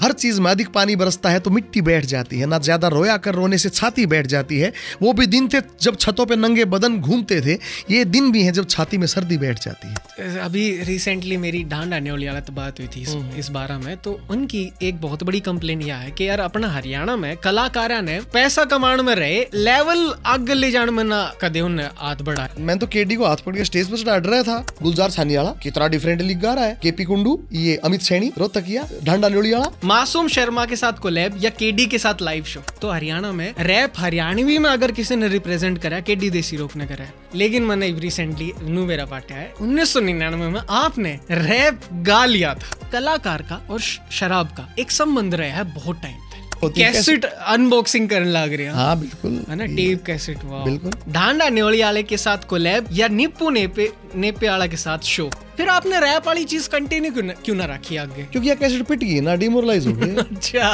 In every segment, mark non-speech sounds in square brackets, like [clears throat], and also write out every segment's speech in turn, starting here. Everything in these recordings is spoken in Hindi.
हर चीज़ में अधिक पानी बरसता है तो मिट्टी बैठ जाती है। ना ज़्यादा रोया कर रोने से छाती बैठ जाती है। वो भी दिन थे जब छतों पे नंगे बदन घूमते थे ये दिन भी है जब छाती में सर्दी बैठ जाती है। अभी रिसेंटली मेरी डांड आने वाली हालत बात हुई थी इस, इस बारे में तो उनकी एक बहुत बड़ी कंप्लेन यह है कि यार अपना हरियाणा में कलाकार ने पैसा कमाने में रहे लेवल आगे ले जाने में ना कदे उन्हें हाथ बढ़ा मैं तो केडी को हाथ पकड़ के स्टेज पर चढ़ा रहा था। गुलजार छानी वाला कितना डिफरेंट लिख गा रहा है। केपी कुंडू ये अमित सैनी रोहतकिया ढांडा वाला मासूम शर्मा के साथ कोलैब या केडी के साथ लाइव शो तो हरियाणा में रैप हरियाणवी में अगर किसी ने रिप्रेजेंट करा केडी देसी रोक ने करा लेकिन मैंने रिसेंटली नू मेरा पार्ट है। उन्नीस सौ निन्यानवे में आपने रैप गा लिया था। कलाकार का और शराब का एक संबंध रहा है बहुत टाइम कैसेट अनबॉक्सिंग करने लग रहे हैं। हाँ बिल्कुल। है ना? टेप कैसेट वाह बिल्कुल। ढांडा नेवली वाले के साथ कोलैब या निप्पू नेपे नेपे वाला के साथ शो फिर आपने रैप वाली चीज़ कंटिन्यू क्यों, क्यों ना रखी आगे? क्योंकि ये कैसेट पिट गई ना डिमोरलाइज हो गई। [laughs] अच्छा।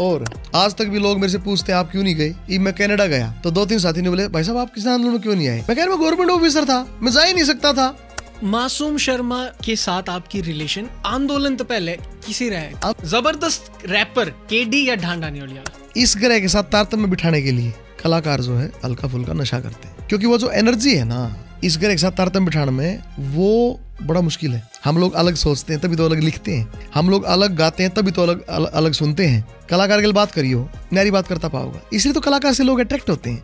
और आज तक भी लोग मेरे से पूछते हैं आप क्यों नहीं गए? मैं कनाडा गया तो दो तीन साथी ने बोले भाई साहब आप किसान आंदोलन में क्यों नहीं आए? मैं कह रहा गवर्नमेंट ऑफिसर था मैं जा ही नहीं सकता था। मासूम शर्मा के साथ आपकी रिलेशन आंदोलन तो पहले किसी रहे। ज़बरदस्त रैपर केडी या ढांडा न्योलिया। इस ग्रह के साथ तारतम्य बिठाने के लिए कलाकार जो है हल्का फुल्का नशा करते हैं। क्योंकि वो जो एनर्जी है ना इस ग्रह के साथ तारतम्य बिठाने में वो बड़ा मुश्किल है। हम लोग अलग सोचते हैं तभी तो अलग लिखते हैं। हम लोग अलग गाते हैं तभी तो अलग अलग, अलग सुनते हैं। कलाकार के लिए बात करियो नारी बात करता पाओगा। इसलिए तो कलाकार से लोग अट्रैक्ट होते हैं।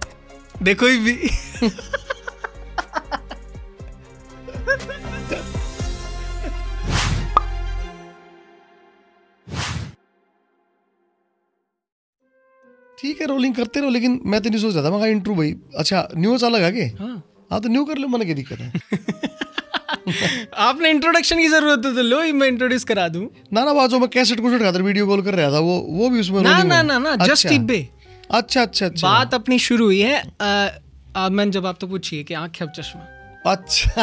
देखो भी। [laughs] ठीक है रोलिंग करते रहो लेकिन मैं तो नहीं सोच रहा था इंट्रू भाई। अच्छा न्यू अलग आगे हाँ। हाँ तो न्यू कर लो मैंने क्या दिक्कत है? [laughs] आपने इंट्रोडक्शन की ज़रूरत है तो लो ही मैं इंट्रोड्यूस करा दूँ। ना ना बाजू मैं कैसेट कुसेट खातर वीडियो कॉल कर रहा था वो वो भी उसमें ना ना ना ना जस्ट टिब्बे। अच्छा अच्छा अच्छा। बात अपनी शुरू हुई है मैंने जब आप तो पूछिए कि आँखें अब चश्मा। अच्छा।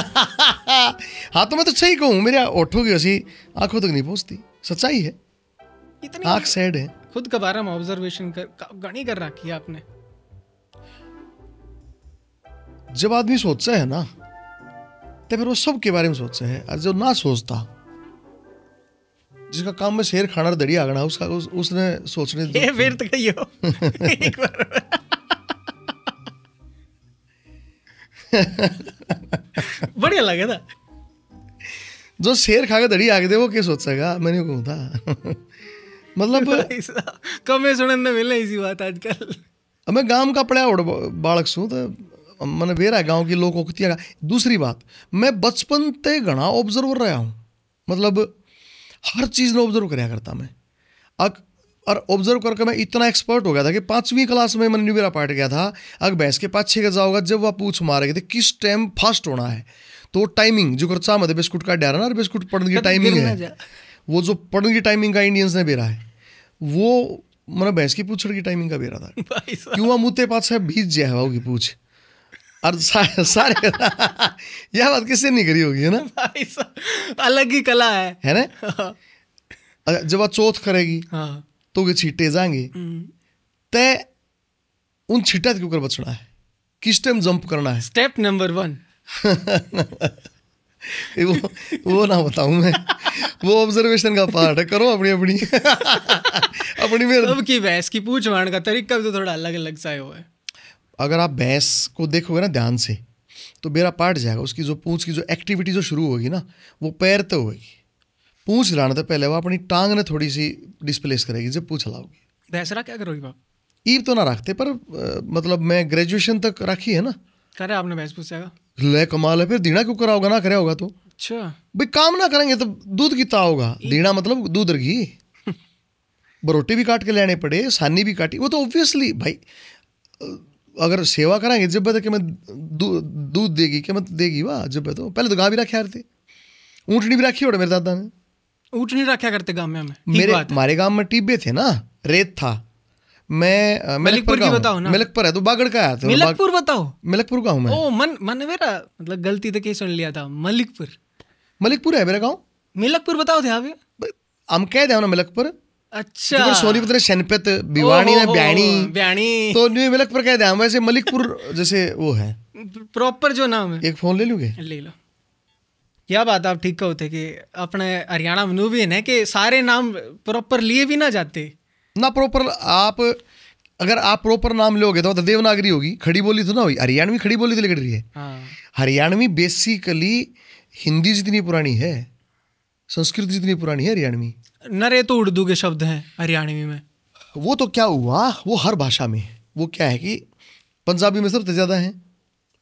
हाँ तो मैं तो सही कहूँ मेरे ओठों की ऐसी आँखों तक नहीं पहुँचती। सच्चाई है। आँख सैड है। खुद के बारे में ऑब्जर्वेशन कर गणी कर रखी है आपने। जब आदमी सोचता है ना तो फिर वो सब के बारे में सोचता है और जो ना सोचता जिसका काम में शेर खाना दड़ी आगना उसका उस, उसने सोचने ये फिर तो कहियो। [laughs] एक बार। [laughs] बढ़िया लगे था। जो शेर खा के दड़ी आगे दे वो क्या सोच सकेगा मैंने कहूँ था। मतलब [laughs] कमे सुनने मिले इसी बात आजकल। मैं गाँव का पढ़ा और बालक छू तो मैंने बेरा गाँव की लोग उकतिया दूसरी बात मैं बचपन ते घना ऑब्जर्वर रहा हूँ। मतलब हर चीज़ ने ऑब्ज़र्व कराया करता मैं। अग और ऑब्ज़र्व करके मैं इतना एक्सपर्ट हो गया था कि पांचवीं क्लास में मैंने न्यूबेरा पार्ट गया था। अगर भैंस के पाँच छः का जाओगा जब वह पूछ मारे थे किस टाइम फास्ट होना है? तो टाइमिंग जो खर्चा मत बिस्कुट का डर ना बिस्कुट पढ़ने की टाइमिंग है। वो जो पढ़ने की टाइमिंग का इंडियंस ने बेरा है वो मैंने भैंस की पूछ की टाइमिंग का बेरा था। [laughs] क्यों मुते पास है बीज जाए हवा की पूछ। और सारे, सारे [laughs] यह बात किससे नहीं करी होगी है ना? अलग ही कला है। है ना? हाँ। जब वह चौथ करेगी हाँ। तो छीटे जाएँगे। हम्म। तय उन छीटा के ऊपर बचना है। किस टाइम जंप करना है? स्टेप नंबर वन वो वो ना बताऊँ मैं। वो ऑब्जर्वेशन का पार्ट है। करो अपनी अपनी। [laughs] अपनी मेरे अब की भैंस की पूछ मारने का तरीका भी तो थोड़ा अलग अलग सा है अगर आप भैंस को देखोगे ना ध्यान से तो मेरा पार्ट जाएगा। उसकी जो पूछ की जो एक्टिविटी जो शुरू होगी ना वो पैर तो होगी। पूछ लाने तो पहले वो अपनी टांग ने थोड़ी सी डिस्प्लेस करेगी जब पूछ लाओगी। भैंसरा क्या करोगी बाप? ईब तो ना रखते पर मतलब मैं ग्रेजुएशन तक रखी है ना। करे आपने भैंस पूछेगा ले कमाल है फिर दीना क्यों करा होगा? ना करे होगा तो। अच्छा। भाई काम ना करेंगे तो दूध कितना होगा। दीना मतलब दूध रगी [laughs] बरोटी भी काट के लेने पड़े सानी भी काटी। वो तो ऑब्वियसली भाई अगर सेवा कराएँगे जब कि मैं दूध देगी क्या मत देगी वाह जब तो। पहले तो गाँव भी रखे थे। ऊँटनी भी रखी हो मेरे दादा ने। ऊँटनी रखा करते गाँव में मेरे हमारे गाँव में टिब्बे थे ना रेत था। मैं मलिकपुर की बताओ ना। मलिकपुर है तो बागड़ का आया था मलिकपुर बताओ। मलिकपुर का हूँ मैं। ओ मन मन मेरा मतलब गलती तो कैसे सुन लिया था। मलिकपुर। मलिकपुर है मेरा गाँव? मलिकपुर बताओ थे अभी हम कह दे ना मलिकपुर। अच्छा। सोनीपत ने शनपत भिवानी ने ब्याणी ब्याणी तो न्यू मलिकपुर कह दे वैसे मलिकपुर जैसे वो है। प्रॉपर जो नाम है। एक फ़ोन ले लूगे? ले लो। यह बात आप ठीक कहो थे कि अपने हरियाणा में भी है कि सारे नाम प्रॉपर लिए भी ना जाते? ना प्रॉपर आप अगर आप प्रॉपर नाम लोगे तो, तो देवनागरी होगी। खड़ी बोली तो ना होगी हरियाणवी खड़ी बोली तो लिख रही है। हाँ। हरियाणवी बेसिकली हिंदी जितनी पुरानी है संस्कृत जितनी पुरानी है हरियाणवी। नरे तो उर्दू के शब्द हैं हरियाणवी में। वो तो क्या हुआ? वो हर भाषा में वो क्या है कि पंजाबी में सबसे ज़्यादा है।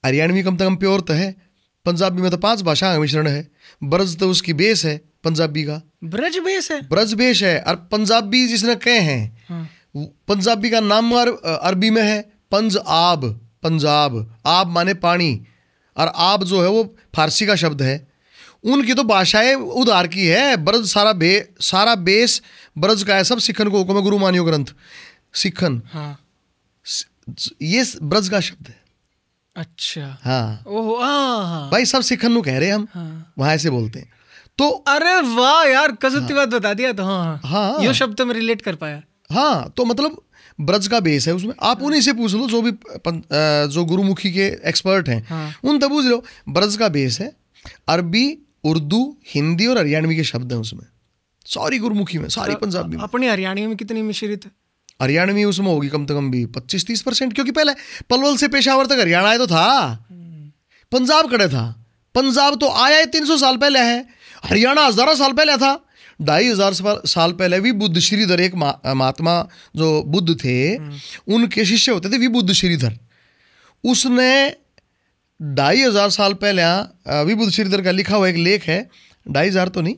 हरियाणवी कम से कम प्योर तो है। पंजाबी में तो पाँच भाषा का मिश्रण है। ब्रज तो उसकी बेस है पंजाबी का। ब्रज बेस है? ब्रज बेस है और पंजाबी जिसने कहे हैं हाँ। पंजाबी का नाम अरबी में है पंज आब पंजाब। आब माने पानी और आब जो है वो फारसी का शब्द है। उनकी तो भाषाएँ उधार की है ब्रज सारा बे सारा बेस ब्रज का है सब सिखन को हुक्म गुरु मानियो ग्रंथ। सिखन हाँ। ये ब्रज का शब्द है। अच्छा। हाँ। ओह हाँ भाई सब सिखन नु कह रहे हम। हाँ। वहाँ ऐसे बोलते हैं। तो अरे वाह यार कसरती बात बता दिया तो हाँ हाँ। ये शब्द तो मैं रिलेट कर पाया। हाँ तो मतलब ब्रज का बेस है उसमें। आप उन्हीं से पूछ लो जो भी पन, जो गुरुमुखी के एक्सपर्ट हैं। हाँ। उन तब पूछ लो ब्रज का बेस है अरबी उर्दू हिंदी और हरियाणवी के शब्द हैं उसमें। सारी गुरुमुखी में सारी पंजाबी में। अपनी हरियाणवी में कितनी मिश्रित है? हरियाणवी उसमें होगी कम से कम भी पच्चीस तीस परसेंट क्योंकि पहले पलवल से पेशावर तक हरियाणा आया तो था। पंजाब कड़े था। पंजाब तो आया ही तीन सौ साल पहले है। हरियाणा हज़ारों साल पहले था। ढाई हज़ार साल पहले भी बुद्ध श्रीधर एक महात्मा जो बुद्ध थे उनके शिष्य होते थे विबुद्ध श्रीधर। उसने ढाई हज़ार साल पहले विबुद्ध श्रीधर का लिखा हुआ एक लेख है। ढाई हज़ार तो नहीं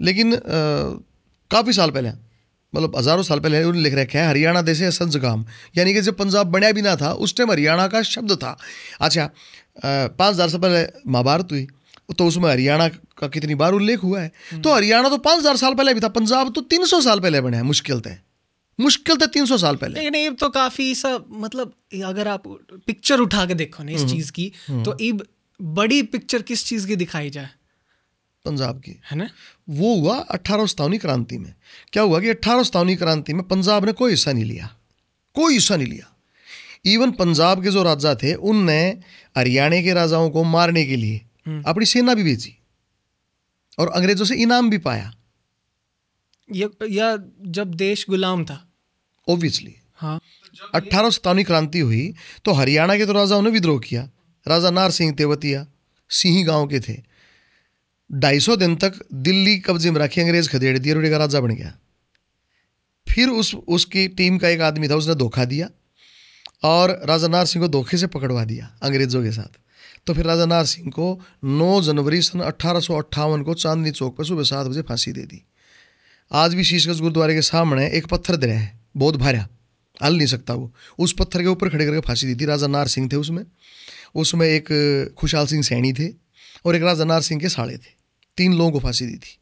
लेकिन काफ़ी साल पहले। मतलब हज़ारों साल पहले उन्होंने लिख रखा है हरियाणा देश है संजगाम यानी कि जब पंजाब बनया भी ना था उस टाइम हरियाणा का शब्द था। अच्छा पाँच हज़ार साल पहले महाभारत हुई तो उसमें हरियाणा का कितनी बार उल्लेख हुआ है? तो हरियाणा तो पाँच हज़ार साल पहले भी था पंजाब तो तीन सौ साल पहले बने हैं मुश्किल थे। मुश्किल थे तीन सौ साल पहले। लेकिन ये तो काफ़ी सा मतलब अगर आप पिक्चर उठा के देखो ना इस हम्म, चीज़ की हम्म। तो इब बड़ी पिक्चर किस चीज़ की दिखाई जाए? पंजाब की। है ना? वो हुआ अट्ठारह सतावनी क्रांति में। क्या हुआ कि अट्ठारह सतावनी क्रांति में पंजाब ने कोई हिस्सा नहीं लिया। कोई हिस्सा नहीं लिया। इवन पंजाब के जो राजा थे उनने हरियाणा के राजाओं को मारने के लिए हम्म। अपनी सेना भी भेजी और अंग्रेज़ों से इनाम भी पाया। या जब देश गुलाम था। ओब्वियसली हाँ। अट्ठारह सतावनी क्रांति हुई तो हरियाणा के तो राजाओं ने विद्रोह किया। राजा नार सिंह तेवतिया सिंह गाँव के थे। ढाई सौ दिन तक दिल्ली कब्जे में रखी अंग्रेज़ खदेड़ दिया रोटी का राजा बन गया। फिर उस, उसकी टीम का एक आदमी था, उसने धोखा दिया और राजा नार सिंह को धोखे से पकड़वा दिया अंग्रेज़ों के साथ। तो फिर राजा नार सिंह को 9 जनवरी सन अट्ठारह को चांदनी चौक पर सुबह सात बजे फांसी दे दी। आज भी शीशगंज गुरुद्वारे के सामने एक पत्थर दे है, बहुत भारा। हल नहीं सकता वो। उस पत्थर के ऊपर खड़े करके फांसी दी थी। राजा नार सिंह थे उसमें। उसमें एक खुशहाल सिंह सैनी थे और एक राजा नार सिंह के साड़े थे। तीन लोगों को फांसी दी थी।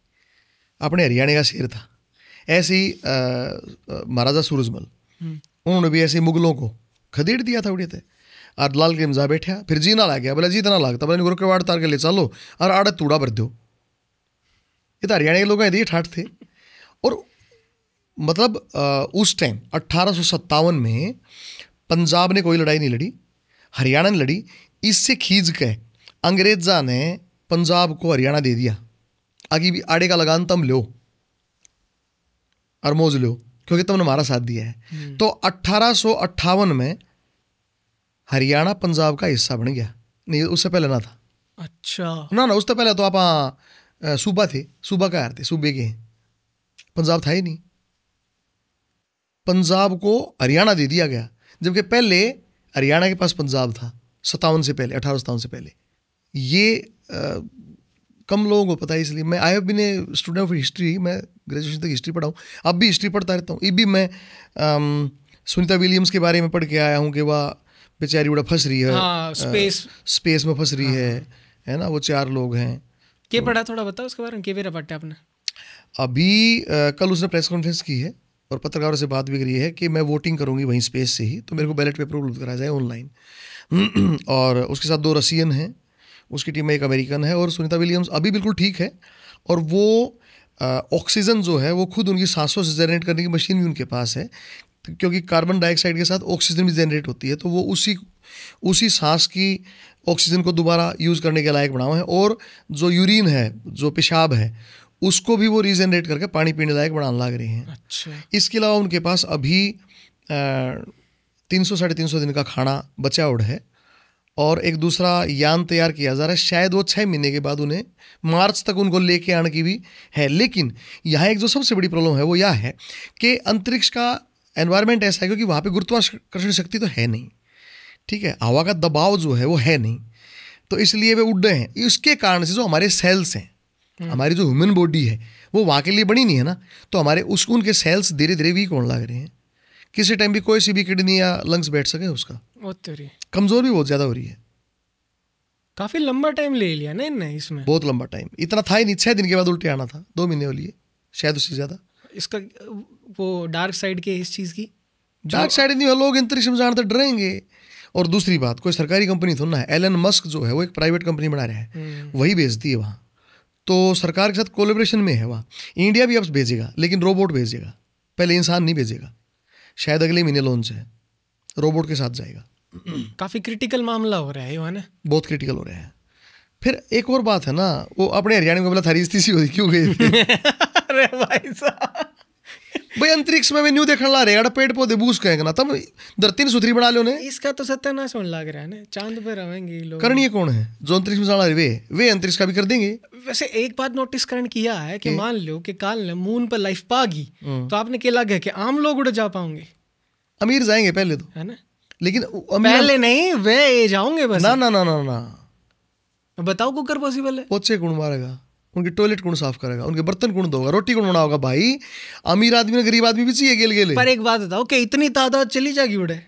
अपने हरियाणा का शेर था। ऐसे ही महाराजा सूरजमल हम्म। उन्होंने भी ऐसे मुगलों को खदेड़ दिया था उड़े थे। और लाल के मज़ा बैठा फिर जीना ला गया बोला जीतना लागता बोले गुरु के वाड़ तार के ले चलो और आड़ तूड़ा भर दो। ये तो हरियाणा के लोग यदि ठाठ थे। और मतलब उस टाइम अट्ठारह में पंजाब ने कोई लड़ाई नहीं लड़ी हरियाणा ने लड़ी इससे खींच के अंग्रेजा ने पंजाब को हरियाणा दे दिया। आगे भी आड़े का लगान तुम लो और मोज लो क्योंकि तुमने हमारा साथ दिया है। हम्म। तो अट्ठारह में हरियाणा पंजाब का हिस्सा बन गया। नहीं उससे पहले ना था। अच्छा। ना ना उससे पहले तो आप सूबा थे सूबा का थे सूबे के। पंजाब था ही नहीं। पंजाब को हरियाणा दे दिया गया जबकि पहले हरियाणा के पास पंजाब था सत्तावन से पहले अठारह सत्तावन से पहले। ये कम लोगों को पता है इसलिए मैं I have been a student of history मैं ग्रेजुएशन तक हिस्ट्री पढ़ाऊँ अब भी हिस्ट्री पढ़ता रहता हूँ। ये भी मैं सुनीता विलियम्स के बारे में पढ़ के आया हूँ कि वह बेचारी बड़ा फंस रही है। हाँ, स्पेस स्पेस में फंस रही हाँ, है। है ना? वो चार लोग हैं। के तो, पढ़ा थोड़ा बताओ उसके बारे में के मेरा पढ़ा आपने अभी आ, कल उसने प्रेस कॉन्फ्रेंस की है और पत्रकारों से बात भी करी है कि मैं वोटिंग करूँगी वहीं स्पेस से ही तो मेरे को बैलेट पेपर उपलब्ध कराया जाए ऑनलाइन [clears throat] और उसके साथ दो रसियन हैं। उसकी टीम में एक अमेरिकन है और सुनीता विलियम्स अभी बिल्कुल ठीक है और वो ऑक्सीजन जो है वो खुद उनकी सांसों से जनरेट करने की मशीन भी उनके पास है क्योंकि कार्बन डाइऑक्साइड के साथ ऑक्सीजन भी जनरेट होती है तो वो उसी उसी सांस की ऑक्सीजन को दोबारा यूज़ करने के लायक बनाओ है और जो यूरिन है जो पेशाब है उसको भी वो रीजनरेट करके पानी पीने लायक बनाने लग रहे हैं। अच्छा। इसके अलावा उनके पास अभी तीन सौ साढ़े तीन सौ दिन का खाना बचा उड़ है और एक दूसरा यान तैयार किया जा रहा है। शायद वो छः महीने के बाद उन्हें मार्च तक उनको लेके आने की भी है। लेकिन यहाँ एक जो सबसे बड़ी प्रॉब्लम है वो यह है कि अंतरिक्ष का एनवायरनमेंट ऐसा है क्योंकि वहाँ पे गुरुत्वाकर्षण शक्ति तो है नहीं। ठीक है? हवा का दबाव जो है वो है नहीं। तो इसलिए वे उड़ रहे हैं। इसके कारण से जो हमारे सेल्स हैं हमारी जो ह्यूमन बॉडी है वो वहाँ के लिए बनी नहीं है ना। तो हमारे उस उनके सेल्स धीरे धीरे वीक होने लग रहे हैं। किसी टाइम भी कोई सी भी किडनी या लंग्स बैठ सके उसका। वो कमज़ोर भी बहुत ज़्यादा हो रही है। काफ़ी लंबा टाइम ले लिया ना इनने इसमें। बहुत लंबा टाइम इतना था ही नहीं छह दिन के बाद उल्टे आना था दो महीने है शायद उससे ज़्यादा। इसका वो डार्क साइड के इस चीज़ की? डार्क साइड नहीं है लोग अंतरिक्ष में जाने तो डरेंगे। और दूसरी बात कोई सरकारी कंपनी थोड़ा ना है एलन मस्क जो है वो एक प्राइवेट कंपनी बना रहा है। हम्म, वही भेजती है वहाँ। तो सरकार के साथ कोलेब्रेशन में है वहाँ। इंडिया भी अब भेजेगा लेकिन रोबोट भेजेगा। पहले इंसान नहीं भेजेगा। शायद अगले महीने लॉन्च है। रोबोट के साथ जाएगा। काफ़ी क्रिटिकल मामला हो रहा है है? ना बहुत क्रिटिकल हो रहा है। फिर एक और बात है ना वो अपने हरियाणा में बोला थारी स्थिति रही क्यों गई? [laughs] अरे भाई साहब। भाई अंतरिक्ष में न्यू देखने ला रहे पेड़ पौधे बूस कहेंगे ना। तब धरती ने सुथरी बना लो ने इसका तो सत्यानाश होने लग रहा है ना। चाँद पे रहेंगे लोग। करनी कौन है? जो अंतरिक्ष में जाना वे वे अंतरिक्ष का भी कर देंगे। वैसे एक बात नोटिस करने किया है कि मान लो कि काल ने मून पर लाइफ पागी हम्म। तो आपने क्या लगा कि आम लोग उड़ जा पाओगे अमीर जाएँगे पहले तो। है ना? लेकिन पहले नहीं वे जाओगे बस। ना ना ना ना ना। बताओ कुकर पॉसिबल है। पोचे कौन मारेगा? उनके टॉयलेट कौन साफ़ करेगा? उनके बर्तन कौन धोगा? रोटी कौन बनाओगा भाई? अमीर आदमी ने गरीब आदमी भी चाहिए गेल गेले पर एक बात बताओ कि इतनी तादाद चली जाएगी उड़े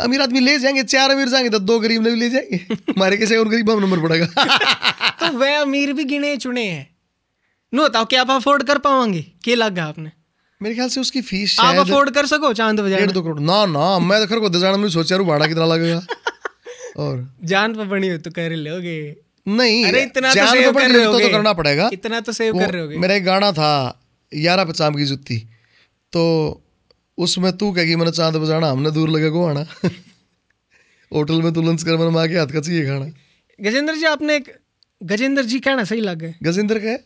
अमीर आदमी ले जाएँगे चार अमीर जाएँगे तो दो गरीब ने भी ले जाएँगे। [laughs] हमारे कैसे और गरीब नंबर पड़ेगा। [laughs] तो वे अमीर भी गिने चुने हैं। नो बताओ क्या आप अफोर्ड कर पाओगे? क्या लगा आपने? मेरे ख्याल से उसकी फ़ीस आप अफोर्ड कर सको चाँद पे डेढ़ दो करोड़। ना ना मैं तो खर को जाना नहीं सोचा रू भाड़ा कितना लगेगा? [laughs] और जान पर बनी हो तो कर लोगे। नहीं अरे इतना तो सेव कर रहे तो, होगे। तो करना पड़ेगा। इतना तो सेव कर रहे होगे। मेरा एक गाना था यारा पचाम की जुत्ती। तो उसमें तू कहेगी मैंने चाँद बजाना हमने दूर लगे को आना। [laughs] होटल में तू लंच कर मैंने माँ के हाथ का चाहिए खाना। गजेंद्र जी आपने एक गजेंद्र जी कहना सही लग गए। गजेंद्र का है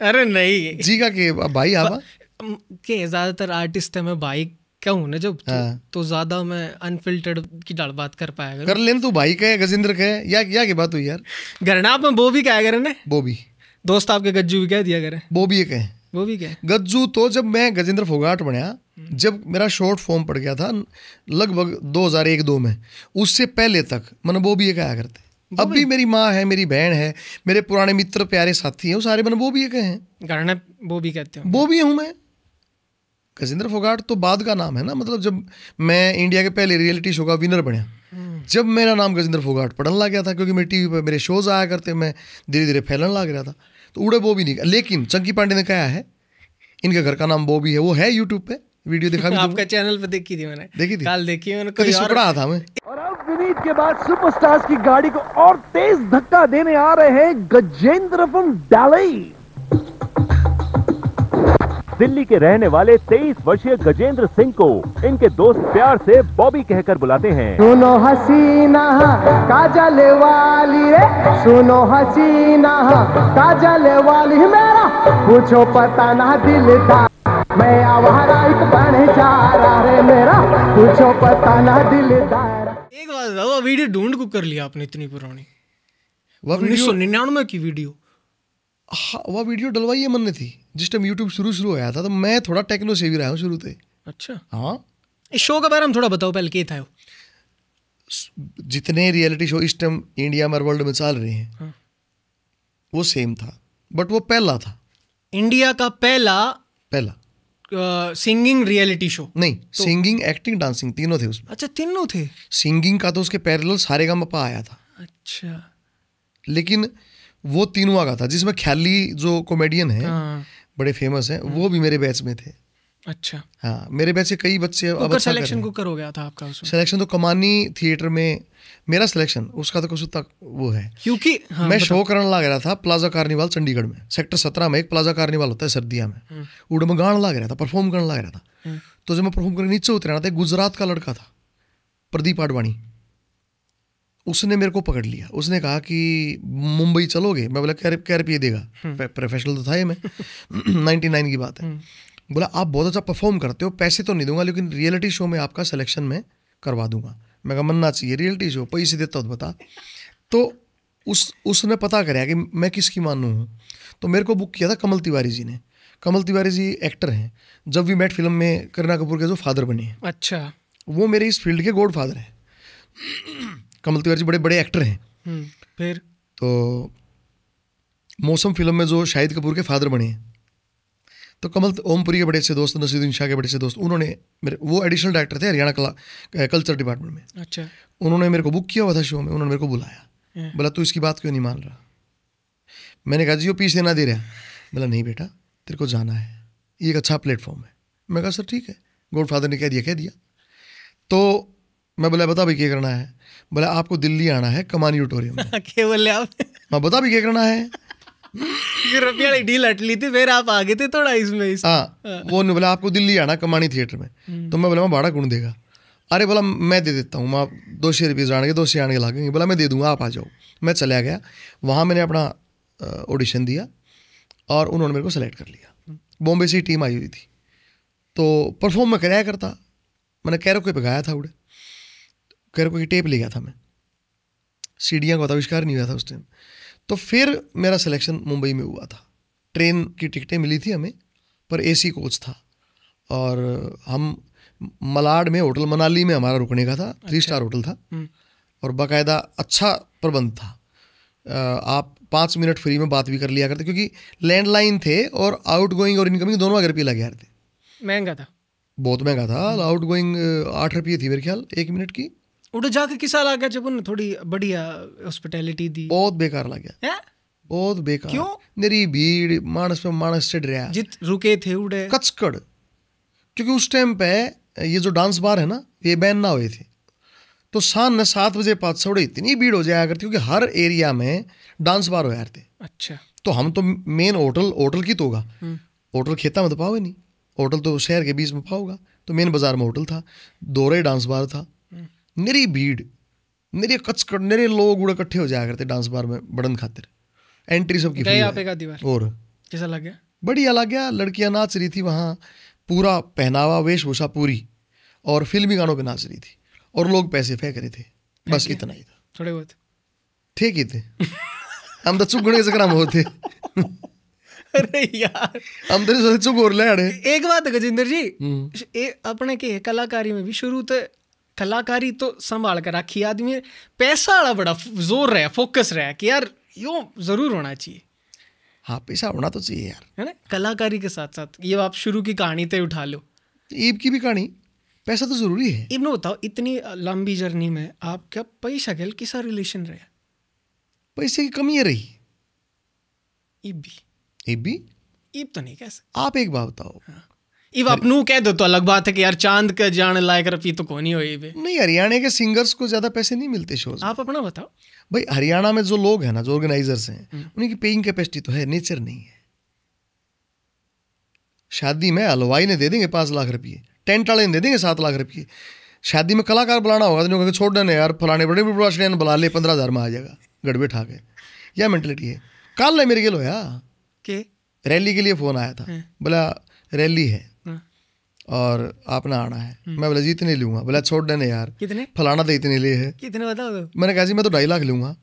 अरे नहीं। जी का के भाई आवा के ज़्यादातर आर्टिस्ट है मैं भाई कहूँ ना जब तो, हाँ। तो ज़्यादा मैं अनफिल्टर्ड की डाल बात कर पाएगा कर। लेन तू भाई का है गजेंद्र का है। या या की बात हुई यार? घरना आप में वो भी क्या करे ना? वो भी। दोस्त आपके गज्जू भी कह दिया करे। वो भी एक है। वो भी क्या गज्जू तो जब मैं गजेंद्र फोगाट बनया जब मेरा शॉर्ट फॉर्म पड़ गया था लगभग 2001-2 में उससे पहले तक मैंने वो भी एक आया करते। अब भी मेरी माँ है मेरी बहन है मेरे पुराने मित्र प्यारे साथी हैं वो सारे मैंने वो भी एक हैं। घरना वो भी कहते हो वो भी हूँ मैं। गजेंद्र फोगाट तो बाद का नाम है ना मतलब जब मैं इंडिया के पहले रियलिटी शो का विनर बनया जब मेरा नाम गजेंद्र फोगाट पढ़ने लग गया था क्योंकि मेरे टीवी पर मेरे शोज़ आया करते मैं धीरे धीरे फैलने लग रहा था तो उड़े वो भी नहीं लेकिन चंकी पांडे ने कहा है इनके घर का नाम वो भी है वो है यूट्यूब पे वीडियो दिखा भी आपका चैनल पे देखी थी मैंने। देखी थी? कल देखी मैंने कभी कोई और था मैं? और अब विनीत के बाद सुपरस्टार्स की गाड़ी को और तेज धक्का देने आ रहे हैं गजेंद्र फ्रॉम दिल्ली दिल्ली के रहने वाले 23 वर्षीय गजेंद्र सिंह को इनके दोस्त प्यार से बॉबी कहकर बुलाते हैं। सुनो हसीना काजल वाली रे। सुनो हसीना काजल वाली मेरा पूछो पता ना दिलदार मैं आवारा एक बन जा रहा रे। मेरा पूछो पता ना दिलदार एक बात बताओ वीडियो ढूंढ को कर लिया आपने इतनी पुरानी? वह उन्नीस सौ निन्यानवे की वीडियो। हाँ, वह वीडियो डलवाई है मन ने थी। जिस टाइम यूट्यूब शुरू शुरू होया था तो मैं थोड़ा टेक्नो से भी रहा हूँ शुरू से। अच्छा। हाँ। इस शो के बारे में थोड़ा बताओ पहले क्या था वो? जितने रियलिटी शो इस टाइम इंडिया में वर्ल्ड में चल रहे हैं हाँ। वो सेम था बट वो पहला था। इंडिया का पहला पहला। सिंगिंग रियलिटी शो नहीं सिंगिंग एक्टिंग डांसिंग तीनों थे उसमें। अच्छा तीनों थे? सिंगिंग का तो उसके पैरेलल सारे का मपा आया था। अच्छा। लेकिन वो तीनों का था जिसमें ख्याली जो कॉमेडियन है हाँ। बड़े फ़ेमस हैं वो भी मेरे बैच में थे। अच्छा। हाँ मेरे बैच से कई बच्चे अब अच्छा सिलेक्शन कुकर हो गया था आपका उसमें। सिलेक्शन तो कमानी थिएटर में मेरा सिलेक्शन उसका तो कुछ तक वो है। क्योंकि हाँ मैं शो करने लग रहा था प्लाजा कार्निवाल चंडीगढ़ में। सेक्टर सत्रह में एक प्लाजा कार्निवाल होता है सर्दिया में। उड़ में गान लग रहा था परफॉर्म करने लग रहा था। तो जब मैं परफॉर्म करने नीचे उतरा था गुजरात का लड़का था प्रदीप आडवाणी। उसने मेरे को पकड़ लिया। उसने कहा कि मुंबई चलोगे? मैं बोला क्या क्या रुपये देगा। हम्म। प्रोफेशनल तो था ये मैं। [clears throat] नाइन्टी नाइन की बात है। बोला आप बहुत अच्छा परफॉर्म करते हो पैसे तो नहीं दूँगा लेकिन रियलिटी शो में आपका सिलेक्शन में करवा दूँगा। मैं कहा मनना चाहिए रियलिटी शो पैसे देता हो तो बता। तो उस उसने पता कराया कि मैं किसकी मानू हूँ। तो मेरे को बुक किया था कमल तिवारी जी ने। कमल तिवारी जी एक्टर हैं। जब वी मेट फ़िल्म में करीना कपूर के जो फादर बने हैं। अच्छा। वो मेरे इस फ़ील्ड के गॉड फादर हैं। कमल तिवारी जी बड़े बड़े एक्टर हैं। हम्म, फिर? तो मौसम फ़िल्म में जो शाहिद कपूर के फादर बने हैं तो कमल ओमपुरी के बड़े से दोस्त नसीरुद्दीन शाह के बड़े से दोस्त उन्होंने मेरे वो एडिशनल डायरेक्टर थे हरियाणा कला कल्चर डिपार्टमेंट में। अच्छा। उन्होंने मेरे को बुक किया हुआ था शो में उन्होंने मेरे को बुलाया। हाँ। बोला तू इसकी बात क्यों नहीं मान रहा? मैंने कहा जी वो पीस देना दे रहा बोला नहीं बेटा तेरे को जाना है। ये एक अच्छा प्लेटफॉर्म है। मैं कहा सर ठीक है। गॉड फादर ने कह दिया कह दिया। तो मैं बोला बता भाई क्या करना है? बोला आपको दिल्ली आना है कमानी ऑडिटोरियम में। क्या बोले आप मैं बता भी क्या करना है? डील हट ली थी फिर आप आगे थे थोड़ा इसमें इस हाँ वो ने बोला आपको दिल्ली आना कमानी थिएटर में। तो मैं बोला मैं भाड़ा कौन देगा? अरे बोला मैं दे देता हूँ मैं दो सौ रुपये जाने के दो सौ आने के लागेंगे बोला मैं दे दूँगा आप आ जाओ। मैं चला गया। वहाँ मैंने अपना ऑडिशन दिया और उन्होंने मेरे को सेलेक्ट कर लिया। बॉम्बे से ही टीम आई हुई थी। तो परफॉर्म मैं कराया करता। मैंने कैरोके पे गाया था उड़े। कैरोके की टेप ले गया था मैं। सीढ़ियाँ का आविष्कार नहीं हुआ था उस टाइम तो फिर मेरा सिलेक्शन मुंबई में हुआ था। ट्रेन की टिकटें मिली थी हमें पर एसी कोच था। और हम मलाड में होटल मनाली में हमारा रुकने का था थ्री स्टार होटल था। और बाकायदा अच्छा प्रबंध था। आप पाँच मिनट फ्री में बात भी कर लिया करते क्योंकि लैंडलाइन थे और आउट गोइंग और इनकमिंग दोनों अगर रुपये लगे यार थे। महँगा था। बहुत महँगा था। आउट गोइंग आठ रुपये थी मेरे ख्याल एक मिनट की। उड़ जाके किसा लगा जब उन्होंने थोड़ी बढ़िया हॉस्पिटैलिटी दी? बहुत बेकार लग गया। हैं? बहुत बेकार। क्यों? मेरी भीड़ मानस पे मानस चढ़ रहा। जित रुके थे उड़े कचकड़। क्योंकि उस टाइम पे ये जो डांस बार है ना ये बैन ना हुए थे। तो शाम में सात बजे पाँच सौ इतनी भीड़ हो जाया करती क्योंकि हर एरिया में डांस बार हो यार थे। अच्छा। तो हम तो मेन होटल होटल की तो होगा। होटल खेता में तो पाओगे नहीं। होटल तो शहर के बीच में पाओगा। तो मेन बाज़ार में होटल था। दोरे डांस बार था। निरी भीड़ निरी कचकड़ निरे लोग उड़े इकट्ठे हो जाया करते डांस बार में बड़न खातिर। एंट्री सबकी गए आप एक आधी बार और? कैसा लग गया? बढ़िया लग गया। लड़कियाँ नाच रही थी वहाँ पूरा पहनावा वेशभूषा पूरी और फिल्मी गानों पे नाच रही थी और लोग पैसे फेंक रहे थे। बस इतना ही था। थोड़े बहुत? थे कि थे। हम तो के चक्कर में होते अरे यार। हम तो चुग और ले एक बात है गजेंद्र जी हम्म। ए अपने के कलाकारी में भी शुरू तो कलाकारी तो संभाल कर रखी आदमी। पैसा वाला बड़ा ज़ोर रहा फोकस रहा कि यार यो ज़रूर होना चाहिए। हाँ पैसा होना तो चाहिए यार। है ना? कलाकारी के साथ साथ ये आप शुरू की कहानी तय उठा लो। ईब की भी कहानी पैसा तो ज़रूरी है। इब्नो बताओ इतनी लंबी जर्नी में आपका पैसा के किसा रिलेशन रहा? पैसे की कमी है रही। इब भी। ईब भी? इब तो नहीं कैसे आप एक बात बताओ इब अपनू कह दो तो अलग बात है कि यार चाँद का जान लायक रफी तो कौन ही हो नहीं हरियाणा के सिंगर्स को ज़्यादा पैसे नहीं मिलते शोज़। आप अपना बताओ। भाई हरियाणा में जो लोग हैं ना जो ऑर्गेनाइजर्स हैं उनकी पेइंग कैपेसिटी तो है नेचर नहीं है। शादी में हलवाई ने दे देंगे पाँच लाख रुपये टेंट वाले ने दे देंगे सात लाख रुपये। शादी में कलाकार बुलाना होगा तो छोड़ देने यार फलाने बड़े बड़े ने बुला ले पंद्रह हज़ार में आ जाएगा गड़बे ठा के। यह मेंटलिटी है। कल ले मेरे के रैली के लिए फ़ोन आया था। बोला रैली है हाँ। और आपने आना है। मैं बोला जी इतने लूँगा। बोला छोड़ देने यार। कितने? फलाना तो इतने लिए है। कितने बताओ तो मैंने कहा जी मैं तो ढाई लाख लूँगा।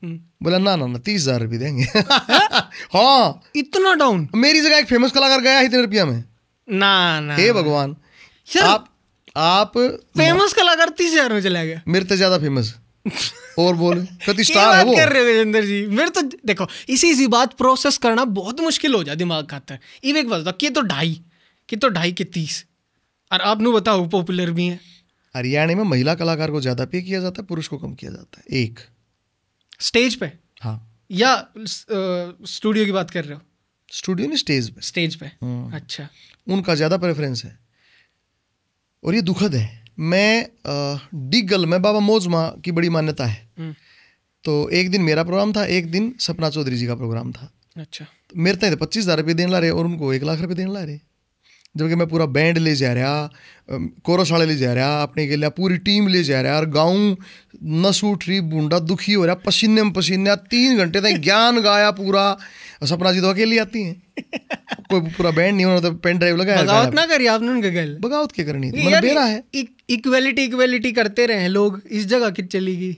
बोला ना ना ना तीस हज़ार रुपये देंगे। [laughs] हाँ? इतना डाउन मेरी जगह एक फ़ेमस कलाकार गया इतने रुपया में। ना ना। हे भगवान आप आप फ़ेमस कलाकार तीस हज़ार में चला गया। मेरे से ज़्यादा फ़ेमस और बोल कति स्टार है वो। कर रहे हो गजेंद्र जी? मेरे तो देखो इसी इसी बात प्रोसेस करना बहुत मुश्किल हो जाए दिमाग खातर इव एक बात कि तो ढाई कि तो ढाई के तीस। और आप नु बताओ पॉपुलर भी है। हरियाणा में महिला कलाकार को ज़्यादा पे किया जाता है पुरुष को कम किया जाता है? एक। स्टेज पे? हाँ। या स्टूडियो की बात कर रहे हो? स्टूडियो नहीं स्टेज पे। स्टेज पे? हम्म। अच्छा। उनका ज़्यादा प्रेफरेंस है। और ये दुखद है। मैं डिगल में बाबा मोजमा की बड़ी मान्यता है। हम्म, तो एक दिन मेरा प्रोग्राम था एक दिन सपना चौधरी जी का प्रोग्राम था। अच्छा। तो मेरे तक पच्चीस हज़ार रुपये देने ला रहे और उनको एक लाख रुपये देने ला रहे। जबकि मैं पूरा बैंड ले जा रहा कोरस वाले ले जा रहा अपने के लिए पूरी टीम ले जा रहा और गाँव नस उठ रही बूंदा दुखी हो रहा पसीने में पसीने तीन घंटे तक ज्ञान गाया पूरा सपना जी तो अकेली आती हैं। [laughs] कोई पूरा बैंड नहीं होना तो पेन ड्राइव लगाया बगावत ना करिए आपने उनके गल? बगावत क्या करनी थी? मतलब बेरा है। इक्वेलिटी इक्वेलिटी करते रहे लोग इस जगह कित चलेगी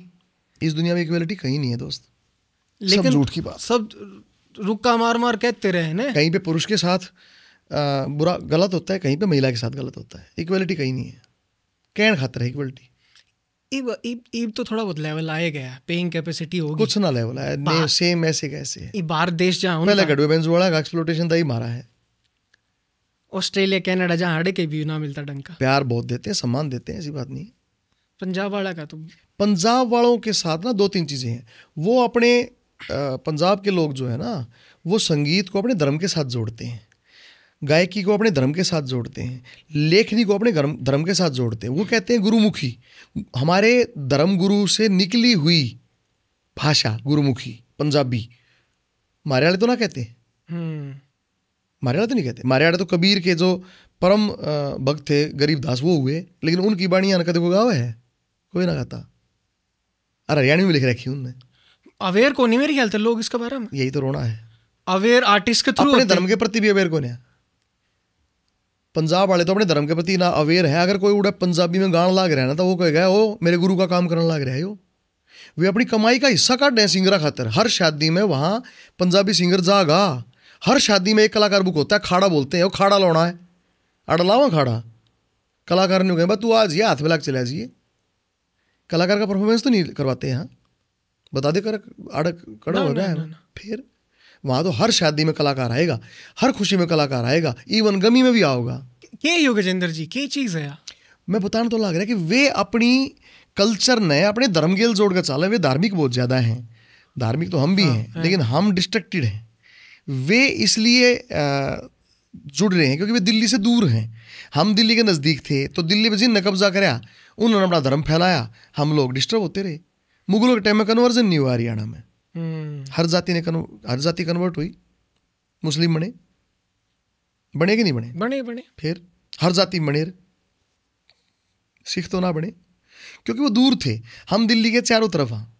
इस दुनिया में इक्वेलिटी कहीं नहीं है दोस्त। लेकिन झूठ की बात। सब रुक्का मार मार कहते रहे ना? कहीं पे पुरुष के साथ आ, बुरा गलत होता है कहीं पे महिला के साथ गलत होता है। इक्वलिटी कहीं नहीं है। कहन खातर है इक्वलिटी इब इब इब तो थोड़ा बहुत लेवल आए गया पेइंग कैपेसिटी होगी। कुछ ना लेवल है ने सेम ऐसे कैसे है बाहर देश जहाँ पहले उनका गढ़वे बेंजुआड़ा का एक्सप्लोटेशन तो ही मारा है। ऑस्ट्रेलिया कनाडा जहाँ हड़े के भी ना मिलता ढंग का। प्यार बहुत देते हैं सम्मान देते हैं ऐसी बात नहीं पंजाब वाला का तो पंजाब वालों के साथ ना दो तीन चीज़ें हैं। वो अपने पंजाब के लोग जो है ना वो संगीत को अपने धर्म के साथ जोड़ते हैं। गायकी को अपने धर्म के साथ जोड़ते हैं लेखनी को अपने धर्म धर्म के साथ जोड़ते हैं। वो कहते हैं गुरुमुखी। हमारे धर्म गुरु से निकली हुई भाषा गुरुमुखी पंजाबी वाले तो ना कहते हम्म। वाले तो नहीं कहते। वाले तो कबीर के जो परम भक्त थे गरीबदास वो हुए लेकिन उनकी बाणियाँ कदे को गावे है? कोई ना कहता अरे हरियाणवी में लिख रखी उनने। अवेयर को नहीं मेरे ख्याल लोग इसके बारे में? यही तो रोना है। अवेयर आर्टिस्ट के थ्रू अपने धर्म के प्रति भी अवेयर कौन है? पंजाब वाले तो अपने धर्म के प्रति ना अवेयर है। अगर कोई उड़ा पंजाबी में गान लाग रहा है ना तो वो कहेगा ओ मेरे गुरु का काम करने लाग रहा है यो। वे अपनी कमाई का हिस्सा काट रहे हैं सिंगरा खातर। हर शादी में वहाँ पंजाबी सिंगर जागा। हर शादी में एक कलाकार बुक होता है खाड़ा बोलते हैं वो खाड़ा लौना है। अड़लावा खाड़ा। कलाकार ने कहा तू आज ये हाथ में लाग चले जाइए कलाकार का परफॉर्मेंस तो नहीं करवाते यहाँ? बता दे कर अड़क कड़ा हो रहा है फिर? वहाँ तो हर शादी में कलाकार आएगा हर खुशी में कलाकार आएगा इवन गमी में भी आओगा। के यो गजेंद्र जी के चीज़ है यार? मैं बताना तो लग रहा है कि वे अपनी कल्चर ने अपने धर्म गेल जोड़ कर चाले वे धार्मिक बहुत ज़्यादा हैं। धार्मिक तो हम भी हैं लेकिन हम डिस्ट्रक्टेड हैं। वे इसलिए जुड़ रहे हैं क्योंकि वे दिल्ली से दूर हैं। हम दिल्ली के नज़दीक थे तो दिल्ली में जिन कब्जा कराया उन्होंने अपना धर्म फैलाया। हम लोग डिस्टर्ब होते रहे। मुगलों के टाइम में कन्वर्जन नहीं हुआ हरियाणा में। हर जाति ने हर जाति कन्वर्ट हुई। मुस्लिम बने। बने कि नहीं बने? बने बने। फिर हर जाति बने। सिख तो ना बने। क्योंकि वो दूर थे। हम दिल्ली के चारों तरफ़ हाँ।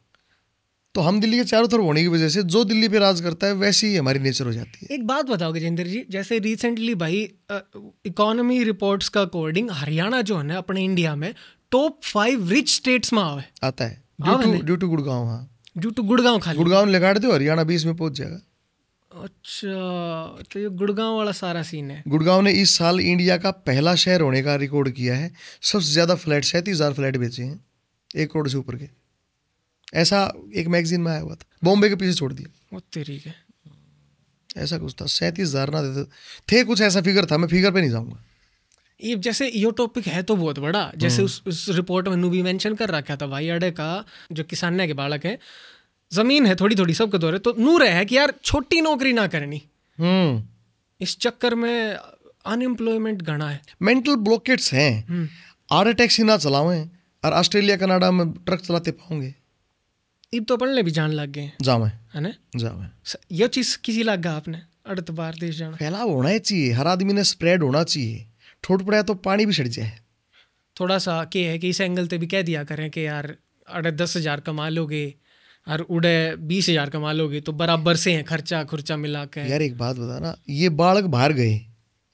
तो हम दिल्ली के चारों तरफ़ होने की वजह से जो दिल्ली पे राज करता है वैसी ही हमारी नेचर हो जाती है। एक बात बताओ गजेंद्र जी जैसे रिसेंटली भाई इकोनॉमी रिपोर्ट्स का अकॉर्डिंग हरियाणा जो है ना अपने इंडिया में टॉप फाइव रिच स्टेट्स में आवे आता है। ड्यू टू गुड़गांव हाँ। ड्यू टू गुड़गांव खाली। गुड़गांव लगाड़ दो हरियाणा बीस में पहुँच जाएगा। अच्छा तो ये गुड़गांव वाला सारा सीन है। गुड़गांव ने इस साल इंडिया का पहला शहर होने का रिकॉर्ड किया है। सबसे ज़्यादा फ्लैट सैंतीस हज़ार फ्लैट बेचे हैं एक करोड़ से ऊपर के। ऐसा एक मैगजीन में आया हुआ था बॉम्बे के पीछे छोड़ दिया। तेरी के ऐसा कुछ था सैंतीस हज़ार ना देते थे। कुछ ऐसा फिगर था मैं फिगर पे नहीं जाऊँगा। ये जैसे ये टॉपिक है तो बहुत बड़ा। जैसे उस उस रिपोर्ट में भी मेंशन कर रखा था भाई अड़े का जो किसान के बालक है। ज़मीन है थोड़ी थोड़ी सबके दौरे तो नूर है कि यार छोटी नौकरी ना करनी। हम्म। इस चक्कर में अनएम्प्लॉयमेंट घना है। मेंटल ब्लॉकेट्स हैं। आर टैक्सी ना चलावें और ऑस्ट्रेलिया कनाडा में ट्रक चलाते पाओगे। इब तो पढ़ने भी जान लग गए। जावे। है ना? जावे। ये चीज़ किसी लग गया आपने अड़े तो बाहर देश जाना फैलाव होना चाहिए हर आदमी ने स्प्रेड होना चाहिए। ठोट पड़ा तो पानी भी सड़ जाए। थोड़ा सा के है कि इस एंगल पे भी कह दिया करें कि यार अरे दस हज़ार कमा लोगे और उड़े बीस हज़ार कमा लोगे तो बराबर से हैं खर्चा खुर्चा मिला के। यार एक बात बता ना ये बालक बाहर गए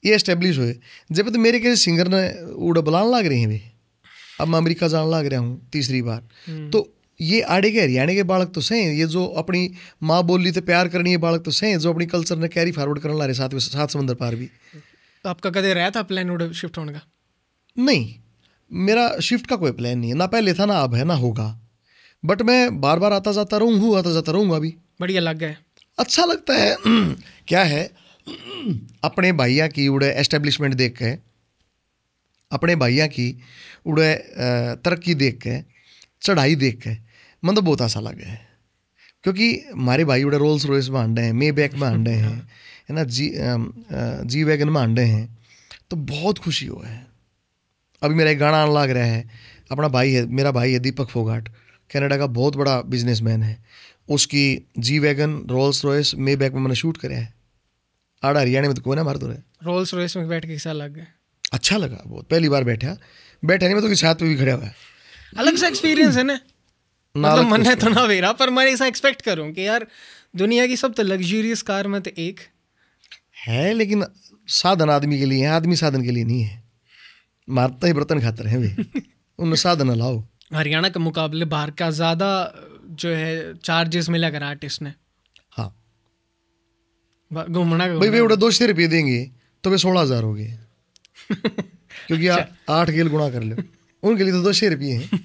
ये एस्टेब्लिश हुए। जब तो मेरे किसी सिंगर ने उड़ा बुलाने लाग रहे हैं वे अब मैं अमेरिका जान लग रहा हूँ तीसरी बार। तो ये आड़े के हरियाणा के बालक तो सही ये जो अपनी माँ बोली तो प्यार करनी है बालक तो सही जो अपनी कल्चर ने कैरी फॉरवर्ड करने ला रहे साथ में सात समंदर पार भी। आपका कदे रहा था प्लान उड़े शिफ्ट होने का? नहीं मेरा शिफ्ट का कोई प्लान नहीं है। ना पहले था ना अब है ना होगा। बट मैं बार बार आता जाता रहूँ आता जाता रहूँगा अभी। बढ़िया लग गए अच्छा लगता है। [clears throat] क्या है? [clears throat] अपने भैया की उड़े एस्टेब्लिशमेंट देख के अपने भैया की उड़े तरक्की देख के चढ़ाई देख के मन तो बहुत अच्छा लगे है। क्योंकि हमारे भाई उड़े रोल्स रॉयस में आंडे हैं मे बैक में आंडे हैं। [laughs] है ना जी जी वैगन में आंडे हैं तो बहुत खुशी हुआ है। अभी मेरा एक गाना आने लग रहा है अपना भाई है मेरा भाई है दीपक फोगाट कनाडा का बहुत बड़ा बिजनेसमैन है। उसकी G wagon Rolls Royce Maybach में मैंने शूट कराया है। आड़ा हरियाणा में तो कोई ना हमारे तो रहे। रोल्स रॉयस में बैठ के कैसा लग गया। अच्छा लगा बहुत पहली बार बैठा। बैठा नहीं मैं तो किसी हाथ पे भी खड़ा हुआ है। अलग सा एक्सपीरियंस है ना। मतलब मन है तो ना वेरा पर मैं ऐसा एक्सपेक्ट करूँ कि यार दुनिया की सब तो लग्जरियस कार में तो एक। है लेकिन साधन आदमी के लिए है आदमी साधन के लिए नहीं है। मारता ही बर्तन खाते रहे वे। [laughs] उन साधन लाओ। हरियाणा के मुकाबले बाहर का ज़्यादा जो है चार्जेस मिला कर आर्टिस्ट ने। हाँ। घूमना भाई वे उड़ा दो सौ रुपये देंगे तो वे सोलह हज़ार हो गए। [laughs] क्योंकि आ, आठ गेल गुणा कर लो। उनके लिए तो दो सौ रुपये हैं।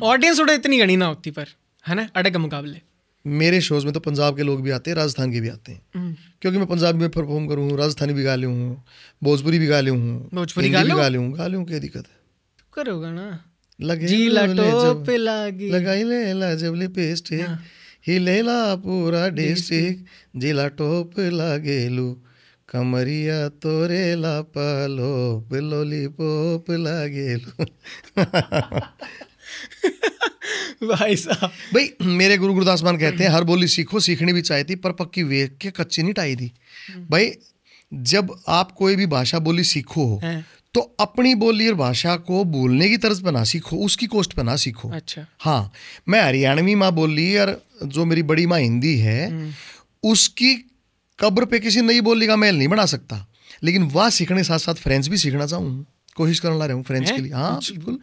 [laughs] ऑडियंस उड़ा इतनी गणी ना होती पर है ना अड़े के मुकाबले। मेरे शोज़ में तो पंजाब के लोग भी आते हैं राजस्थान के भी आते हैं। क्योंकि मैं पंजाबी में परफॉर्म करूँ राजस्थानी भी गा लूँ हूँ भोजपुरी भी गा लूँ हूँ भोजपुरी गा गा लूँ गा लूँ क्या दिक्कत है? करोगा ना? लगे जब- टोप लागी। लगाई ले ला लिपस्टिक हिलेला पूरा डिस्ट्रिक्ट जिला टोप लागेलू कमरिया तोरे ला पालो लागेलू [laughs] [laughs] [laughs] भाई साहब। भाई मेरे गुरु गुरदास मान कहते हैं हर बोली सीखो सीखनी भी चाहिए थी पर पक्की वेख के कच्ची नहीं टाई थी। भाई जब आप कोई भी भाषा बोली सीखो हैं। तो अपनी बोली और भाषा को बोलने की तर्ज पर ना सीखो उसकी कोस्ट पर ना सीखो। अच्छा। हाँ मैं हरियाणवी माँ बोली और जो मेरी बड़ी माँ हिंदी है उसकी कब्र पे किसी नई बोली का मेल नहीं बना सकता। लेकिन वह सीखने साथ साथ फ्रेंच भी सीखना चाहूँ। कोशिश करने ला रहा हूँ फ्रेंच के लिए। हाँ बिल्कुल।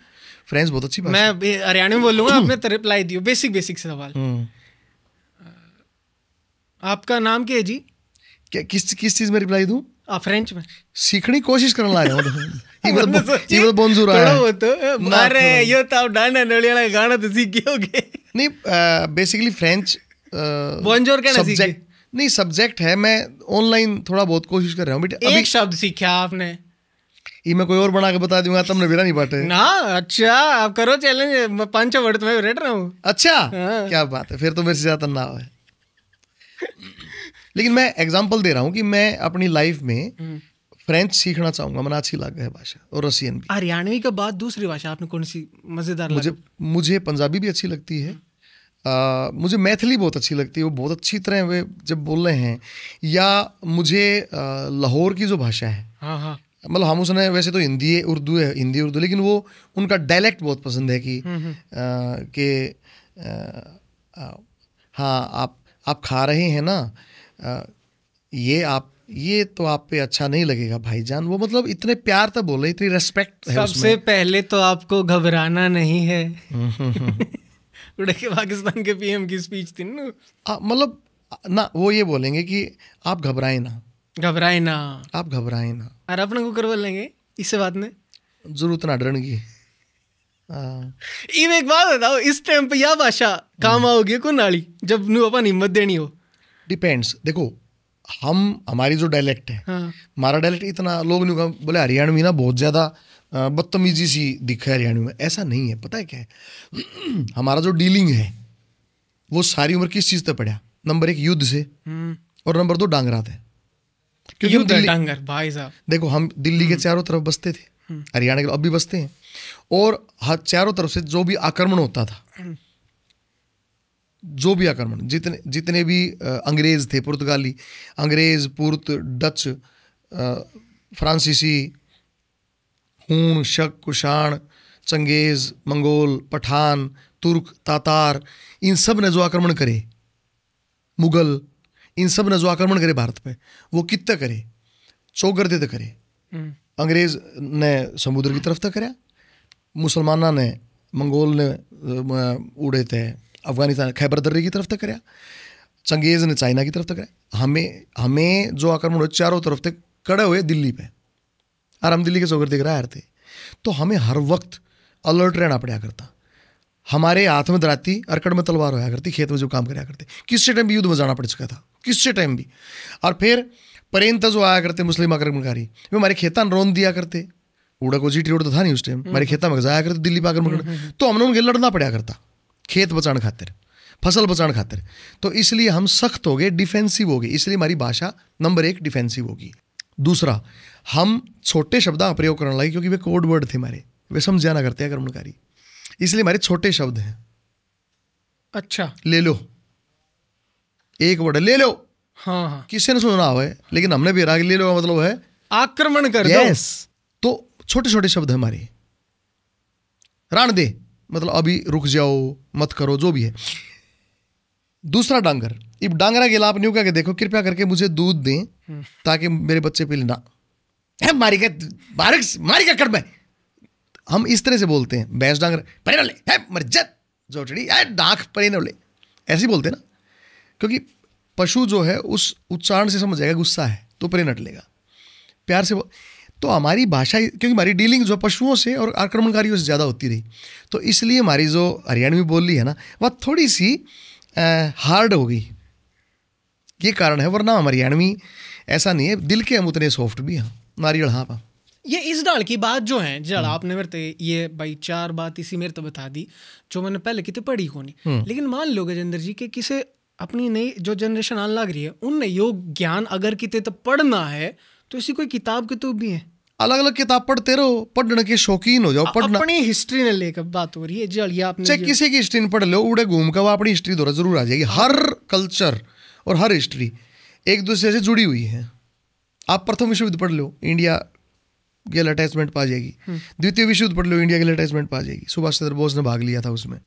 फ्रेंच बहुत अच्छी मैं हरियाणवी में बोलूँगा आपने रिप्लाई दियो बेसिक बेसिक सवाल। हम्म। आपका नाम क्या है जी? क्या किस किस चीज़ में रिप्लाई दूँ? आप फ्रेंच में। सीखने की कोशिश करने लाया हूँ बोंजूर है तो, थोड़ा। यो तो आप डांडा नड़ी गाना तो नहीं बेसिकली फ्रेंच कहना सब्जेक्ट नहीं सब्जेक्ट है मैं ऑनलाइन थोड़ा बहुत कोशिश कर रहा हूँ एक शब्द सीखा आपने। ये मैं कोई और बना के बता दूँगा तुमने मेरा नहीं बांटे। ना अच्छा आप करो चैलेंज मैं पाँचों वर्ड में रेट रहा हूँ। अच्छा? हाँ। क्या बात है फिर तो मेरे से ज़्यादा ना है। लेकिन मैं एग्जांपल दे रहा हूँ कि मैं अपनी लाइफ में फ्रेंच सीखना चाहूँगा मैंने अच्छी लग है भाषा और रसियन भी। हरियाणवी के बाद दूसरी भाषा आपने कौन सी मज़ेदार मुझे मुझे पंजाबी भी अच्छी लगती है। आ, मुझे मैथिली बहुत अच्छी लगती है वो बहुत अच्छी तरह वे जब बोल रहे हैं या मुझे लाहौर की जो भाषा है हाँ हाँ। मतलब हम उसने वैसे तो हिंदी है उर्दू है हिंदी उर्दू लेकिन वो उनका डायलेक्ट बहुत पसंद है कि आ, कि आ, आ, हाँ आप आप खा रहे हैं ना आ, ये आप ये तो आप पे अच्छा नहीं लगेगा भाईजान। वो मतलब इतने प्यार तक बोल रहे इतनी रेस्पेक्ट है सबसे पहले तो आपको घबराना नहीं है। [laughs] उड़े के पाकिस्तान के पीएम की स्पीच थी ना। मतलब ना वो ये बोलेंगे कि आप घबराएँ ना। घबराए ना। आप घबराए ना। अपने को करवा लेंगे इससे बात ने ज़रूरत ना डरन की इव एक बात बताओ इस टाइम पे यह भाषा काम आओगी कौन नाली जब नु अपन हिम्मत देनी हो? डिपेंड्स देखो हम हमारी जो डायलेक्ट है हाँ। हमारा डायलेक्ट इतना लोग नहीं बोले हरियाणवी ना बहुत ज़्यादा बदतमीजी सी दिखा है हरियाणवी में। ऐसा नहीं है पता है क्या है? [clears throat] हमारा जो डीलिंग है वो सारी उम्र किस चीज़ तक पड़ा? नंबर एक युद्ध से हम्म। और नंबर दो डांगरा है। दिल्ली भाई साहब। देखो हम दिल्ली के चारों तरफ़ बसते थे। हरियाणा के अब भी बसते हैं। और हर चारों तरफ़ से जो भी आक्रमण होता था जो भी आक्रमण जितने जितने भी अंग्रेज़ थे पुर्तगाली अंग्रेज़ पुर्त डच फ्रांसीसी हूण शक कुषाण चंगेज मंगोल पठान तुर्क तातार इन सबने जो आक्रमण करे मुगल इन सबने जो आक्रमण करे भारत पे वो कितना करे? चौगरदे तो करे। हम्म, अंग्रेज़ ने समुद्र की तरफ़ तक कराया मुसलमाना ने मंगोल ने उड़े थे अफ़गानिस्तान खैबर दर्रे की तरफ़ तक कराया चंगेज ने चाइना की तरफ़ तक कराया हमें हमें जो आक्रमण हुए चारों तरफ़ तक कड़े हुए दिल्ली पे। और हम दिल्ली के चौगर दिख रहा थे तो हमें हर वक्त अलर्ट रहना पड़ा करता। हमारे हाथ में दराती अरकड़ में तलवार होया करती खेत में जो काम कराया करते। किससे टाइम भी युद्ध में जाना पड़ चुका था? किससे टाइम भी? और फिर परेंत जो आया करते मुस्लिम आक्रमणकारी वे हमारे खेता रोन दिया करते। उड़ा को जीटी रोड तो था नहीं उस टाइम हमारे खेता में जाया करते दिल्ली पे आक्रमण तो हमने उनके लड़ना पड़ा करता। खेत बचाने खातिर फ़सल बचाने खातिर। तो इसलिए हम सख्त हो गए डिफेंसिव हो गए। इसलिए हमारी भाषा नंबर एक डिफेंसिव होगी। दूसरा हम छोटे शब्द प्रयोग करने लगे क्योंकि वे कोड वर्ड थे हमारे। वे समझा ना करते आक्रमणकारी। इसलिए हमारे छोटे शब्द हैं। अच्छा। ले लो। एक वर्ड ले लो। हाँ हाँ। किसी ने सुना हुआ है लेकिन हमने भी राग ले लो का मतलब है आक्रमण कर दो। यस तो छोटे छोटे शब्द है हमारे। राण दे मतलब अभी रुक जाओ मत करो जो भी है। दूसरा डांगर। इब डांगरा के लाभ न्यू क्या के देखो कृपया करके मुझे दूध दें ताकि मेरे बच्चे पी लेना है मारी के बारक मारी का कर में हम इस तरह से बोलते हैं भैंस डांगर परे ले है मर्जत जोटड़ी है डांख परे न ले ऐसे बोलते हैं ना। क्योंकि पशु जो है उस उच्चारण से समझ जाएगा गुस्सा है तो परे नट लेगा। प्यार से तो हमारी भाषा क्योंकि हमारी डीलिंग जो पशुओं से और आक्रमणकारियों से ज़्यादा होती रही तो इसलिए हमारी जो हरियाणवी बोली है ना वह थोड़ी सी हार्ड हो गई। ये कारण है वरना हम हरियाणवी ऐसा नहीं है दिल के हम उतने सॉफ्ट भी हैं नारियल हाँ पा ये इस डाल की बात जो है जड़ आपने मेरे ते ये भाई चार बात इसी मेरे तो बता दी जो मैंने पहले कितने पढ़ी होनी। लेकिन मान लो गजेंद्र जी कि किसे अपनी नई जो जनरेशन आने लग रही है उनने योग ज्ञान अगर किते तो पढ़ना है तो इसी कोई किताब के तो भी है। अलग अलग किताब पढ़ते रहो पढ़ने के शौकीन हो जाओ पढ़ना। अपनी हिस्ट्री ने लेकर बात हो रही है ये आपने चाहे किसी की हिस्ट्री पढ़ लो उड़े घूम वो अपनी हिस्ट्री दोरा ज़रूर आ जाएगी। हर कल्चर और हर हिस्ट्री एक दूसरे से जुड़ी हुई है। आप प्रथम विश्व युद्ध पढ़ लो इंडिया गेल अटैचमेंट पा जाएगी। द्वितीय विश्व युद्ध पढ़ लो इंडिया गेल अटैचमेंट पा जाएगी। सुभाष चंद्र बोस ने भाग लिया था उसमें।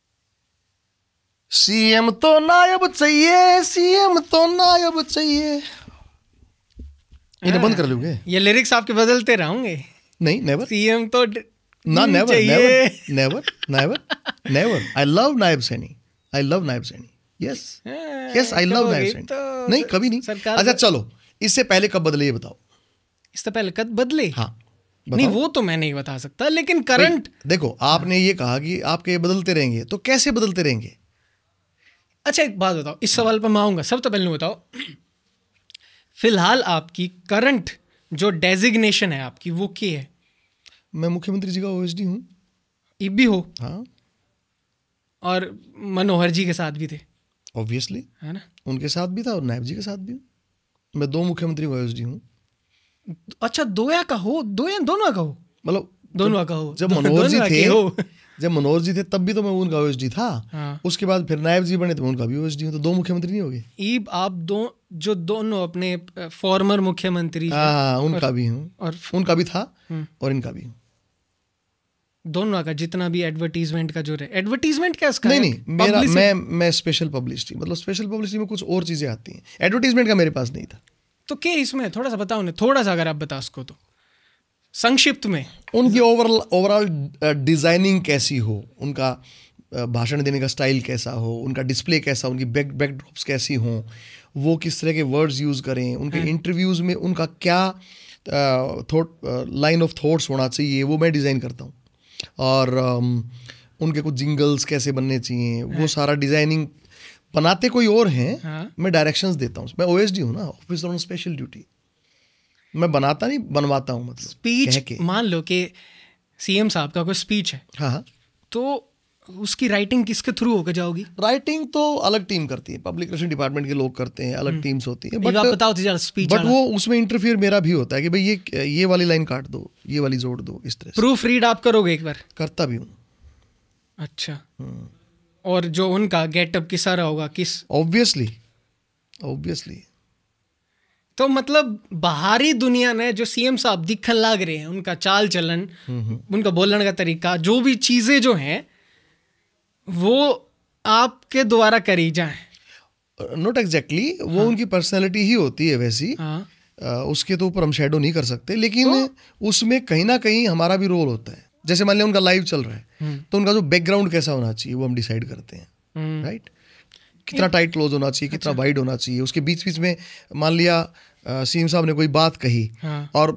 सीएम तो नायब चाहिए सीएम तो नायब चाहिए। इन्हें बंद कर लोगे? ये लिरिक्स आपके बदलते रहोगे। नहीं नेवर सीएम तो ना never never never never never I love Nayab Saini. I love Nayab Saini. Yes yes I love Nayab Saini. तो नहीं कभी नहीं। अच्छा चलो इससे पहले कब बदले ये बताओ। इससे पहले कद बदले? हाँ नहीं वो तो मैं नहीं बता सकता लेकिन करंट देखो आपने ये कहा कि आपके बदलते रहेंगे तो कैसे बदलते रहेंगे? अच्छा एक बात बताओ इस सवाल पर मैं आऊँगा सबसे पहले बताओ। फ़िलहाल आपकी करंट जो डेजिग्नेशन है आपकी वो क्या है? मैं मुख्यमंत्री जी का ओएसडी हूँ। ई भी हो? हाँ। और मनोहर जी के साथ भी थे? ऑब्वियसली है ना? उनके साथ भी था और नायब जी के साथ भी हूँ। मैं दो मुख्यमंत्री का ओएसडी हूँ। अच्छा दोया का हो? दोया दोनों का हो? मतलब दोनों का हो। जब मनोहर जी थे जब मनोहर जी थे तब भी तो मैं उनका ओएसडी था। हाँ। उसके बाद फिर नायब जी बने तो मैं उनका भी ओएसडी हूँ तो दो मुख्यमंत्री नहीं हो गए ईब आप दो जो दोनों अपने फॉर्मर मुख्यमंत्री हाँ। हाँ उनका भी हूँ। और उनका भी था हम्म। और इनका भी हूँ। दोनों का जितना भी एडवर्टीजमेंट का जो रहे। एडवर्टीजमेंट क्या इसका नहीं है? नहीं मेरा मैं मैं स्पेशल पब्लिसिटी मतलब स्पेशल पब्लिसिटी में कुछ और चीज़ें आती हैं। एडवर्टीजमेंट का मेरे पास नहीं था। तो क्या इसमें थोड़ा सा बताओ ना थोड़ा सा अगर आप बता सको तो। संक्षिप्त में। उनकी ओवरऑल ओवरऑल डिज़ाइनिंग कैसी हो? उनका भाषण देने का स्टाइल कैसा हो? उनका डिस्प्ले कैसा उनकी बैक बैकड्रॉप्स कैसी हों? वो किस तरह के वर्ड्स यूज़ करें? उनके इंटरव्यूज़ में उनका क्या थॉट लाइन ऑफ़ थॉट्स होना चाहिए वो मैं डिज़ाइन करता हूँ। और अम, उनके कुछ जिंगल्स कैसे बनने चाहिए? वो सारा डिज़ाइनिंग बनाते कोई और हैं हाँ। मैं डायरेक्शंस देता हूँ। मैं ओएसडी हूँ ना ऑफिसर ऑन स्पेशल ड्यूटी मैं बनाता नहीं बनवाता हूँ मतलब स्पीच मान लो कि सीएम साहब का कोई स्पीच है। हाँ हाँ। तो उसकी राइटिंग किसके थ्रू होकर जाओगी? राइटिंग तो अलग टीम करती है। पब्लिक रिलेशन डिपार्टमेंट के लोग करते हैं अलग टीम्स होती हैं बट आप बताओ तो स्पीच बट वो उसमें इंटरफियर मेरा भी होता है कि भाई ये ये वाली लाइन काट दो ये वाली जोड़ दो इस तरह प्रूफ रीड आप करोगे एक बार? करता भी हूँ। अच्छा। हम्म। और जो उनका गेटअप किसा रहा होगा किस? ऑब्वियसली ऑब्वियसली तो मतलब बाहरी दुनिया में जो सीएम साहब दिखन लाग रहे हैं उनका चाल चलन उनका बोलने का तरीका जो भी चीज़ें जो हैं वो आपके द्वारा करी जाए। नॉट एग्जैक्टली वो हाँ. उनकी पर्सनैलिटी ही होती है वैसी। हाँ। अ, उसके तो ऊपर हम शेडो नहीं कर सकते लेकिन तो? उसमें कहीं ना कहीं हमारा भी रोल होता है। जैसे मान लिया उनका लाइव चल रहा है तो उनका जो बैकग्राउंड कैसा होना चाहिए वो हम डिसाइड करते हैं हम्म, राइट कितना टाइट क्लोज होना चाहिए कितना वाइड होना चाहिए। उसके बीच बीच में मान लिया सीएम साहब ने कोई बात कही हाँ। और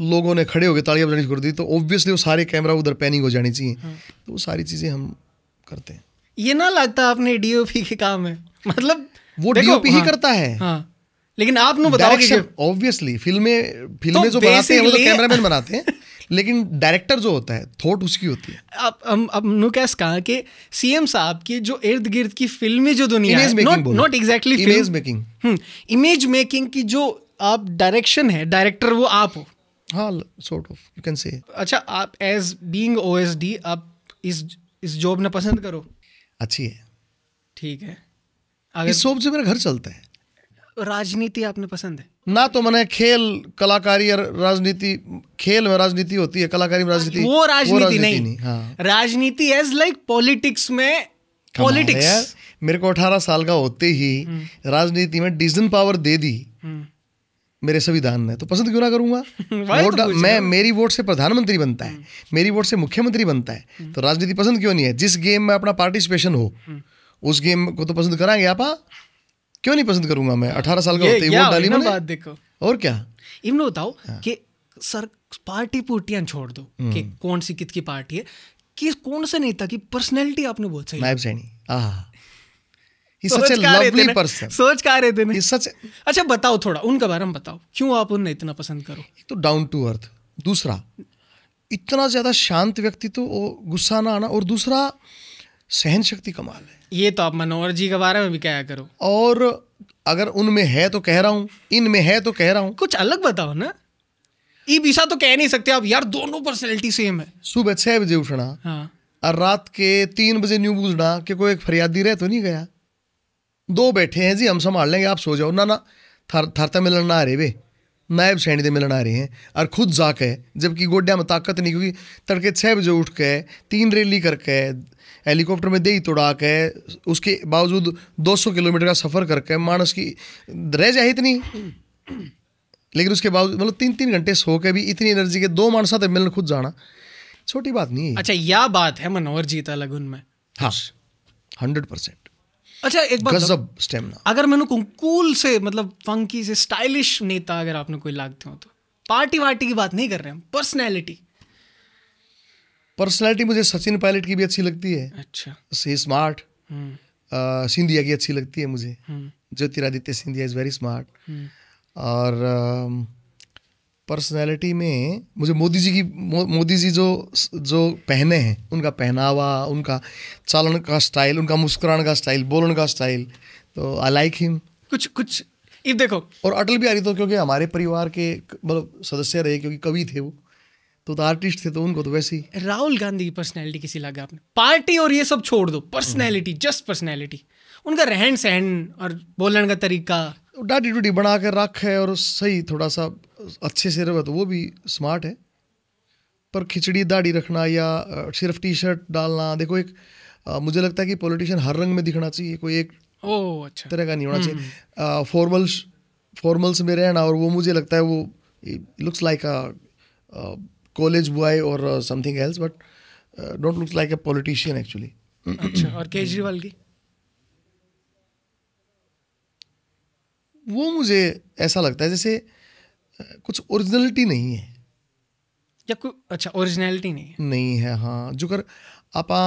लोगों ने खड़े होकर तालियाँ बजानी शुरू कर दी तो ऑब्वियसली वो सारे कैमरा उधर पैनिंग हो जानी चाहिए। हाँ। तो वो सारी चीज़ें हम करते हैं। ये ना लगता आपने डीओपी के काम है। मतलब वो डीओपी ही हाँ, करता है। हाँ। लेकिन आप कि ऑब्वियसली फ़िल्में फ़िल्में तो जो बनाते हैं वो तो कैमरामैन बनाते हैं। लेकिन डायरेक्टर जो होता है थॉट उसकी होती है। अब हम अब नु कैसे कहा कि सीएम साहब की जो इर्द गिर्द की फिल्मी जो दुनिया इमेज है making not exactly image making image making की जो आप डायरेक्शन है डायरेक्टर वो आप हो। हाँ sort of you can say अच्छा आप एज बीइंग ओएसडी आप इस इस जॉब ने पसंद करो। अच्छी है। ठीक है। अगर इस शॉप से मेरा घर चलता है। राजनीति आपने पसंद है? ना तो मैंने खेल कलाकारी और राजनीति खेल में राजनीति होती है कलाकारी में राजनीति वो राजनीति नहीं, हाँ। राजनीति एज लाइक पॉलिटिक्स में है पॉलिटिक्स मेरे को अठारह साल का होते ही हम्म। राजनीति में डिसीज़न पावर दे दी। मेरे संविधान ने तो पसंद क्यों ना करूँगा? [laughs] वोट तो मैं मेरी वोट से प्रधानमंत्री बनता है हम्म। मेरी वोट से मुख्यमंत्री बनता है तो राजनीति पसंद क्यों नहीं है? जिस गेम में अपना पार्टिसिपेशन हो हम्म। उस गेम को तो पसंद कराएँगे आप क्यों नहीं पसंद करूँगा मैं? अठारह साल का होते ही वोट डाली मैंने। बात देखो। और क्या? इमने बताओ हाँ। कि सर पार्टी पुर्टियाँ छोड़ दो हम्म। कि कौन सी कित की पार्टी है? कि कौन से नेता की पर्सनैलिटी आपने बहुत सही नायब सैनी आह। ही सोच कहाँ रहे थे लवली पर्सन सोच कहा रहे थे ना? सच अच्छा बताओ थोड़ा उनके बारे में बताओ। क्यों आप उन्हें इतना पसंद करो? एक तो डाउन टू अर्थ दूसरा इतना ज़्यादा शांत व्यक्ति तो गुस्सा ना आना। और दूसरा सहन शक्ति कमाल है। ये तो आप मनोहर जी के बारे में भी क्या करो। और अगर उनमें है तो कह रहा हूँ इनमें है तो कह रहा हूँ। कुछ अलग बताओ ना। ई बीसा तो कह नहीं सकते आप यार दोनों पर्सनैलिटी सेम है। सुबह छह बजे उठना हाँ। और रात के तीन बजे न्यू बूझना कि कोई एक फरियादी रह तो नहीं गया। दो बैठे हैं जी हम संभाल लेंगे आप सो जाओ। ना ना थार थारता मिलन ना आ रहे वे। नायब सैनी दे मिलन आ रहे हैं और खुद जाके जबकि गोड्या में ताकत नहीं क्योंकि तड़के छः बजे उठ के तीन रैली करके हेलीकॉप्टर में दे ही तोड़ा के उसके बावजूद 200 किलोमीटर का सफ़र करके मानस की रह जाए इतनी। लेकिन उसके बावजूद मतलब तीन तीन घंटे सो के भी इतनी एनर्जी के दो मानसा तक मिलन खुद जाना छोटी बात नहीं है। अच्छा यह बात है मनोहर जी था लगुन में? हाँ हंड्रेड परसेंट। अच्छा एक बात गजब स्टेमिना अगर मैंने कूल से मतलब फंकी से स्टाइलिश नेता अगर आपने कोई लागते हो तो पार्टी वार्टी की बात नहीं कर रहे हम पर्सनैलिटी पर्सनैलिटी मुझे सचिन पायलट की भी अच्छी लगती है। अच्छा। सी स्मार्ट हम्म। सिंधिया की अच्छी लगती है मुझे। हम्म। Jyotiraditya Scindia is very smart और पर्सनैलिटी में मुझे मोदी जी की मो, मोदी जी जो जो पहने हैं उनका पहनावा उनका चालन का स्टाइल उनका मुस्कुराने का स्टाइल बोलने का स्टाइल तो आई लाइक हिम कुछ कुछ इफ़ देखो। और अटल बिहारी तो क्योंकि हमारे परिवार के मतलब सदस्य रहे क्योंकि कवि थे वो। तो, तो आर्टिस्ट थे तो उनको तो वैसे ही। राहुल गांधी की पर्सनैलिटी किसी लगा आपने? पार्टी और ये सब छोड़ दो। पर्सनैलिटी जस्ट पर्सनैलिटी उनका रहन सहन और बोलने का तरीका। डाटी डूटी बना के रख है और सही थोड़ा सा अच्छे से रहे तो वो भी स्मार्ट है। पर खिचड़ी दाढ़ी रखना या सिर्फ़ टी शर्ट डालना देखो एक अ, मुझे लगता है कि पॉलिटिशियन हर रंग में दिखना चाहिए कोई एक ओह अच्छा। तरह का नहीं होना चाहिए। फॉर्मल्स फॉर्मल्स में रहना और वो मुझे लगता है वो looks like a college boy और something else but don't looks like a politician actually अच्छा और केजरीवाल की? वो मुझे ऐसा लगता है जैसे कुछ ओरिजिनलिटी नहीं है। या कोई अच्छा ओरिजिनलिटी नहीं है। नहीं है हाँ। जो कर आपा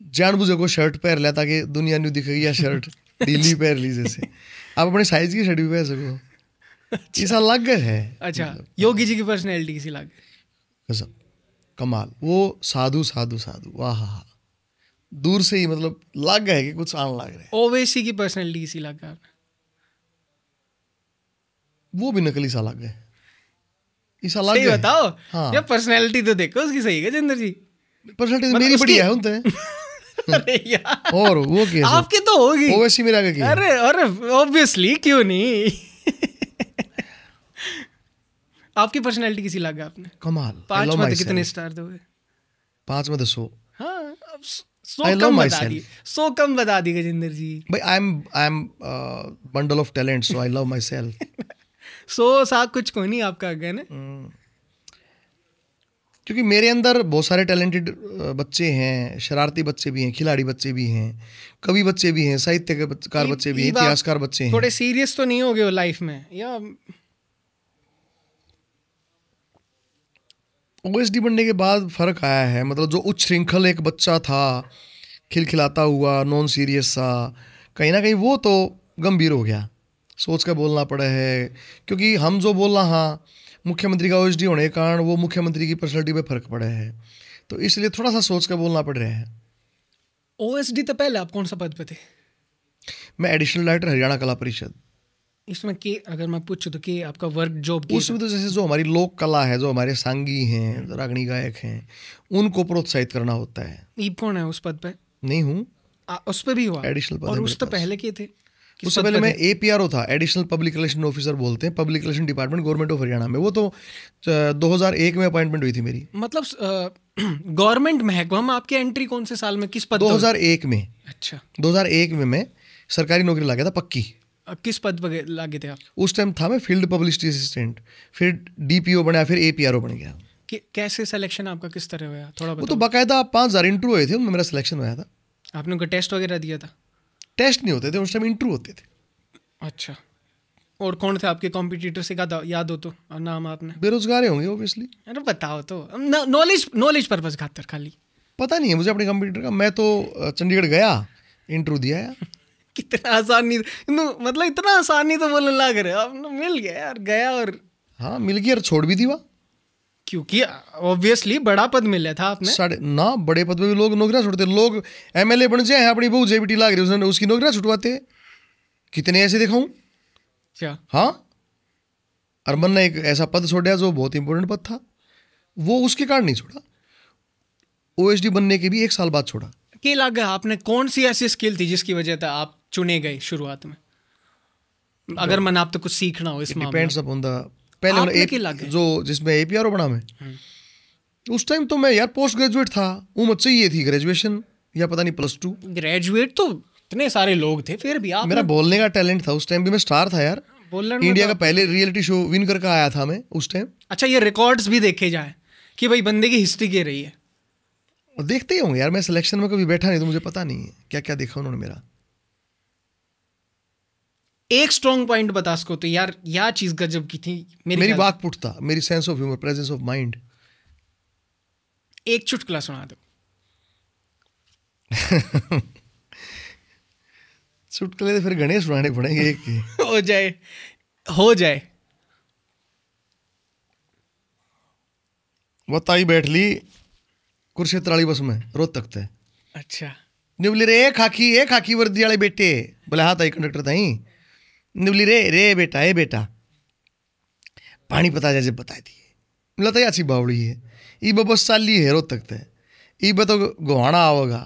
जान बुझे को शर्ट पहन लिया ताकि दुनिया नहीं दिखेगी या शर्ट [laughs] ढीली पहन ली जैसे। आप अपने साइज़ की शर्ट भी पहन सको। [laughs] ऐसा अलग है। अच्छा योगी जी की पर्सनैलिटी किसी लग? गजब कमाल। वो साधु साधु साधु। वाह हा दूर से ही मतलब लग गया है कि कुछ आने लग रहा है। ओवेसी की पर्सनैलिटी किसी लग आपने वो भी नकली सा लग गया ऐसा लग सही गया बताओ। हाँ। या पर्सनैलिटी तो देखो उसकी सही है जिंदर जी? पर्सनैलिटी तो मतलब मेरी बढ़िया है। उनते [laughs] अरे यार। और वो आपकी तो होगी। मेरे अरे अरे ऑब्वियसली क्यों नहीं? आपकी पर्सनैलिटी किसी लगा आपने? कमाल। पाँच में. कितने स्टार दोगे? पाँच में तो सौ। हाँ अब I कम बता दी। सौ कम बता दी गजेंद्र जी। भाई I am I am bundle of talent so I love my self सौ सात कुछ कोई नहीं आपका आगे ना? क्योंकि मेरे अंदर बहुत सारे टैलेंटेड बच्चे हैं शरारती बच्चे भी हैं खिलाड़ी बच्चे भी हैं कवि बच्चे भी हैं साहित्यकार बच्चे भी हैं इतिहासकार बच्चे हैं। थोड़े सीरियस तो नहीं हो गए लाइफ में। या ओएसडी बनने के बाद फ़र्क आया है। मतलब जो उच्च श्रृंखल एक बच्चा था खिलखिलाता हुआ नॉन सीरियस सा कहीं ना कहीं वो तो गंभीर हो गया। सोच कर बोलना पड़ा है क्योंकि हम जो बोल रहा हाँ मुख्यमंत्री का ओएसडी होने के कारण वो मुख्यमंत्री की पर्सनैलिटी पे फ़र्क पड़ा है। तो इसलिए थोड़ा सा सोच कर बोलना पड़ रहा है। ओएसडी तो पहले आप कौन सा पद पे थे? मैं एडिशनल डायरेक्टर हरियाणा कला परिषद। इसमें के अगर मैं पूछूँ तो के आपका वर्क जॉब उसमें तो जैसे जो हमारी लोक कला है जो हमारे सांगी हैं रागणी गायक हैं उनको प्रोत्साहित करना होता है। ईप कौन है उस पद पे? नहीं हूँ। उस पे भी हुआ? Additional पद और उस तो पहले के थे? उससे पहले मैं ए पी आर ओ था एडिशनल पब्लिक रिलेशन ऑफिसर बोलते हैं public relation department government of Haryana में। वो तो दो हज़ार एक में अपॉइंटमेंट हुई थी मेरी। मतलब गवर्नमेंट [clears throat] महकमा में आपकी एंट्री कौन से साल में किस पद दो पे हुई? हज़ार एक में। अच्छा। दो हज़ार एक में मैं सरकारी नौकरी लगा था पक्की। किस पद पर लागे थे आप? उस टाइम था मैं फ़ील्ड पब्लिसिटी असिस्टेंट फिर डीपीओ बना फिर ए पी आर ओ बन गया। कैसे सिलेक्शन आपका किस तरह हुआ? थोड़ा वो तो बाकायदा पाँच हज़ार इंटरव्यू हुए थे उनमें मेरा सिलेक्शन हुआ था। आपने उनका टेस्ट वगैरह दिया था? टेस्ट नहीं होते थे उस टाइम इंटरव्यू होते थे। अच्छा। और कौन थे आपके कॉम्पिटिटर से का याद हो तो और नाम आपने? बेरोजगार होंगे ऑब्वियसली अरे बताओ तो। नॉलेज नॉलेज पर्पज खातर खाली। पता नहीं है मुझे अपने कंप्यूटर का। मैं तो चंडीगढ़ गया इंटरव्यू दिया कितना आसान नहीं मतलब इतना आसान नहीं तो बोलने लग रहे अब मिल गया यार गया और हाँ मिल गया और छोड़ भी दी वहाँ। क्योंकि ऑब्वियसली बड़ा पद मिला था आपने। साढ़े ना बड़े पद पे भी लोग नौकरियाँ छोड़ते लोग एमएलए बन जाए अपनी बहू जेबीटी लाग रही उसने उसकी नौकरियाँ छुटवाते कितने ऐसे दिखाऊँ? क्या? हाँ। और मन ने एक ऐसा पद छोड़ा जो बहुत इंपॉर्टेंट पद था। वो उसके कारण नहीं छोड़ा। ओ बनने के भी एक साल बाद छोड़ा। क्या लगा आपने कौन सी ऐसी स्किल थी जिसकी वजह से आप चुने गए शुरुआत में। अगर मन आप तो कुछ सीखना हो इस डिपेंड्स अपॉन द पहले है? जो जिसमें एपीआर बना मैं उस टाइम तो मैं यार पोस्ट ग्रेजुएट था उम्र चाहिए थी ग्रेजुएशन या पता नहीं प्लस टू ग्रेजुएट तो इतने सारे लोग थे फिर भी आप मेरा बोलने का टैलेंट था उस टाइम भी मैं स्टार था यार। इंडिया तो- का पहले रियलिटी शो विन करके आया था मैं उस टाइम अच्छा ये रिकॉर्ड्स भी देखे जाए कि भाई बंदे की हिस्ट्री क्या रही है। देखते ही होंगे यार मैं सिलेक्शन में कभी बैठा नहीं तो मुझे पता नहीं है। क्या क्या देखा उन्होंने मेरा। एक स्ट्रॉन्ग पॉइंट बता सको तो यार या चीज़ गजब की थी मेरी, मेरी वाकपुट था मेरी sense of humour presence of mind एक चुटकुला सुना दो। [laughs] चुटकुले तो फिर गणेश सुनाने पड़ेंगे एक के। [laughs] हो जाए हो जाए। वो ताई बैठ ली कुरुक्षेत्र वाली बस में रोज तकते अच्छा। निवली रे ए खाकी ए खाकी वर्दी वाले बेटे बोले हाँ ताई कंडक्टर ताई। निवली रे रे बेटा, ए बेटा। पानी पता जाए बता दिए बोला ताई अच्छी बावड़ी है। ई बस चाली है रोज तकते ई तो गुहाना आओगा।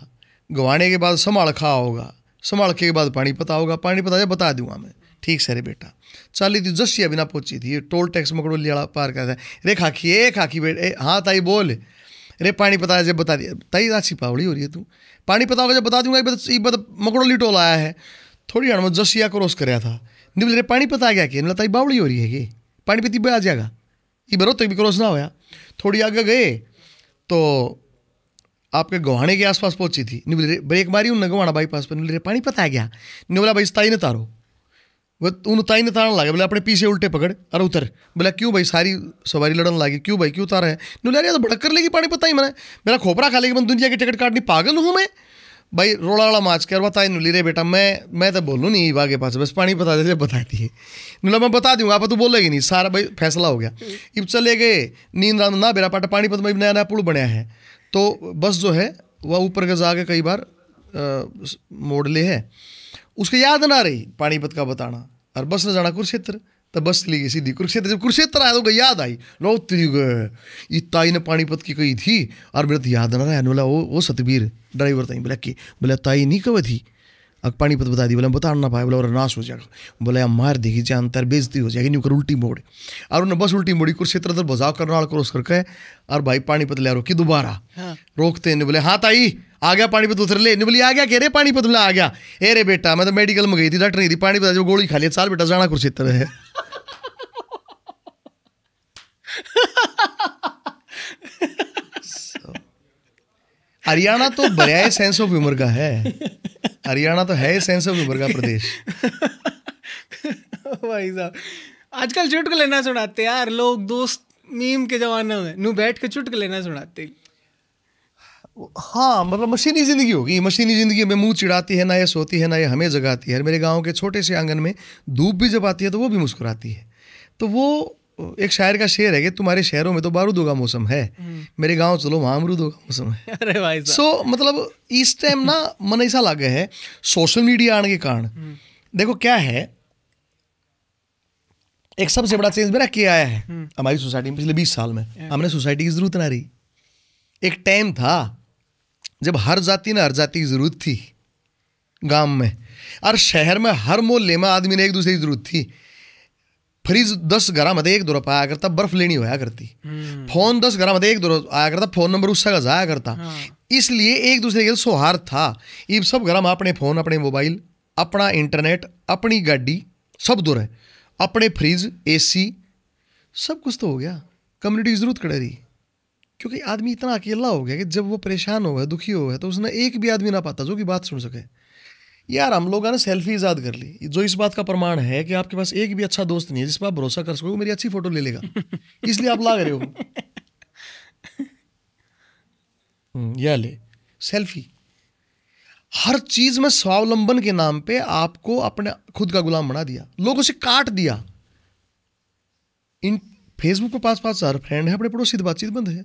गुहाने के बाद संभाल खा होगा संभाल के बाद पानी पता होगा पानी पता जाए, बता दूँगा मैं। ठीक से रे बेटा। चाली थी जस्सिया बिना पहुँची थी। टोल टैक्स मकड़ोली वाला पार करता है। रे खाकी ए खाकी बेटे हाँ ताई बोल। रे पानी पता है जब बता दिया। ताई अच्छी पावड़ी हो रही है तू। पानी पता होगा, जब बता दूँगा ये बता मकड़ोली टोल आया है। थोड़ी हड़ में जसिया क्रॉस कराया था। पता आ गया कि? ताई बावड़ी हो रही है ये। पानी पीती आ जाएगा। ये बरो तक भी क्रॉस ना होया। थोड़ी आगे गए तो आपके गवाने के आसपास पहुँची थी। निबल रे ब्रेक मारी उन गवाना बाईपास पर। निबल रे पानी पता आ गया। निबला भाई ताई ने तारो। वो उन ताई ने तारन लगे। बोले, अपने पीछे उल्टे पकड़, अरे, उतर। बोला, क्यों भाई, सारी सवारी लड़न लगी? क्यों भाई, क्यों उतारा है? यार ये तो भड़क कर लेगी पानी पता ही मैंने मेरा खोपरा खा लेगी मैं दुनिया की टिकट काटनी। पागल हूँ मैं। भाई, रोड़ा वाला माच कर बताई नुली रे बेटा, मैं मैं तो बोलूँ नहीं आगे पास, बस पानी बता दे, बता दिए। नुला मैं बता दूँगा, आप तो बोलेगी नहीं, सारा भाई फैसला हो गया। इब चले गए, नींद रात ना बेरा, पाटा पानी पत में नया नया पुल बनया है। तो बस जो है, वह ऊपर का जाके कई बार मोड़ ले है। उसको याद ना रही पानीपत का बताना, और बस ने जाना कुरुक्षेत्र। तो गई सीधी। कुरुक्षेत्र, जब कुरुक्षेत्र आया तो गई याद आई। लो ये ताई ने पानीपत की कही थी, और मेरे तो याद ना रहा बोला वो वो सतबीर ड्राइवर ताई बोला कि, बोला, ताई नहीं कब थी? पानीपत बता दी बोला बता ना पाया बोला और नाश हो जाएगा। बोला यार मार देगी जान तर बेजती हो जाएगी। न्यू कर उल्टी मोड़। और उन्हें बस उल्टी मोड़ी कुरुक्षेत्र तो बजाव करने करना क्रॉस करके और भाई पानीपत ले रोकी दोबारा। हाँ। रोकते ने बोले हाँ ताई आ गया पानीपत उतर ले। नहीं बोली आ गया कह रे पानीपत में आ गया। ए रे बेटा मैं तो मेडिकल में गई थी डॉक्टर नहीं थी पानीपत जो गोली खा लिया चाल बेटा जाना कुरुक्षेत्र है। [laughs] हरियाणा तो बड़ा सेंस ऑफ़ ह्यूमर का है। हरियाणा तो है सेंस ऑफ़ ह्यूमर का प्रदेश। [laughs] भाई साहब आजकल चुटकुले ना सुनाते यार लोग दोस्त मीम के जमाने में। नू बैठ के चुटकुले ना सुनाते हाँ मतलब मशीनी ज़िंदगी होगी। मशीनी ज़िंदगी में मुँह चिढ़ाती है ना ये सोती है ना ये हमें जगाती है। मेरे गाँव के छोटे से आँगन में धूप भी जब आती है तो वो भी मुस्कुराती है। तो वो एक शायर का शेर है कि तुम्हारे शहरों में तो बारूदों का मौसम है। मेरे गाँव चलो वहाँ अमरूदों का मौसम है। [laughs] अरे भाई सो मतलब इस टाइम ना मन ऐसा लगे है सोशल मीडिया आने के कारण। देखो क्या है एक सबसे बड़ा चेंज मेरा क्या आया है। हमारी सोसाइटी में पिछले बीस साल में हमने सोसाइटी की ज़रूरत ना रही। एक टाइम था जब हर जाति ने हर जाति की ज़रूरत थी गाँव में। और शहर में हर मोहल्ले में आदमी ने एक दूसरे की ज़रूरत थी। फ्रिज दस घर में एक दो आया करता बर्फ़ लेनी होया करती। फ़ोन दस घर में एक दो आया करता फ़ोन नंबर उसका का जाया करता। इसलिए एक दूसरे के सौहार्द था। ये सब घर में अपने फ़ोन अपने मोबाइल अपना इंटरनेट अपनी गाड़ी सब दूर है। अपने फ्रिज एसी सब कुछ तो हो गया। कम्युनिटी ज़रूरत कड़े रही। क्योंकि आदमी इतना अकेला हो गया कि जब वो परेशान हो गया दुखी हो गया तो उसने एक भी आदमी ना पाता जो कि बात सुन सके। यार हम लोगों ने सेल्फी ईजाद कर ली। जो इस बात का प्रमाण है कि आपके पास एक भी अच्छा दोस्त नहीं है जिस पर आप भरोसा कर सको मेरी अच्छी फ़ोटो ले लेगा। इसलिए आप ला रहे हो। हम्म, या ले। सेल्फी। हर चीज़ में स्वावलंबन के नाम पे आपको अपने खुद का गुलाम बना दिया। लोगों से काट दिया। इन फेसबुक पे पाँच पाँच हज़ार फ्रेंड है अपने पड़ोसी से बातचीत बंद है।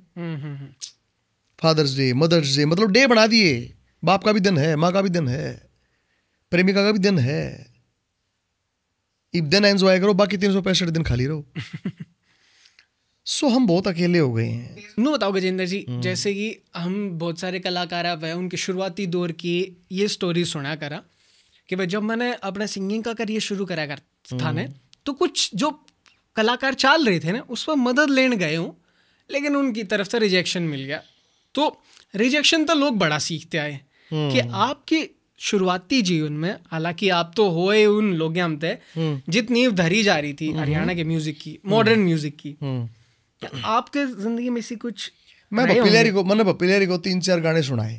फादर्स डे मदर्स डे मतलब डे बना दिए। बाप का भी दिन है माँ का भी दिन है। प्रेमिका का भी दिन है। इब दिन एंजॉय करो बाकी तीन सौ पैंसठ दिन खाली रहो। [laughs] सो हम बहुत अकेले हो गए हैं। नो बताओ गजेंद्र जी जैसे कि हम बहुत सारे कलाकार आप हैं उनके शुरुआती दौर की ये स्टोरी सुना करा कि भाई जब मैंने अपना सिंगिंग का करियर शुरू करा कर था ने तो कुछ जो कलाकार चाल रहे थे ना उस पर मदद लेने गए हूँ लेकिन उनकी तरफ़ से रिजेक्शन मिल गया। तो रिजेक्शन तो लोग बड़ा सीखते आए कि आपकी शुरुआती जीवन में हालाँकि आप तो होए उन लोग हम थे जितनी धरी जा रही थी हरियाणा के म्यूज़िक की मॉडर्न म्यूज़िक की। आपके ज़िंदगी में ऐसी कुछ मैं पपिलेरी को मैंने पपिलेरी को तीन चार गाने सुनाए।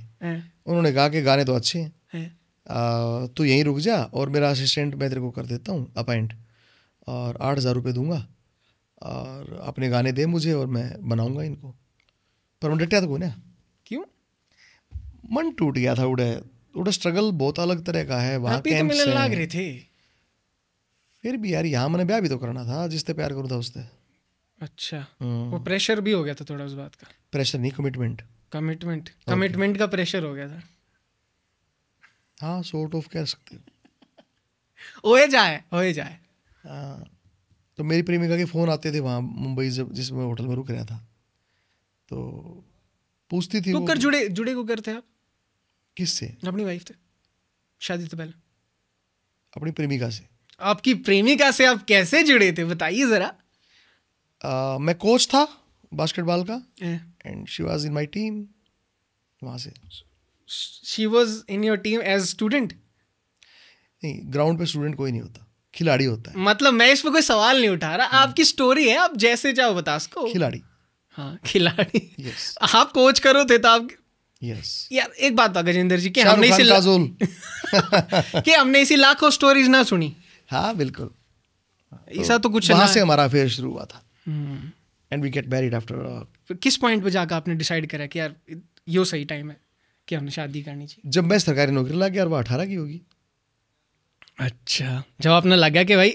उन्होंने कहा कि गाने तो अच्छे हैं। हैं? तू यहीं रुक जा और मेरा असिस्टेंट मैं तेरे को कर देता हूँ अपॉइंट और आठ हज़ार रुपये दूँगा। और अपने गाने दे मुझे और मैं बनाऊँगा इनको। पर मैं डटिया तो को ना? क्यों? मन टूट गया था उड़े उड़े स्ट्रगल बहुत अलग तरह का है वहाँ ही तो मिलने लाग हैं। रहे थे। फिर भी यार यहाँ मैंने ब्याह भी तो करना था जिससे प्यार करूँ था उससे। अच्छा। हम्म। वो प्रेशर भी हो गया था थोड़ा उस बात का। प्रेशर नहीं कमिटमेंट कमिटमेंट कमिटमेंट का प्रेशर हो गया था। हाँ सॉर्ट ऑफ़ कह सकते हो। होए जाए होए जाए। हाँ। तो मेरी प्रेमिका के फ़ोन आते थे वहाँ मुंबई जब जिस मैं होटल में रुक रहा था। तो पूछती थी कुकर जुड़े जुड़े कुकर थे आप? किससे? अपनी वाइफ थे शादी से पहले। अपनी प्रेमिका से। आपकी प्रेमिका से आप कैसे जुड़े थे? बताइए जरा। मैं कोच था बास्केटबॉल का। And she was in my team वहाँ से। She was in your team as student नहीं ग्राउंड पे स्टूडेंट कोई नहीं होता। खिलाड़ी होता है। मतलब मैं इस पर कोई सवाल नहीं उठा रहा। आपकी स्टोरी है आप जैसे जाओ बता सको। खिलाड़ी। हाँ खिलाड़ी। यस आप कोच करो थे तो आप यार एक बात था गजेंद्र जी कि हमने इसी कि [laughs] हमने इसी लाखों स्टोरीज ना सुनी। हाँ बिल्कुल. ऐसा तो कुछ वहाँ से हमारा अफेयर शुरू हुआ था। And we get married after किस पॉइंट पे जाकर आपने डिसाइड करा कि यार यो सही टाइम है कि हमने शादी करनी चाहिए? जब मैं सरकारी नौकरी लगा यार वो अठारह की होगी। अच्छा। जब आपने लगा कि भाई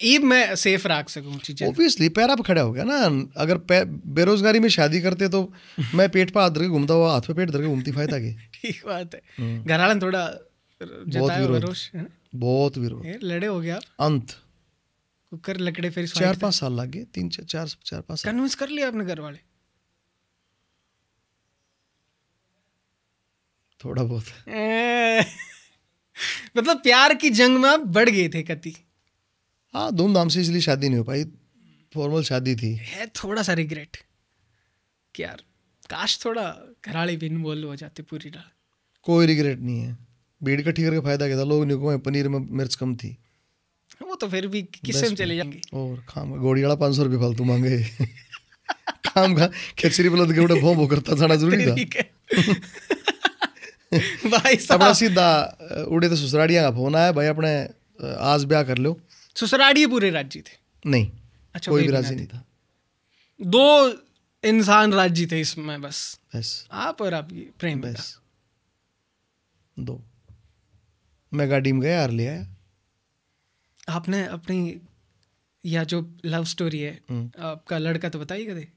ईब मैं सेफ़ रख सकूँ चीज़ें। ऑब्वियसली पैर आप खड़ा हो गया ना। अगर बेरोजगारी में शादी करते तो मैं पेट पर हाथ धर के घूमता हुआ हाथ पे पेट धर के घूमती फ़ायदा के। [laughs] ठीक बात है। घर वाले थोड़ा जताया विरोध। है बहुत विरोध। लड़े हो गया अंत। कुकर लकड़े फिर चार पाँच साल लग गए तीन चार चार चार पाँच साल। कन्विंस कर लिया अपने घर वाले थोड़ा बहुत। मतलब प्यार की जंग में आप बढ़ गए थे कति। हाँ धूमधाम से इसलिए शादी नहीं हो पाई। फॉर्मल शादी थी। है थोड़ा सा रिग्रेट कि यार काश थोड़ा घराड़े भी इन्वॉल्व हो जाते पूरी रात। कोई रिग्रेट नहीं है। भीड़ इकट्ठी करके फ़ायदा क्या था। लोग नहीं को पनीर में मिर्च कम थी। वो तो फिर भी किससे में चले जाएँगे? और खाम गोड़ी वाला पाँच सौ रुपये फालतू मांगे। काम का खिचड़ी बलद के उड़े भों करता जाना ज़रूरी था। [laughs] भाई अपना साहब सीधा उड़े तो ससुराड़िया का फ़ोन आया भाई अपने आज ब्याह कर लो। ससुराड़ी पूरे राज्य थे। नहीं अच्छा कोई भी राज्य नहीं था। दो इंसान राज्य थे इसमें बस। बस। आप और आप प्रेम बस। दो। मैं गाड़ी में गया ले आया। आपने अपनी या जो लव स्टोरी है हम्म। आपका लड़का तो बताइए कदे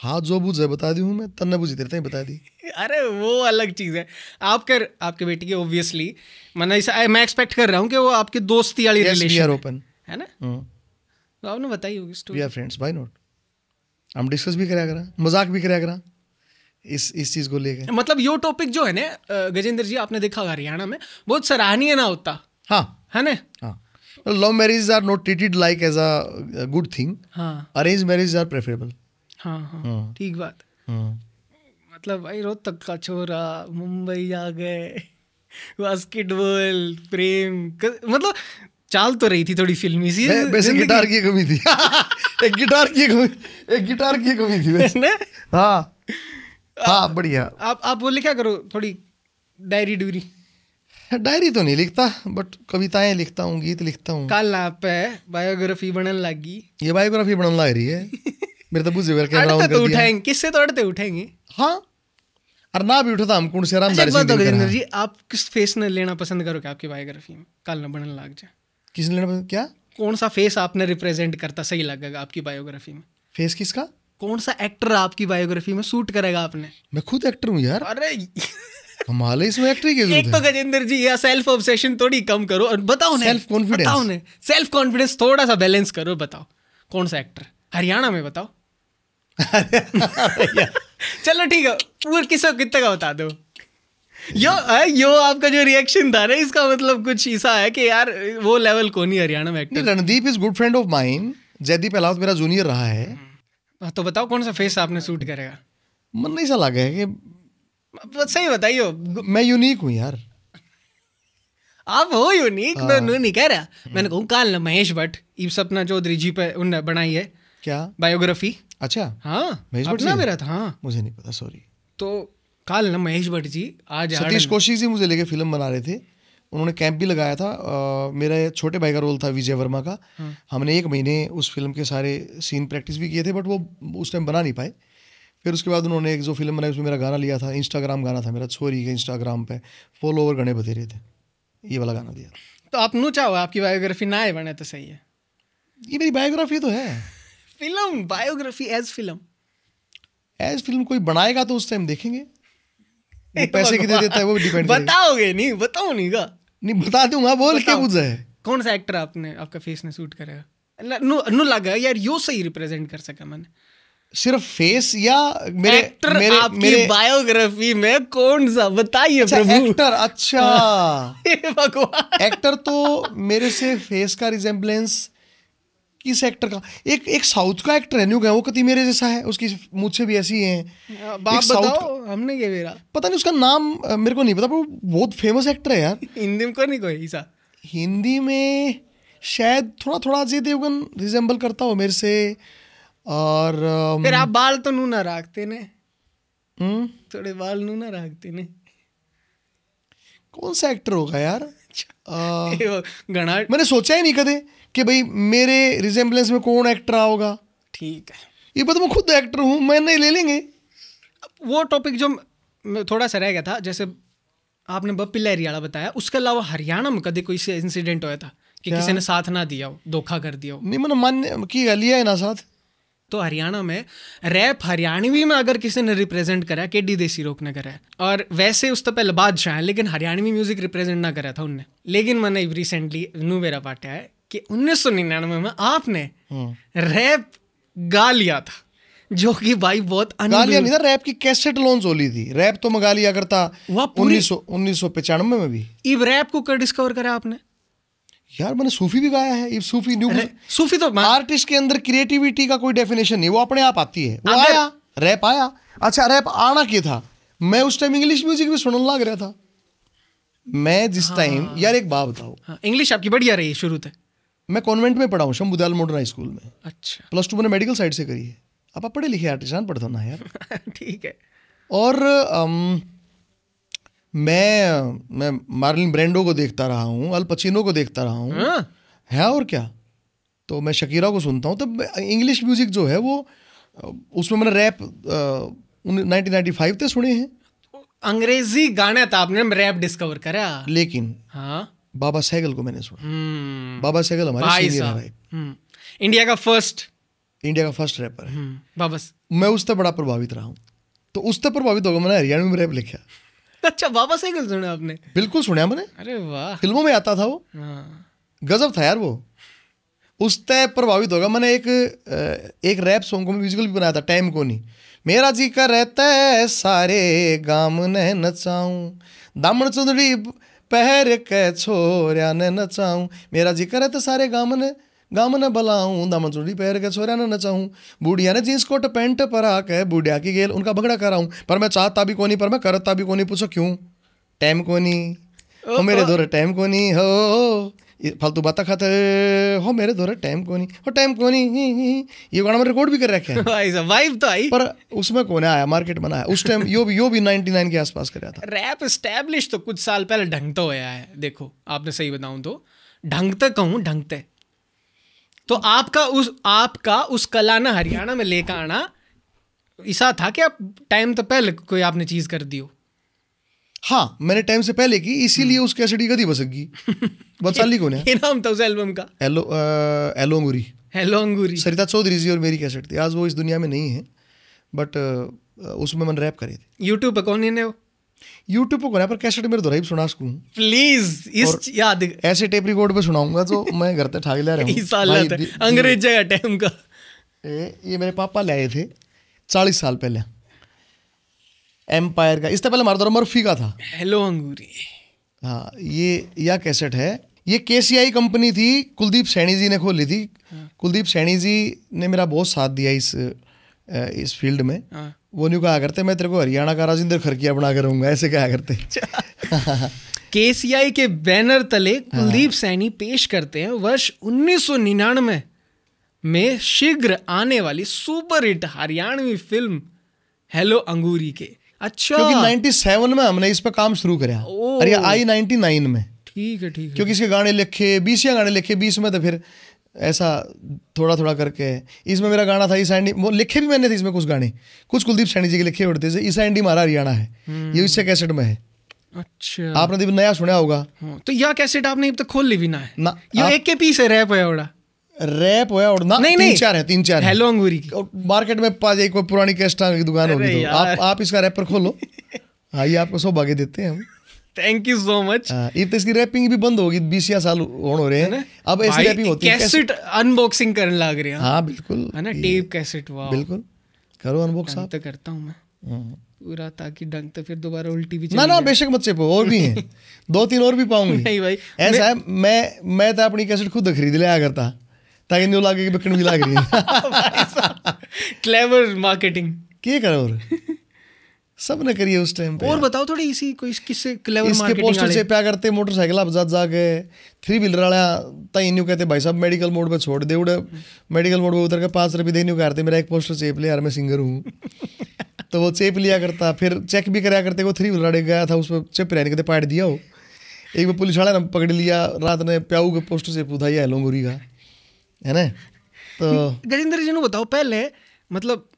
हाँ जो बुझे बता दी हूँ मैं तन्ने बुझी तेरे बता दी। अरे वो अलग चीज़ है। आपके आपके बेटी की ऑब्वियसली मैंने ऐसा मैं एक्सपेक्ट कर रहा हूँ कि वो आपकी दोस्ती वाली आर रिलेशन ओपन है। ना? तो आपने बताई होगी we story are friends by not हम डिस्कस भी कराया करा मज़ाक भी कराया करा इस इस चीज़ को लेके। मतलब यो टॉपिक जो है ना गजेंद्र जी आपने देखा होगा हरियाणा में बहुत सराहनीय ना होता। हाँ। है ना? हाँ। Love marriage are not treated like as a good thing arrange marriage are preferable हाँ हाँ। ठीक बात। मतलब भाई रोहतक का छोरा मुंबई आ गए बास्केटबॉल प्रेम मतलब चाल तो रही थी थोड़ी फिल्मी सी। वैसे गिटार की कमी थी। [laughs] एक गिटार की कमी एक गिटार की कमी थी वैसे। ने? हाँ। हाँ बढ़िया। आप आप बोले क्या करो थोड़ी डायरी डूरी। डायरी तो नहीं लिखता बट कविताएँ लिखता हूँ गीत लिखता हूँ। कल आप बायोग्राफी बनने लगी। ये बायोग्राफी बनने लग रही है। [laughs] मेरे तो बुझे वेर कैमरा ऑन तो कर दिया। उठाएँगे किससे तो अड़ते उठाएँगे? हाँ। और ना भी उठता हम कौन से अच्छा रामदारी एक बात तो गजेंद्र जी आप किस फेस ने लेना पसंद करोगे आपकी बायोग्राफी में? कल ना बनने लग जाए। किसने लेना पसंद- क्या? कौन सा फेस आपने रिप्रेजेंट करता सही लगेगा आपकी बायोग्राफी में? फेस किसका? कौन सा एक्टर आपकी बायोग्राफी में सूट करेगा आपने? मैं खुद एक्टर हूँ यार। अरे कमाल है इसमें एक्टर की [laughs] एक तो गजेंद्र जी या सेल्फ ऑब्सेशन थोड़ी कम करो और बताओ ना Self confidence. बताओ ना सेल्फ कॉन्फिडेंस थोड़ा सा बैलेंस करो बताओ। कौन सा एक्टर हरियाणा में बताओ। चलो ठीक है पूरा किसको कितने का बता दो? यो यो आपका जो रिएक्शन था ना इसका मतलब कुछ ऐसा है कि यार वो लेवल को नहीं हरियाणा में actor Randeep is good friend of mine Jaideep Ahlawat मेरा जूनियर रहा है। तो बताओ कौन सा फेस आपने सूट करेगा? मन नहीं सा लगा है कि सही बताइयो। मैं यूनिक हूँ यार। आप हो यूनिक मैं मैं नहीं कह रहा। मैंने कहूँ काल ना महेश भट्ट सपना चौधरी जी पे उनने बनाई है। क्या? बायोग्राफी अच्छा हाँ महेश भट्ट? मेरा था हाँ। मुझे नहीं पता सॉरी तो काल ना महेश भट्ट जी आज सतीश कौशिक जी मुझे लेके फ़िल्म बना रहे थे। उन्होंने कैंप भी लगाया था अ, मेरा छोटे भाई का रोल था विजय वर्मा का। हमने एक महीने उस फ़िल्म के सारे सीन प्रैक्टिस भी किए थे बट वो उस टाइम बना नहीं पाए। फिर उसके बाद उन्होंने एक जो फ़िल्म बनाई उसमें मेरा गाना लिया था इंस्टाग्राम गाना था मेरा छोरी के इंस्टाग्राम पे। फॉलो ओवर गणे बतेरे थे। ये वाला गाना दिया तो आप नु चाहो आपकी बायोग्राफी ना आए बने तो सही है। ये मेरी बायोग्राफी तो है। Film biography as film as film कोई बनाएगा तो उस टाइम देखेंगे। [laughs] वो पैसे कितने देता है वो डिपेंड बताओगे नहीं बताओ नहीं का। नहीं बता दूँगा बोल क्या बताओ। पूछा है? कौन सा एक्टर आपने आपका फेस ने सूट करेगा नु नु लगा यार यो सही रिप्रेजेंट कर सका मैंने। सिर्फ़ फेस या मेरे एक्टर मेरे आपकी मेरे बायोग्राफी में कौन सा? बताइए अच्छा प्रभु। एक्टर अच्छा। [laughs] भगवान। एक्टर तो मेरे से फेस का रिजेम्बलेंस किस एक्टर का? एक एक साउथ का एक्टर है न्यू गया वो कति मेरे जैसा है उसकी मुझसे भी ऐसी है अब आप बताओ हमने ये मेरा पता नहीं उसका नाम मेरे को नहीं पता पर बहुत फ़ेमस एक्टर है यार। हिंदी में को नहीं कोई ऐसा? हिंदी में शायद थोड़ा थोड़ा अजय देवगन रिजेंबल करता हो मेरे से और फिर आप बाल तो नू ना रखते ने। हम्म, थोड़े बाल नू ना रखते ने। कौन सा एक्टर होगा यार? अ, वो घना मैंने सोचा ही नहीं कदे। कि भाई मेरे रिजेम्बलेंस में कौन एक्टर आओगा? ठीक है। ये पता मैं खुद एक्टर हूँ मैं नहीं ले लेंगे। वो टॉपिक जो थोड़ा सा रह गया था जैसे आपने बप्पी लहरी वाला बताया उसके अलावा हरियाणा में कभी कोई इंसिडेंट होया था कि किसी ने साथ ना दिया हो धोखा कर दिया हो? नहीं मैंने मान्य की लिया है ना साथ? तो हरियाणा में रैप हरियाणवी में अगर किसी ने रिप्रेजेंट करा के डी देसी रोक ने करा है। और वैसे उस तो पहले बादशाह है लेकिन हरियाणवी म्यूज़िक रिप्रेजेंट ना करा था उनने। लेकिन मैंने रिसेंटली नू मेरा पाटा है कि उन्नीस सौ निन्यानवे में आपने रैप गा लिया था जो कि भाई बहुत गालियाँ नहीं था रैप की कैसेट लॉन्च होली थी। रैप तो मैं गा लिया करता वह उन्नीस सौ उन्नीस सौ पचानवे में भी। इब रैप को कर डिस्कवर करा आपने? यार मैंने सूफी भी गाया है सूफी न्यू सूफी तो आर्टिस्ट के अंदर क्रिएटिविटी का कोई डेफिनेशन नहीं वो अपने आप आती है। वो आया रैप आया। अच्छा रैप आना क्या था? मैं उस टाइम इंग्लिश म्यूज़िक भी सुनने लग रहा था। मैं जिस टाइम हाँ। यार एक बात बताओ। हाँ, इंग्लिश आपकी बढ़िया रही शुरू से। मैं कॉन्वेंट में पढ़ा हूँ शंभुदयाल मॉडर्न हाई स्कूल में। अच्छा। प्लस टू मैंने मेडिकल साइड से करी है। अब आप पढ़े लिखे आर्टिस्ट पढ़ता ना यार। [laughs] ठीक है। और अम, मैं मैं मार्लिन ब्रेंडो को देखता रहा हूँ अल पचिनो को देखता रहा हूँ। हाँ, है और क्या? तो मैं शकीरा को सुनता हूँ तब इंग्लिश म्यूज़िक जो है वो उसमें मैंने रैप नाइनटीन नाइन्टी फाइव तक सुने हैं। अंग्रेज़ी गाने था आपने रैप डिस्कवर करा। लेकिन हाँ। बाबा सहगल को मैंने सुना। हम्म, बाबा सहगल हमारे सीनियर है। हम्म, इंडिया का फ़र्स्ट इंडिया का फ़र्स्ट रैपर है। हम्म, वापस मैं उससे बड़ा प्रभावित रहा हूँ। तो उससे प्रभावित होगा मैंने हरियाणा में रैप लिखा। अच्छा वापस साइकिल सुना आपने? बिल्कुल सुना मैंने। अरे वाह। फ़िल्मों में आता था वो। हाँ। गजब था यार वो। उस तय प्रभावित होगा मैंने एक एक रैप सॉन्ग को म्यूजिकल भी बनाया था टाइम को नहीं। मेरा जी का रहता है सारे गाम ने नचाऊं दामन चुंदड़ी पहर के छोरिया ने नचाऊं। मेरा ज़िक्र है तो सारे गाम ने गाम ने बलाऊं। दामन चूड़ी पहर के छोरिया ने नचाऊं। बूढ़िया ने जींस कोट पैंट पर आके बूढ़िया की गेल उनका भगड़ा कराऊं। पर मैं चाहता भी कोनी पर मैं करता भी कोनी पूछो क्यों? टाइम कोनी। हो मेरे दौरे टाइम कोनी। हो फालतू बातें खाते हो। मेरे दौरे टाइम कोनी हो टाइम कोनी ये गाना मैं रिकॉर्ड भी कर रखे [laughs] भाई साहब वाइब तो आई। पर उसमें कौन आया मार्केट में आया। उस टाइम यो भी यो भी 99 के आसपास कराया था। रैप स्टैब्लिश तो कुछ साल पहले ढंग तो होया है। देखो आपने सही बताऊँ तो। ढंग तक कहूँ ढंग तक तो आपका उस आपका उस कला ना हरियाणा में लेकर आना ऐसा था कि आप टाइम तो पहले कोई आपने चीज़ कर दी हो। हाँ मैंने टाइम से पहले की इसीलिए उस कैसेटी कदी बसगी। बचाली कौन है? ये नाम था उस एल्बम का। Hello hello Angoori hello Angoori Sarita Chaudhary ji और मेरी कैसेट थी आज वो इस दुनिया में नहीं है बट उसमें मैंने रैप करे थे। यूट्यूब पे कौन है? वो यूट्यूब पर कौन है? पर कैसेट मेरे दोहराई सुना सकूँ? प्लीज़ इस याद ऐसे टेप रिकॉर्ड पे सुनाऊँगा तो मैं घर तक ठाक ले रहा हूँ। अंग्रेज़ जगह टाइम का। ये मेरे पापा लाए थे चालीस साल पहले। एम्पायर का। इससे पहले हमारा मर्फी का था। हेलो अंगूरी। हाँ ये यह कैसेट है। ये के कंपनी थी कुलदीप सैनी जी ने खोली थी। कुलदीप सैनी जी ने मेरा बहुत साथ दिया इस इस फ़ील्ड में। हाँ। वो न्यू कहा करते मैं तेरे को हरियाणा का राजेंद्र खरकिया बना कर रहूँगा ऐसे कहा करते। केसीआई के बैनर तले कुलदीप हाँ। सैनी पेश करते हैं वर्ष 1999 में शीघ्र आने वाली super hit Haryanvi film hello Angoori के। अच्छा। क्योंकि 97 में हमने इस पर काम शुरू करा। ओ। और ये आई 99 में। ठीक है ठीक है। क्योंकि इसके गाने लिखे बीस या गाने लिखे बीस में तो फिर ऐसा थोड़ा थोड़ा करके इसमें मेरा गाना था ईसा एंडी वो लिखे भी मैंने थे इसमें कुछ गाने। कुछ कुलदीप सैनी जी के लिखे उड़ते थे ईसा एंडी हमारा हरियाणा है। ये इससे कैसेट में है। अच्छा। आपने तो नया सुना होगा। हाँ, तो यह कैसेट आपने अब तक खोल ली भी ना है? ना ये एक के पीस है रैप है रैप होया और ना नहीं, तीन नहीं। चार है तीन चार है। हेलो अंगूरी की। और मार्केट में पा जाए कोई पुरानी कैस्टा की दुकान होगी तो आप आप इसका रैपर खोलो। [laughs] हाँ ये आपको सौभाग्य देते हैं हम। थैंक यू सो मच ये तो इसकी रैपिंग भी बंद होगी बीस या साल हो। रहे हैं अब ऐसी रैपिंग होती है। कैसेट अनबॉक्सिंग करने लग रहे हैं। हाँ बिल्कुल। है ना? टेप कैसेट वाह बिल्कुल। करो अनबॉक्स आप। तो करता हूँ मैं। हाँ। पूरा ताकि ढंग तो फिर दोबारा उल्टी भी ना ना बेशक मत चेपो और भी हैं। [laughs] दो तीन और भी पाऊँगी। नहीं भाई ऐसा है मैं मैं तो अपनी कैसेट खुद खरीद लिया करता। ताकि न्यू लागे कि बिकन भी लाग रही है। क्लेवर मार्केटिंग क्या करो और? सबने करिए उस टाइम पे और बताओ थोड़ी इसी कोई किससे क्लेवर इसके पोस्टर से प्या करते मोटरसाइकिल आप जात जाके थ्री व्हीलर वाला तई न्यू कहते भाई साहब मेडिकल मोड पे छोड़ दे उड़े। मेडिकल मोड पे उतर के पाँच रुपये दे न्यू करते मेरा एक पोस्टर चेप ले यार मैं सिंगर हूँ। [laughs] तो वो चेप लिया करता फिर चेक भी कराया करते वो थ्री व्हीलर गया था उस पर चेप रहने कहते पाट दिया हो एक बार पुलिस वाला ने पकड़ लिया रात ने प्याऊ के पोस्टर से पूछा ये लोंगुरी का। है ना? तो गजेंद्र जी ने बताओ पहले मतलब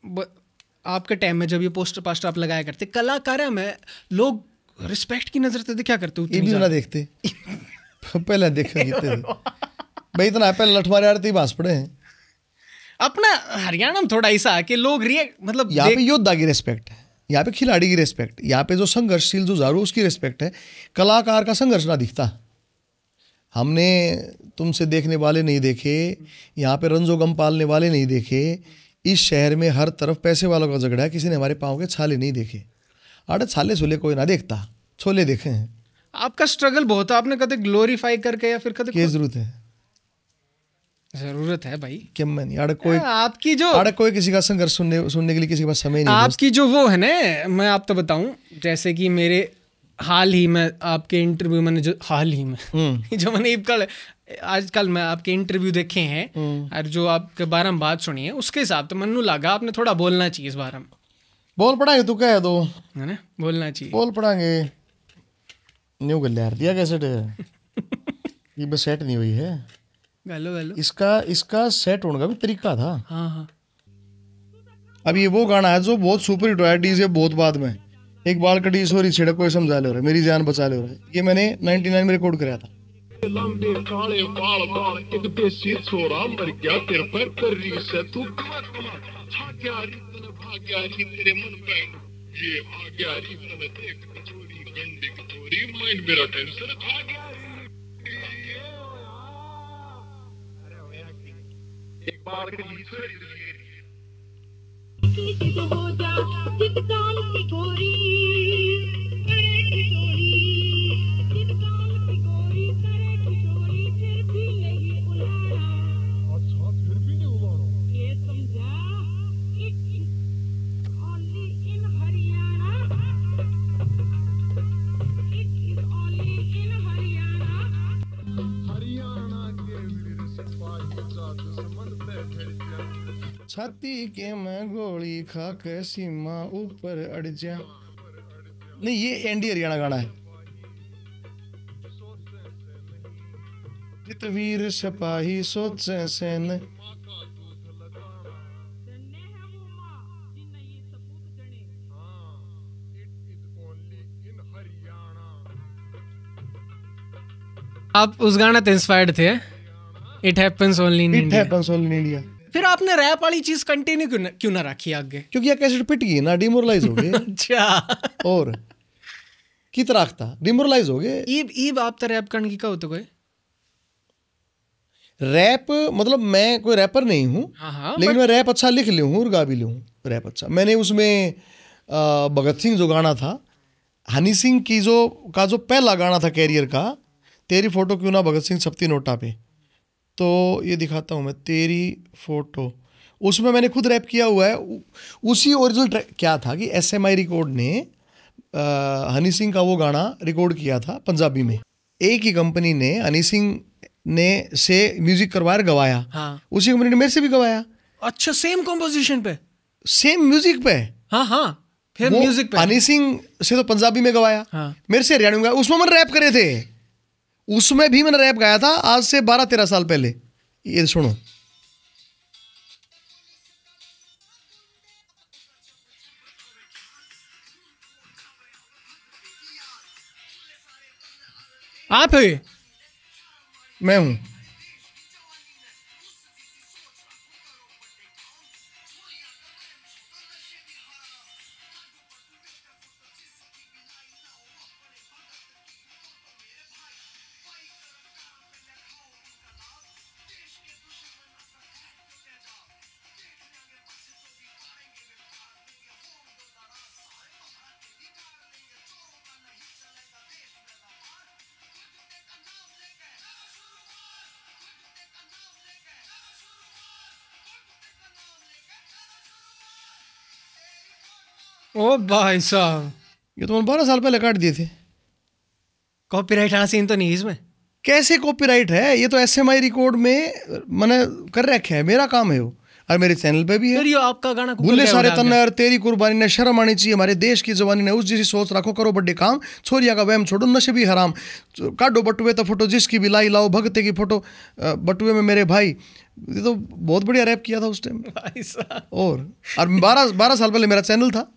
आपके टाइम में जब ये पोस्टर पास्टर आप लगाया करते कलाकार में लोग रिस्पेक्ट की नज़र से क्या करते ये भी ना? देखते। [laughs] पहले देखा कितने भाई इतना पहले लठ मारे आरती बाँस पड़े हैं। अपना हरियाणा में थोड़ा ऐसा है कि लोग रिएक्ट मतलब यहाँ पे योद्धा की रिस्पेक्ट है। यहाँ पे खिलाड़ी की रिस्पेक्ट यहाँ पे जो संघर्षशील जो जारू उसकी रिस्पेक्ट है कलाकार का संघर्ष ना दिखता। हमने तुमसे देखने वाले नहीं देखे यहाँ पे रंजो गम पालने वाले नहीं देखे इस शहर में हर तरफ़ पैसे वालों का झगड़ा है किसी ने हमारे पाँव के छाले नहीं देखे। अरे छाले छोले कोई ना देखता छोले देखे हैं। आपका स्ट्रगल बहुत है आपने कभी ग्लोरीफाई करके या फिर कभी क्या ज़रूरत है? ज़रूरत है भाई। क्या मैं नहीं अरे कोई आपकी जो अरे कोई किसी का संघर्ष सुनने सुनने के लिए किसी के पास समय नहीं आपकी जो वो है ना मैं आप तो बताऊँ जैसे कि मेरे हाल ही में आपके इंटरव्यू मैंने जो हाल ही में। हम्म। [laughs] जो मैंने कल आजकल मैं आपके इंटरव्यू देखे हैं हम्म। और जो आपके बारे में बात सुनी है उसके हिसाब से मनु लगा आपने थोड़ा बोलना चाहिए इस बारे में। बोल पड़ाएँगे तू क्या है तो है ना? बोलना चाहिए। बोल पड़ाएँगे। न्यू कर यार दिया कैसे ये बस सेट नहीं हुई है। गलो गलो। इसका इसका सेट होने का भी तरीका था। हाँ हाँ। अब ये वो गाना है जो बहुत सुपर हिट हुआ है डीजे बहुत बाद में। एक बाल कटी सॉरी छिड़क कोई समझा ले रहा मेरी जान बचा ले रहा है ये मैंने 99 में रिकॉर्ड कराया था। लंबे काले बाल बाल, एक देसी छोरा मर गया, तेरे पर कर रही से तू। कमा कमा भाग्या री तन भाग्या री तेरे मन पे। ये भाग्या री तन देख छोरी गंडे की छोरी माइंड मेरा टेंशन खा गया एक बार की की जिद हो जा जित काल की गोरी छाती के मैं गोली खा के सीमा ऊपर अड़ जा। नहीं ये एनडी हरियाणा गाना है। जितवीर सिपाही सोचे सेन। इन हरियाणा आप उस गाना से इंस्पायर्ड थे? It happens only in India it happens only in India फिर आपने रैप वाली चीज़ कंटिन्यू क्यों क्यों ना रखी आगे? क्योंकि कैसेट पिट गई ना डिमोरलाइज हो गए। [laughs] अच्छा। और? की तरह था डिमोरलाइज हो गए? ईब ईब आप तो रैप करने की का होते कोई। रैप मतलब मैं कोई रैपर नहीं हूँ हाँ हाँ लेकिन मैं रैप अच्छा लिख ली हूँ और गा भी ली हूँ रैप अच्छा। मैंने उसमें भगत सिंह जो गाना था हनी सिंह की जो का जो पहला गाना था कैरियर का तेरी फ़ोटो क्यों ना भगत सिंह छपती नोटा पे? तो ये दिखाता हूँ मैं तेरी फ़ोटो। उसमें मैंने खुद रैप किया हुआ है। उसी ओरिजिनल ट्रैक क्या था कि एस एम आई रिकॉर्ड ने अ, हनी सिंह का वो गाना रिकॉर्ड किया था पंजाबी में। एक ही कंपनी ने हनी सिंह ने से म्यूज़िक करवाया गवाया। हाँ। उसी कंपनी ने मेरे से भी गवाया। अच्छा सेम कॉम्पोजिशन पे? सेम म्यूज़िक पे। हाँ हाँ फिर म्यूज़िक पे। हनी सिंह से तो पंजाबी में गवाया। हाँ। मेरे से हरियाणवी में उसमें मैंने रैप करे थे। उसमें भी मैंने रैप गाया था आज से बारह तेरह साल पहले। ये सुनो। आप है? मैं हूँ। ओ भाई साहब। ये तो बारह साल पहले काट दिए थे। कॉपीराइट वाला सीन तो नहीं इसमें। कैसे कॉपीराइट है? ये तो एस एम आई रिकॉर्ड में मैंने कर रखे है। मेरा काम है वो। और मेरे चैनल पे भी है। आपका गाना क्या सारे? तन्नर तेरी कुर्बानी ने शर्म आनी चाहिए। हमारे देश की जवानी ने उस जैसी सोच रखो करो बड्डे काम। छोरिया का वहम छोड़ो नशे भी हराम। काटो बटुए तो फ़ोटो जिसकी भी लाई लाओ भगते की फ़ोटो। बटुए में मेरे भाई। ये तो बहुत बढ़िया रैप किया था उस टाइम और और बारह बारह साल पहले मेरा चैनल था।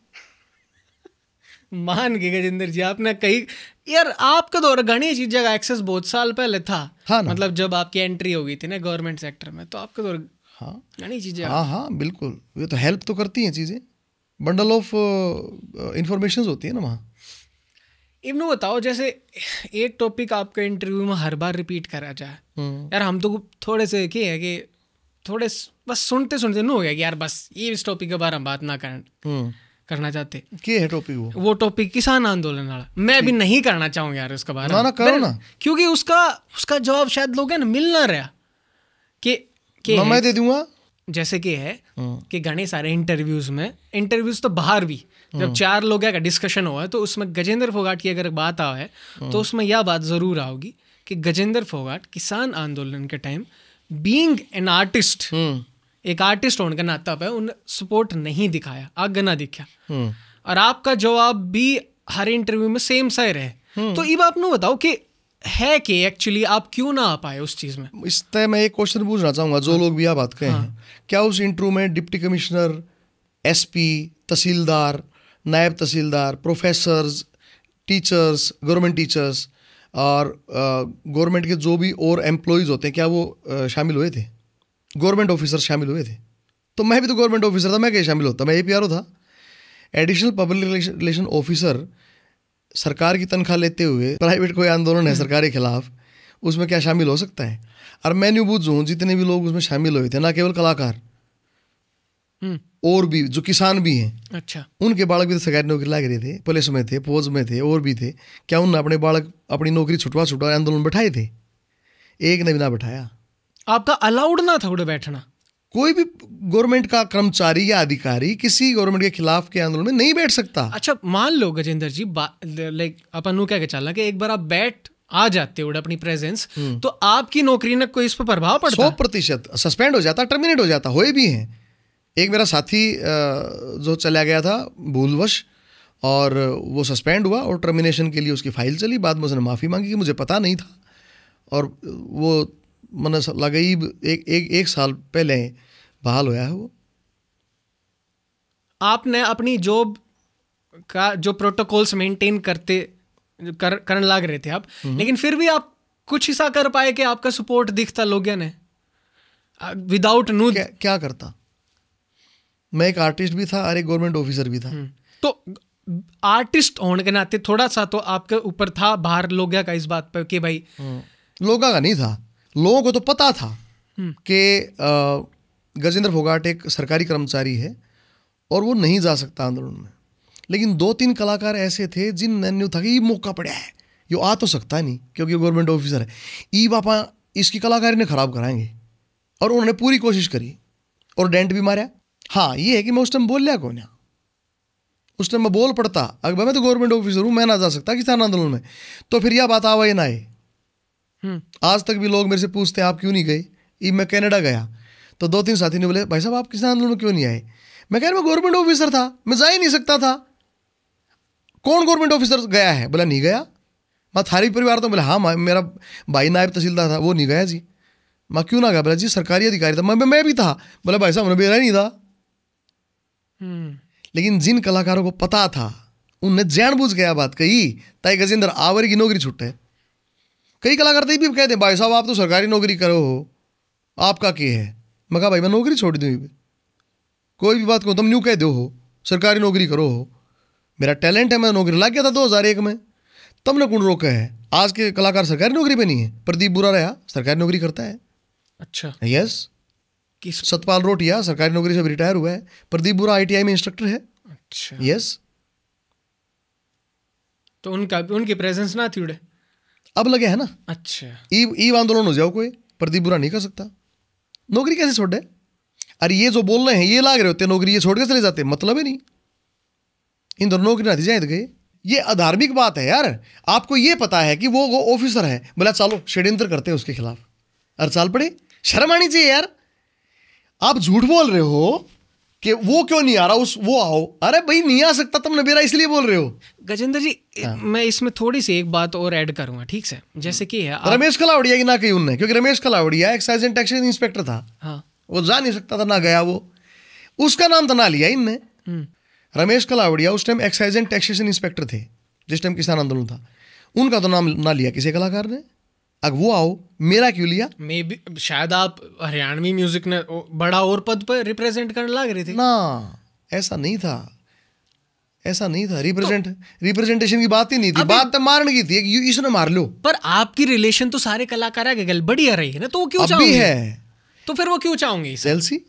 मान गए गजेंद्र जी आपने कही यार आपका दौर घनी चीज़ें का एक्सेस बहुत साल पहले था। हाँ ना। मतलब जब आपकी एंट्री हो गई थी ना गवर्नमेंट सेक्टर में तो आपका दौर हाँ। घनी चीज़ें हाँ हाँ बिल्कुल। ये तो हेल्प तो करती हैं चीज़ें। बंडल ऑफ़ इंफॉर्मेशन होती है ना वहाँ। इब्नू बताओ जैसे एक टॉपिक आपके इंटरव्यू में हर बार रिपीट करा जाए। हम्म। यार हम तो थोड़े से क्या है कि थोड़े बस सुनते सुनते नो हो गया कि यार बस ये इस टॉपिक के बारे में बात ना कर, करना चाहते। के है टॉपिक वो? वो टॉपिक किसान आंदोलन वाला। मैं भी नहीं करना चाहूँगा यार उसके बारे ना, में। ना, करो ना। क्योंकि उसका उसका जवाब शायद लोग है ना मिल ना रहा। कि कि है- मैं दे दूँगा। जैसे कि है हम्म। कि घने सारे इंटरव्यूज़ में। इंटरव्यूज़ तो बाहर भी। जब चार लोग का डिस्कशन हुआ है तो उसमें गजेंद्र फोगाट की अगर बात आ है तो उसमें यह बात ज़रूर आओगी कि गजेंद्र फोगाट किसान आंदोलन के टाइम बीइंग एन आर्टिस्ट एक आर्टिस्ट होने का नाता पे उन सपोर्ट नहीं दिखाया आगे ना दिखा। हम्म। और आपका जवाब भी हर इंटरव्यू में सेम सा ही रहे। तो ये बात नु बताओ कि है कि एक्चुअली आप क्यों ना आ पाए उस चीज़ में? इस तरह मैं एक क्वेश्चन पूछना चाहूँगा जो लोग भी यह बात कहे हैं। क्या उस इंटरव्यू में डिप्टी कमिश्नर एसपी तहसीलदार नायब तहसीलदार प्रोफेसर्स टीचर्स गवर्नमेंट टीचर्स और गवर्नमेंट के जो भी और एम्प्लॉयज़ होते हैं क्या वो शामिल हुए थे? गवर्नमेंट ऑफिसर शामिल हुए थे। तो मैं भी तो गवर्नमेंट ऑफिसर था मैं क्या शामिल होता मैं ए पी आर ओ था। एडिशनल पब्लिक रिलेशन ऑफिसर सरकार की तनख्वाह लेते हुए प्राइवेट कोई आंदोलन है सरकार के खिलाफ उसमें क्या शामिल हो सकता है? और मैं न्यू बूझ हूँ जितने भी लोग उसमें शामिल हुए थे ना केवल कलाकार हम्म। और भी जो किसान भी हैं अच्छा। उनके बालक भी तो सरकारी नौकरी लग रहे थे पुलिस में थे फौज में थे और भी थे। क्या उन अपने बालक अपनी नौकरी छुटवा छुटवा आंदोलन बैठाए थे? एक ने भी ना बैठाया। आपका अलाउड ना था उड़े बैठना। कोई भी गवर्नमेंट का कर्मचारी या अधिकारी किसी गवर्नमेंट के खिलाफ के आंदोलन में नहीं बैठ सकता। अच्छा मान लो गजेंद्र जी लाइक अपन क्या के चलना कि एक बार आप बैठ आ जाते उड़े अपनी प्रेजेंस तो आपकी नौकरी ने कोई इस पर प्रभाव पड़ता? सौ प्रतिशत सस्पेंड हो जाता टर्मिनेट हो जाता हुए भी हैं। एक मेरा साथी जो चला गया था भूलवश और वो सस्पेंड हुआ और टर्मिनेशन के लिए उसकी फ़ाइल चली। बाद में उसने माफ़ी मांगी कि मुझे पता नहीं था और वो मैंने लगई एक एक एक साल पहले बहाल होया है वो। आपने अपनी जॉब का जो प्रोटोकॉल्स मेंटेन करते कर करने लग रहे थे आप लेकिन फिर भी आप कुछ हिस्सा कर पाए कि आपका सपोर्ट दिखता लोगों ने? विदाउट नू क्या क्या करता? मैं एक आर्टिस्ट भी था और एक गवर्नमेंट ऑफिसर भी था। तो आर्टिस्ट होने के नाते थोड़ा सा तो आपके ऊपर था बाहर लोगों का इस बात पर कि भाई लोगों का नहीं था। लोगों को तो पता था कि गजेंद्र फोगाट एक सरकारी कर्मचारी है और वो नहीं जा सकता आंदोलन में। लेकिन दो तीन कलाकार ऐसे थे जिन ने था कि ये मौका पड़ा है। यो आ तो सकता नहीं क्योंकि गवर्नमेंट ऑफिसर है। ई बापा इसकी कलाकारी ने खराब कराएँगे। और उन्होंने पूरी कोशिश करी और डेंट भी मारा। हाँ ये है कि मैं उस टाइम बोल लिया कौन है? उस टाइम मैं बोल पड़ता अगर मैं तो गवर्नमेंट ऑफिसर हूँ मैं ना जा सकता किसान आंदोलन में। तो फिर यह बात आवा या ना आए। हम्म, आज तक भी लोग मेरे से पूछते हैं आप क्यों नहीं गए? ई मैं कनाडा गया। तो दो तीन साथी ने बोले भाई साहब आप किसान आंदोलन में क्यों नहीं आए? मैं कह रहा मैं गवर्नमेंट ऑफिसर था। मैं जा ही नहीं सकता था। कौन गवर्नमेंट ऑफिसर गया है? बोला नहीं गया। मैं थारी परिवार तो बोले हाँ मैं- मेरा भाई नायब तहसीलदार था। वो नहीं गया जी। मैं क्यों ना गया? बोला जी सरकारी अधिकारी था। मैं मैं- भी था। बोला भाई साहब मेरा नहीं था। हम्म, लेकिन जिन कलाकारों को पता था उनने जानबूझ के यह बात कही ताई गजेंद्र आवर की नौकरी छुट्टे कई कलाकार भी कहते हैं भाई साहब आप तो सरकारी नौकरी करो हो। आपका क्या है? मैं कहा भाई मैं नौकरी छोड़ दूँ कोई भी बात को तुम न्यू कह दो हो सरकारी नौकरी करो हो। मेरा टैलेंट है मैं नौकरी लग गया था 2001 में। तब ने कौन रोका है। आज के कलाकार सरकारी नौकरी पे नहीं है। प्रदीप बुरा रहा सरकारी नौकरी करता है। अच्छा। यस किस सतपाल रोटिया सरकारी नौकरी से रिटायर हुआ है। प्रदीप बुरा आईटीआई में इंस्ट्रक्टर है। अच्छा। यस तो उनका उनकी प्रेजेंस ना थी उड़े अब लगे है ना? अच्छा। ईव ईव आंदोलन हो जाओ कोई प्रदीप बुरा नहीं कर सकता। नौकरी कैसे छोड़? दे अरे ये जो बोल रहे हैं ये लाग रहे होते नौकरी ये छोड़ के चले जाते मतलब ही नहीं। इन दोनों नौकरी ना दी जाए गए। ये अधार्मिक बात है यार। आपको ये पता है कि वो वो ऑफिसर है। बोला चलो षड्यंत्र करते हैं उसके खिलाफ। अरे चाल पड़े। शर्म आनी चाहिए यार। आप झूठ बोल रहे हो कि वो क्यों नहीं आ रहा? उस वो आओ। अरे भाई नहीं आ सकता तुमने मेरा इसलिए बोल रहे हो। गजेंद्र जी हाँ। मैं इसमें थोड़ी सी एक बात और ऐड करूँगा ठीक से? जैसे कि है आप, रमेश कलावड़िया की ना कही उनने क्योंकि Ramesh Kalawadia excise and taxes inspector था। हाँ। वो जा नहीं सकता था ना गया वो। उसका नाम तो ना लिया इनने। हम्म, रमेश कलावड़िया उस time excise and taxation inspector थे जिस टाइम किसान आंदोलन था। उनका तो नाम ना लिया किसी कलाकार ने। अब वो आओ मेरा क्यों लिया? मे बी शायद आप हरियाणवी म्यूज़िक ने बड़ा और पद पर रिप्रेजेंट करने लग रहे थे। ना ऐसा नहीं था। ऐसा नहीं था। रिप्रेजेंट रिप्रेजेंटेशन की बात ही नहीं थी। बात तो मारने की थी। इसने मार लो। पर आपकी रिलेशन तो सारे कलाकार के गल बढ़िया रही है ना तो वो क्यों चाहोगे? है। तो फिर वो क्यों चाहोगे? जेलसी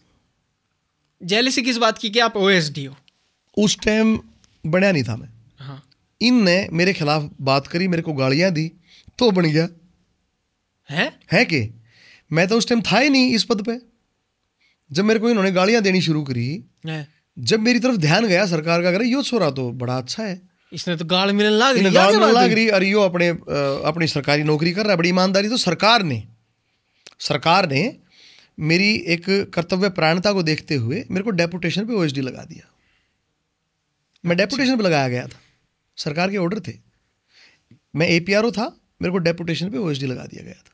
जेलिसी किस बात की कि आप ओएसडी हो? उस टाइम बनया नहीं था मैं। हाँ। इनने मेरे खिलाफ बात करी मेरे को गालियाँ दी तो बन गया। है? है कि? मैं तो उस टाइम था ही नहीं इस पद पे। जब मेरे को इन्होंने गालियाँ देनी शुरू करी। जब मेरी तरफ़ ध्यान गया सरकार का अगर यो छोरा तो बड़ा अच्छा है। इसने तो गाल मिलने लग रही गाल आगे में लग रही और यो अपने अपनी सरकारी नौकरी कर रहा है बड़ी ईमानदारी तो सरकार ने। सरकार ने मेरी एक कर्तव्य प्राणता को देखते हुए मेरे को डेपुटेशन पे ओएसडी लगा दिया। मैं डेपुटेशन पे लगाया गया था। सरकार के ऑर्डर थे। मैं एपीआरओ था मेरे को डेपुटेशन पे ओएसडी लगा दिया गया था।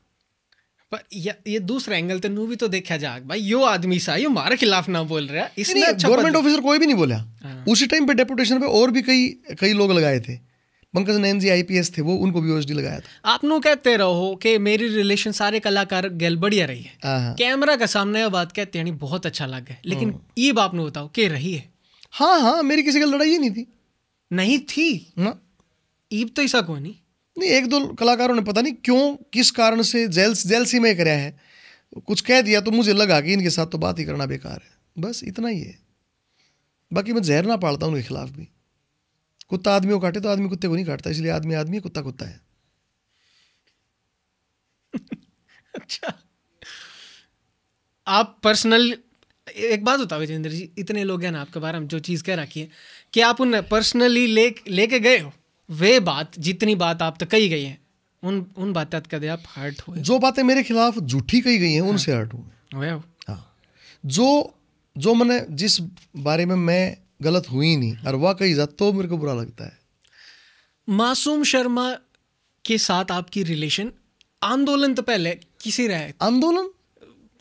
पर ये, ये दूसरा एंगल तो नू भी तो देखा जाग भाई यो आदमी सा यो हमारे खिलाफ ना बोल रहा इसने अच्छा गवर्नमेंट ऑफिसर कोई भी नहीं बोला। हाँ। उसी टाइम पे डेपुटेशन पे और भी कई कई लोग लगाए थे। पंकज नैन जी आईपीएस थे वो उनको भी ओएसडी लगाया था। आप नु कहते रहो कि मेरी रिलेशन सारे कलाकार गैल बढ़िया रही है। हाँ, हाँ। कैमरा का सामने ये बात कहते हैं बहुत अच्छा लग है। लेकिन ये बात नु बताओ के रही है? हाँ हाँ मेरी किसी का लड़ाई ही नहीं थी। नहीं थी? ईब तो ऐसा कोई नहीं। नहीं, एक दो कलाकारों ने पता नहीं क्यों, किस कारण से जेल जेलसी में कराया है। कुछ कह दिया तो मुझे लगा कि इनके साथ तो बात ही करना बेकार है। बस इतना ही है। बाकी मैं जहर ना पालता उनके खिलाफ भी। कुत्ता आदमी को काटे तो आदमी कुत्ते को नहीं काटता, इसलिए आदमी आदमी, कुत्ता कुत्ता है। [laughs] अच्छा। आप पर्सनल, एक बात बताओ विजेंद्र जी, इतने लोग हैं ना आपके बारे में जो चीज़ कह रखी है, कि आप उन पर्सनली ले, लेके गए हो? वे बात जितनी बात आप तक कही गई है उन उन बातें कदे आप हर्ट हुए जो बातें मेरे खिलाफ झूठी कही गई हैं हाँ। उनसे हर्ट हुए हो। हाँ। जो जो मैंने जिस बारे में मैं गलत हुई नहीं और वह कही जात तो मेरे को बुरा लगता है। मासूम शर्मा के साथ आपकी रिलेशन आंदोलन तो पहले किसी रहे आंदोलन?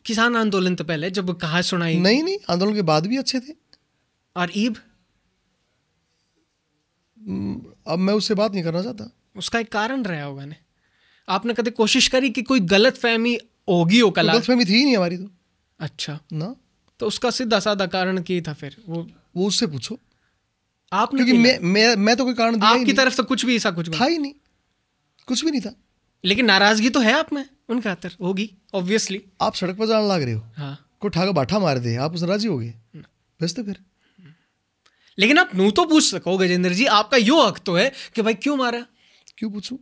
किसान आंदोलन तो पहले जब कहा सुनाई? नहीं नहीं आंदोलन के बाद भी अच्छे थे। और ईब? अब मैं उससे बात नहीं करना चाहता। उसका एक कारण रहा होगा ने। आपने कभी कोशिश करी कि कोई गलत फहमी होगी हो कला? गलतफहमी थी ही नहीं हमारी तो। अच्छा। ना। तो उसका सीधा साधा कारण की था फिर? वो वो उससे पूछो। आपने क्योंकि मैं मैं मैं तो कोई कारण दिया आपकी तरफ़ से कुछ भी ऐसा कुछ था ही नहीं। कुछ भी नहीं था। लेकिन नाराज़गी तो है आप में उनके खातर होगी ऑब्वियसली आप सड़क पर जाने लग रहे हो। हाँ। कोई ठाकर बाठा मार दे। आप उससे राज़ी हो गए? बस तो फिर। लेकिन आप नू तो पूछ सको गजेंद्र जी आपका यो हक तो है कि भाई क्यों मारा? क्यों पूछूँ?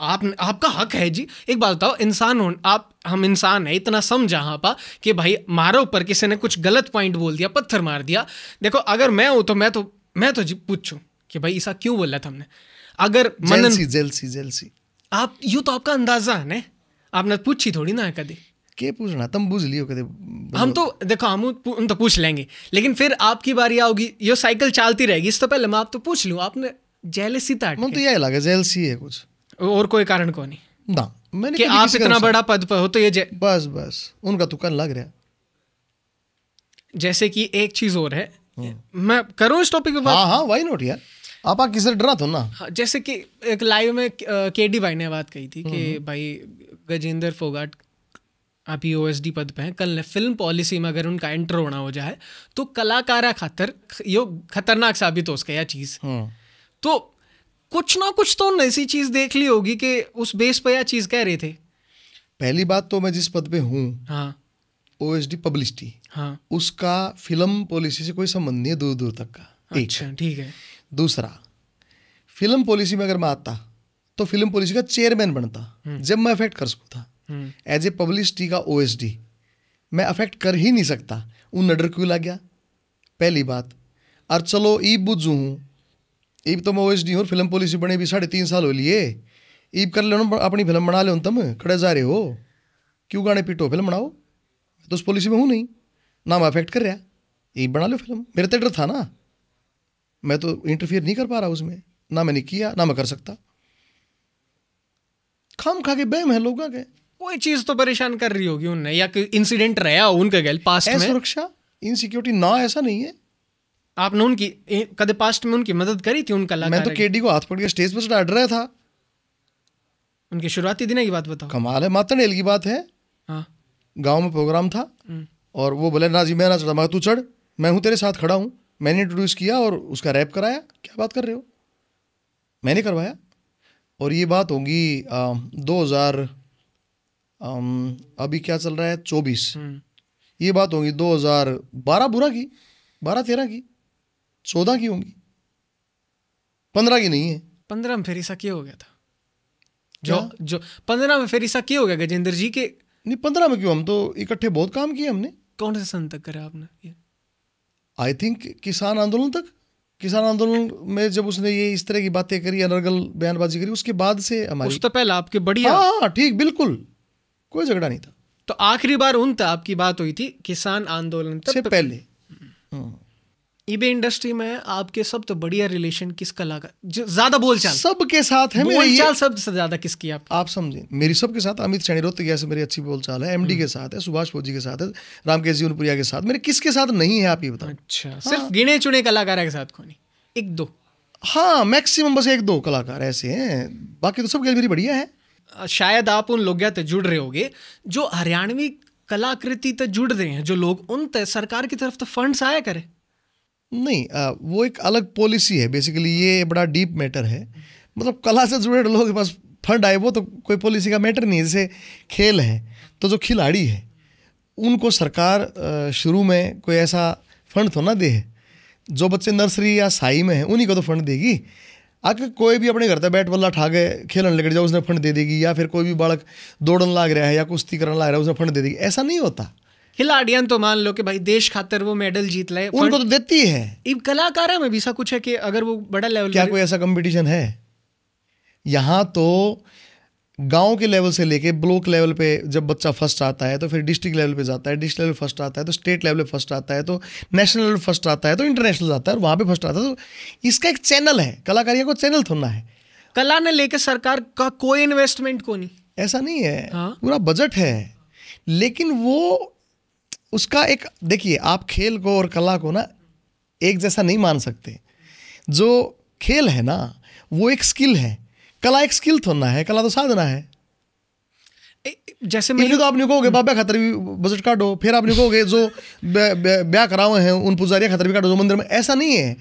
आप आपका हक है जी। एक बात बताओ इंसान हो आप हम इंसान है इतना समझा हाँ पा कि भाई मारो ऊपर किसी ने कुछ गलत पॉइंट बोल दिया पत्थर मार दिया। देखो अगर मैं हूँ तो मैं तो मैं तो जी पूछूँ कि भाई ऐसा क्यों बोला था हमने? अगर मनन जेलसी जेलसी जेलसी। आप यूँ तो आपका अंदाज़ा है ना? आपने पूछी थोड़ी ना है कभी? के पूछना तुम बुझ लियो कदे? हम तो देखो हम तो पूछ लेंगे। लेकिन फिर आपकी बारी आओगी। ये साइकिल चलती रहेगी। इससे तो पहले मैं आप तो पूछ लूँ आपने जेलसी ताट मन तो यही लगा जेलसी है कुछ। और कोई कारण को नहीं। ना मैंने कि आप इतना बड़ा पद पर हो तो ये जे- बस बस। उनका तुक्का लग रहा जैसे कि एक चीज़ और है। मैं करूँ इस टॉपिक पे बात? हाँ हाँ वाई नोट यार? आप आप किसी डरा तो ना। हाँ, जैसे कि एक लाइव में के डी भाई ने बात कही थी कि भाई गजेंद्र फोगाट अभी ओ पद पे हैं। कल ने फ़िल्म पॉलिसी में अगर उनका एंटर होना हो जाए तो कलाकारा खातर यो खतरनाक साबित हो सके यह चीज़। हम्म। तो कुछ ना कुछ तो ऐसी चीज़ देख ली होगी कि उस बेस पर यह चीज़ कह रहे थे। पहली बात तो मैं जिस पद पे हूँ हाँ। ओ एस डी पब्लिसिटी हाँ। उसका फ़िल्म पॉलिसी से कोई संबंध नहीं है दूर दूर तक का। अच्छा ठीक है। दूसरा फ़िल्म पॉलिसी में अगर मैं आता तो फ़िल्म पॉलिसी का चेयरमैन बनता। जब मैं अफेक्ट कर सकता हम्म, एज ए पब्लिसिटी का ओएसडी मैं अफेक्ट कर ही नहीं सकता। उन नडर क्यों लग गया? पहली बात। और चलो, ईब बुझू हूँ ईब तो मैं ओ एस डी हूँ फ़िल्म पॉलिसी बने भी साढ़े तीन साल हो लिए। ईब कर लो अपनी फ़िल्म बना लो तुम खड़े जा रहे हो। क्यों गाने पीटो? फ़िल्म बनाओ। तो उस पॉलिसी में हूँ नहीं। ना मैं अफेक्ट कर रहा। ईब बना लो फ़िल्म मेरा तो डर था ना। मैं तो इंटरफियर नहीं कर पा रहा उसमें। ना मैंने किया, ना मैं कर सकता। खाम खा के बहम है लोगों के। कोई चीज़ तो परेशान कर रही होगी उनने या कोई इंसिडेंट रहा हो उनके गैल पास्ट में। असुरक्षा इनसिक्योरिटी ना ऐसा नहीं है। आपने उनकी कदे पास्ट में उनकी मदद करी थी उनका मैं तो केडी को हाथ पकड़ के स्टेज पर चढ़ा रहा था। उनके शुरुआती दिनों की बात बताओ। कमाल है मातड़ेल की बात है। हाँ। गाँव में प्रोग्राम था हम्म। और वो बोले ना जी मैं ना चढ़ा मैं तू चढ़ मैं हूँ तेरे साथ खड़ा हूँ। मैंने इंट्रोड्यूस किया और उसका रैप कराया। क्या बात कर रहे हो? मैंने करवाया। और ये बात होगी दो हज़ार अभी क्या चल रहा है? चौबीस। हम्म, ये बात होगी दो हज़ार बारह बुरा की बारह तेरह की चौदह की होंगी। पंद्रह की नहीं है। पंद्रह में फिर ऐसा क्या हो गया था? जो जो पंद्रह में फिर ऐसा क्या हो गया? गजेंद्र जी के नहीं पंद्रह में क्यों? हम तो इकट्ठे बहुत काम किए हमने। कौन से सन तक करा आपने? आई थिंक किसान आंदोलन तक। किसान आंदोलन में जब उसने ये इस तरह की बातें करी अनर्गल बयानबाजी करी उसके बाद से हमारी उस तो पहले आपके बढ़िया हाँ हाँ ठीक बिल्कुल। कोई झगड़ा नहीं था। तो आखिरी बार उन तक आपकी बात हुई थी किसान आंदोलन से तक? पहले। ईबे इंडस्ट्री में आपके सब तो बढ़िया रिलेशन किस कला का जो ज़्यादा बोलचाल। सबके साथ है मेरे ये बोलचाल शब्द से ज़्यादा किसकी आप आप समझे मेरी सबके साथ अमित शनि रोहतगिया से मेरी अच्छी बोलचाल है एमडी के साथ है सुभाष फौजी के साथ है रामकेश जीवनपुरिया के साथ। मेरे किसके साथ नहीं है आप ये बताओ। अच्छा सिर्फ़ गिने चुने कलाकारों के साथ कौन एक दो। हाँ मैक्सिमम बस एक दो कलाकार ऐसे हैं बाकी तो सब गैल मेरी बढ़िया है। शायद आप उन लोग तक जुड़ रहे होगे जो हरियाणवी कलाकृति तक जुड़ रहे हैं जो लोग उन तक सरकार की तरफ़ तो फंड्स आया करे। नहीं आ, वो एक अलग पॉलिसी है बेसिकली ये बड़ा डीप मैटर है। मतलब कला से जुड़े लोगों के पास फंड आए वो तो कोई पॉलिसी का मैटर नहीं है जैसे खेल है तो जो खिलाड़ी है उनको सरकार शुरू में कोई ऐसा फंड तो ना दे। है जो बच्चे नर्सरी या साई में हैं उन्हीं को तो फंड देगी। अगर कोई भी अपने घर तक बैट बल्ला ठा के खेलन लग जाओ उसने फंड दे देगी या फिर कोई भी बालक दौड़न लाग रहा है या कुश्ती करने लाग रहा है उसने फंड दे देगी। ऐसा नहीं होता। खिलाड़ियन तो मान लो कि भाई देश खातर वो मेडल जीत लाए उनको तो देती है। कलाकार कलाकारा में भी ऐसा कुछ है कि अगर वो बड़ा लेवल क्या कोई ऐसा कंपटीशन है? यहाँ तो गाँव के लेवल से लेके ब्लॉक लेवल पे जब बच्चा फ़र्स्ट आता है तो फिर डिस्ट्रिक्ट लेवल पे जाता है डिस्ट्रिक्ट लेवल फ़र्स्ट आता है तो स्टेट लेवल पे फ़र्स्ट आता है तो नेशनल लेवल फ़र्स्ट आता है तो इंटरनेशनल आता है और वहाँ पे फ़र्स्ट आता है। तो इसका एक चैनल है कलाकारियों को चैनल थोड़ना है। कला ने लेकर सरकार का कोई इन्वेस्टमेंट को नहीं। ऐसा नहीं है। हाँ। पूरा बजट है। लेकिन वो उसका एक देखिए आप खेल को और कला को ना एक जैसा नहीं मान सकते। जो खेल है ना वो एक स्किल है। कला एक स्किल थोड़ा है कला तो साधना है। जैसे मैं तो आप नहीं कहोगे बाबा खतर भी बजट काटो। फिर आप नहीं कहोगे जो ब्याह करा हुए हैं उन पुजारिया खतर भी काटो जो मंदिर में। ऐसा नहीं है।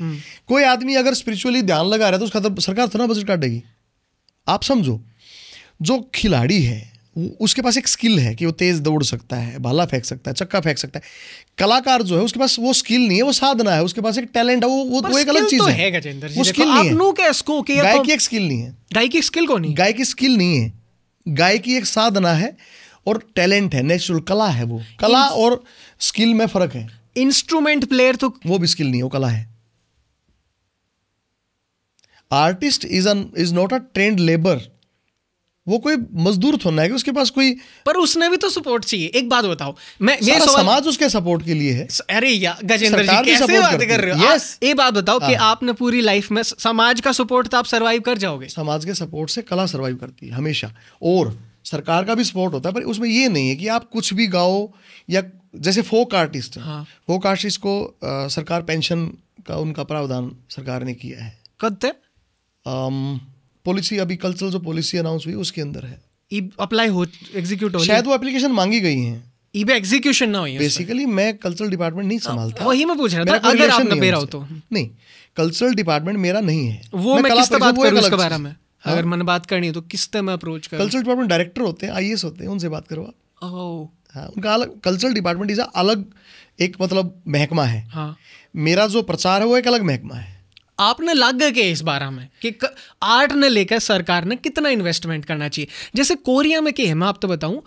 कोई आदमी अगर स्पिरिचुअली ध्यान लगा रहा है तो उस खतर सरकार थोड़ा बजट काटेगी। आप समझो जो खिलाड़ी है उसके पास एक स्किल है कि वो तेज दौड़ सकता है भाला फेंक सकता है चक्का फेंक सकता है। कलाकार जो है उसके पास वो स्किल नहीं है वो साधना है उसके पास एक टैलेंट है वो वो, वो एक अलग चीज़ तो है। है वो स्किल नहीं है। गाय की एक स्किल नहीं है। गाय की स्किल को नहीं? गाय की स्किल नहीं है। गाय की एक साधना है और टैलेंट है नेचुरल कला है वो। कला और स्किल में फ़र्क है। इंस्ट्रूमेंट प्लेयर तो वो भी स्किल नहीं है वो कला है। Artist is an is not a trained labour वो कोई मजदूर थोड़ा है कि उसके पास कोई पर उसने भी तो सपोर्ट चाहिए। एक बात बताओ मैं ये सवाल समाज उसके सपोर्ट के लिए है। अरे यार गजेंद्र जी कैसे बात कर रहे हो? Yes. ये बात बताओ कि आपने पूरी लाइफ में समाज का सपोर्ट तो आप सरवाइव कर जाओगे। समाज के सपोर्ट से कला सर्वाइव करती है हमेशा। और सरकार का भी सपोर्ट होता है पर उसमें ये नहीं है कि आप कुछ भी गाओ या जैसे फोक आर्टिस्ट हाँ। फोक आर्टिस्ट को सरकार पेंशन का उनका प्रावधान सरकार ने किया है। कद पॉलिसी अभी कल्चरल जो पॉलिसी अनाउंस हुई उसके अंदर है। अप्लाई हो एग्जीक्यूट हो शायद वो एप्लीकेशन मांगी गई हैं। ईबे एग्जीक्यूशन ना हुई बेसिकली मैं कल्चरल डिपार्टमेंट नहीं संभालता। वही मैं पूछ रहा था अगर आपने नहीं है बेरा हो तो। नहीं कल्चरल डिपार्टमेंट मेरा नहीं है। वो मैं कला किस बात करूँ उसके बारे में? अगर मैंने बात करनी है तो किस तरह मैं अप्रोच करूँ? कल्चरल डिपार्टमेंट डायरेक्टर होते हैं आई होते हैं उनसे बात करो आप। हाँ उनका अलग कल्चरल डिपार्टमेंट इज़ अलग एक मतलब महकमा है। हाँ। मेरा जो प्रचार है वो एक अलग महकमा है। आपने लग गए इस बारे में कि आर्ट ने लेकर सरकार ने कितना इन्वेस्टमेंट करना चाहिए। जैसे कोरिया में के है मैं आपको बताऊँ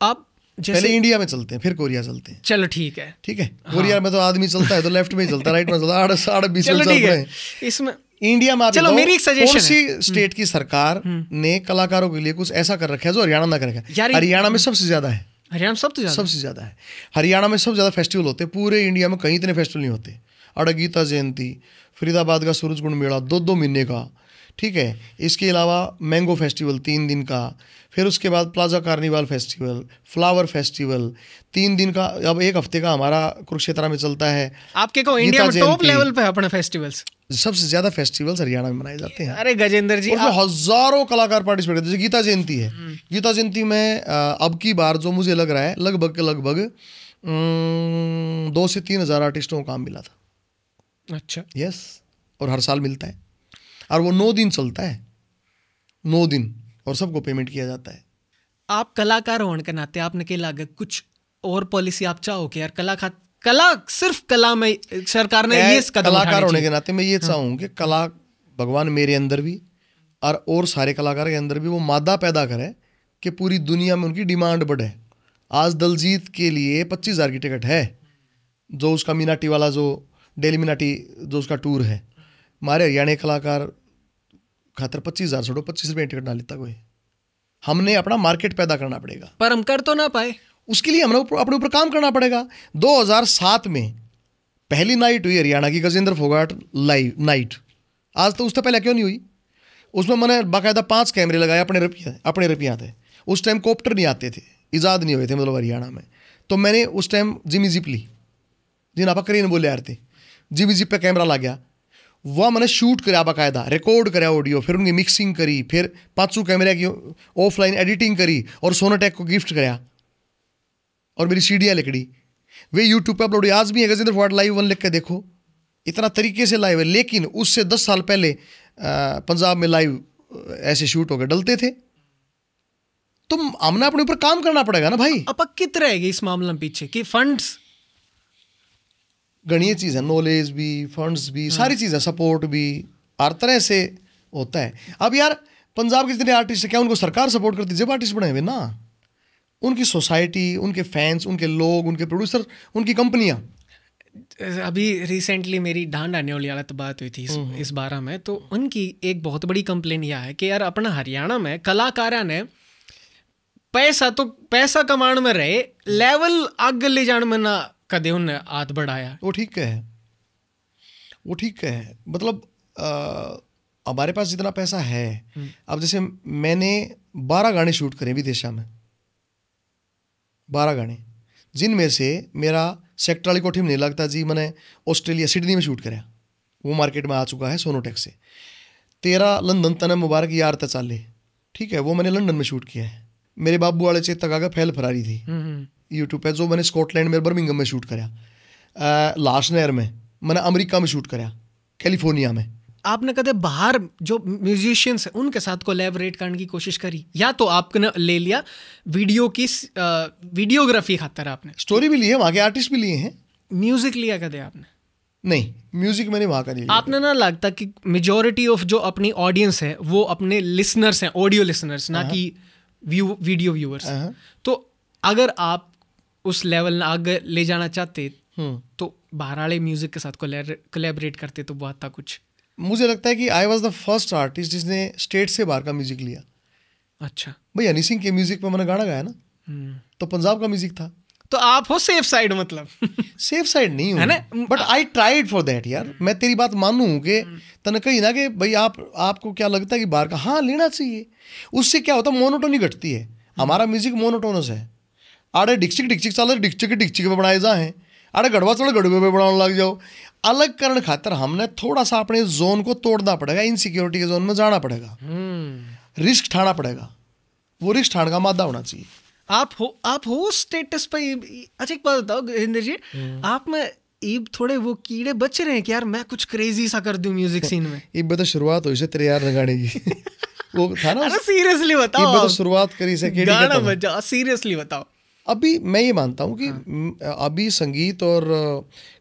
आप जैसे पहले इंडिया में चलते हैं फिर कोरिया चलते हैं। चलो ठीक है। ठीक है? हाँ। कोरिया में तो आदमी चलता है तो लेफ़्ट में ही चलता है राइट में चलता है साढ़े बीस में चलो रहे है। इसमें इंडिया में आप चलो, मेरी एक कौन है। हम्म। स्टेट की सरकार ने कलाकारों के लिए कुछ ऐसा कर रखा है जो हरियाणा ना कर रखा है? हरियाणा में सबसे ज़्यादा है। हरियाणा में सबसे ज़्यादा? सबसे ज़्यादा है। हरियाणा में सबसे ज़्यादा फेस्टिवल होते हैं पूरे इंडिया में कहीं इतने फेस्टिवल नहीं होते। अड़गीता जयंती फरीदाबाद का सूरजकुंड मेला दो दो महीने का ठीक है? इसके अलावा मैंगो फेस्टिवल तीन दिन का फिर उसके बाद plaza carnival festival flower festival तीन दिन का अब एक हफ़्ते का हमारा कुरुक्षेत्र में चलता है। आपके को इंडिया में टॉप लेवल पे अपने फेस्टिवल्स सबसे ज़्यादा फेस्टिवल्स हरियाणा में मनाए जाते हैं। अरे गजेंद्र जी उसमें हज़ारों कलाकार पार्टिसिपेट करते हैं। जैसे गीता जयंती है। हम्म। गीता जयंती में अब की बार जो मुझे लग रहा है लगभग के लगभग दो से तीन हज़ार आर्टिस्टों को काम मिला था। अच्छा। यस और हर साल मिलता है। और वो नौ दिन चलता है। नौ दिन और सबको पेमेंट किया जाता है। आप कलाकार होने के नाते आपने के लागे कुछ और पॉलिसी आप चाहो कि यार कला खा कला सिर्फ़ कला में सरकार ने ये कलाकार होने के नाते मैं ये चाहूँ कि कला भगवान मेरे अंदर भी और और सारे कलाकार के अंदर भी वो मादा पैदा करे कि पूरी दुनिया में उनकी डिमांड बढ़े। आज दलजीत के लिए पच्चीस हज़ार की टिकट है। जो उसका मीनाटी वाला जो डेली मीनाटी जो उसका टूर है। हमारे हरियाणा के कलाकार खातर पच्चीस हज़ार छोड़ो पच्चीस रुपये टिकट ना लेता कोई। हमने अपना मार्केट पैदा करना पड़ेगा। पर हम कर तो ना पाए। उसके लिए हमें अपने ऊपर काम करना पड़ेगा। 2007 में पहली नाइट हुई हरियाणा की गजेंद्र फोगाट लाइव नाइट आज तो उससे पहले क्यों नहीं हुई? उसमें मैंने बाकायदा पाँच कैमरे लगाए अपने रुपये अपने रुपया थे। उस टाइम कॉप्टर नहीं आते थे ईजाद नहीं हुए थे मतलब हरियाणा में। तो मैंने उस टाइम जिमी जिप ली। जिन आप करीन बोले यार थे जिमी जिप पे कैमरा ला गया। वह मैंने शूट कराया बाकायदा रिकॉर्ड कराया ऑडियो फिर उनकी मिक्सिंग करी, फिर पाँचों कैमरे की ऑफलाइन एडिटिंग करी और सोनाटेक को गिफ्ट कराया और मेरी सीढ़ियाँ लिखड़ी वे यूट्यूब पर अपलोड। आज भी है, गजेंद्र फॉर्ड लाइव वन लिख के देखो। इतना तरीके से लाइव है, लेकिन उससे दस साल पहले पंजाब में लाइव ऐसे शूट होकर डलते थे। तो हमने अपने ऊपर काम करना पड़ेगा ना भाई? अब कित रहेगी इस मामले में पीछे, कि फंड्स गणीय चीज़ है नॉलेज भी फंड्स भी सारी चीज़ें सपोर्ट भी हर तरह से होता है। अब यार पंजाब के जितने आर्टिस्ट हैं क्या उनको सरकार सपोर्ट करती? जब आर्टिस्ट बने हुए ना उनकी सोसाइटी उनके फैंस उनके लोग उनके प्रोड्यूसर उनकी कंपनियाँ अभी रिसेंटली मेरी डांड आने वाली हालत बात हुई थी इस, इस बारे में तो उनकी एक बहुत बड़ी कंप्लेन यह है कि यार अपना हरियाणा में कलाकारा ने पैसा तो पैसा कमाण में रहे लेवल आगे ले जाने में ना कदे उन्हें हाथ बढ़ाया। वो ठीक है। वो ठीक है। मतलब हमारे पास जितना पैसा है अब जैसे मैंने बारह गाने शूट करे विदेशा में। बारह गाने। जिनमें से मेरा सेक्टर वाली कोठी में नहीं लगता जी मैंने ऑस्ट्रेलिया सिडनी में शूट कराया वो मार्केट में आ चुका है सोनोटेक से। तेरा लंदन तने मुबारक यार तक चाले ठीक है वो मैंने लंदन में शूट किया है। मेरे बाबू वाले चेत तक आगे फैल फरारी थी। यूट्यूब पे जो मैंने स्कॉटलैंड में बर्मिंगम में शूट कराया लास्ट लाशनेर में मैंने अमेरिका में शूट कराया कैलिफ़ोर्निया में। आपने कदे बाहर जो म्यूजिशियंस हैं उनके साथ कोलैबोरेट करने की कोशिश करी? या तो आपने ले लिया वीडियो की वीडियोग्राफी खातर आपने? स्टोरी भी ली है वहाँ के आर्टिस्ट भी लिए हैं। म्यूज़िक लिया कदे आपने? नहीं म्यूज़िक मैंने वहाँ का नहीं लिया। आपने ना लगता कि मेजोरिटी ऑफ़ जो अपनी ऑडियंस है वो अपने लिसनर्स हैं ऑडियो लिसनर्स ना कि व्यू वीडियो व्यूअर्स हाँ। तो अगर आप उस लेवल आगे ले जाना चाहते हम्म। तो बाहर वाले म्यूज़िक के साथ कोलैबोरेट करते तो बहुत था कुछ। मुझे लगता है कि I was the first artist जिसने स्टेट से बाहर का म्यूज़िक लिया। अच्छा। भाई हनी सिंह के म्यूज़िक पे मैंने गाना गाया ना हम्म। तो पंजाब का म्यूज़िक था। तो आप हो सेफ़ साइड मतलब। सेफ़ साइड नहीं है। ना? But I tried for that यार। मैं तेरी बात मानूं कि तने कही ना कि भाई आप आपको क्या लगता है कि बाहर का हाँ लेना चाहिए। उससे क्या होता है मोनोटोनी घटती है। हमारा म्यूज़िक मोनोटोनस है। आड़े डिक्चिक डिक्चिक चल डिक्चिक डिक्चिक पे बनाए जा हैं। आड़े गड़वा चढ़ गड़वे पे बनाने लग जाओ। अलग करण खातर हमने थोड़ा सा अपने जोन को तोड़ना पड़ेगा इनसिक्योरिटी के जोन में जाना पड़ेगा। हम्म। रिस्क ठाना पड़ेगा। वो रिस्क ठाने का मादा होना चाहिए। आप हो आप हो स्टेटस पे अच्छा एक बात बताओ इंद्र जी आप में ये थोड़े वो कीड़े बच रहे हैं कि यार मैं कुछ क्रेजी सा कर दूँ म्यूज़िक सीन में? [laughs] ये बता शुरुआत हुई से तेरे यार गाने की [laughs] वो था ना? अरे सीरियसली बताओ बता आप। शुरुआत करी से गाना। बजा सीरियसली बताओ। अभी मैं ये मानता हूँ कि म, अभी संगीत और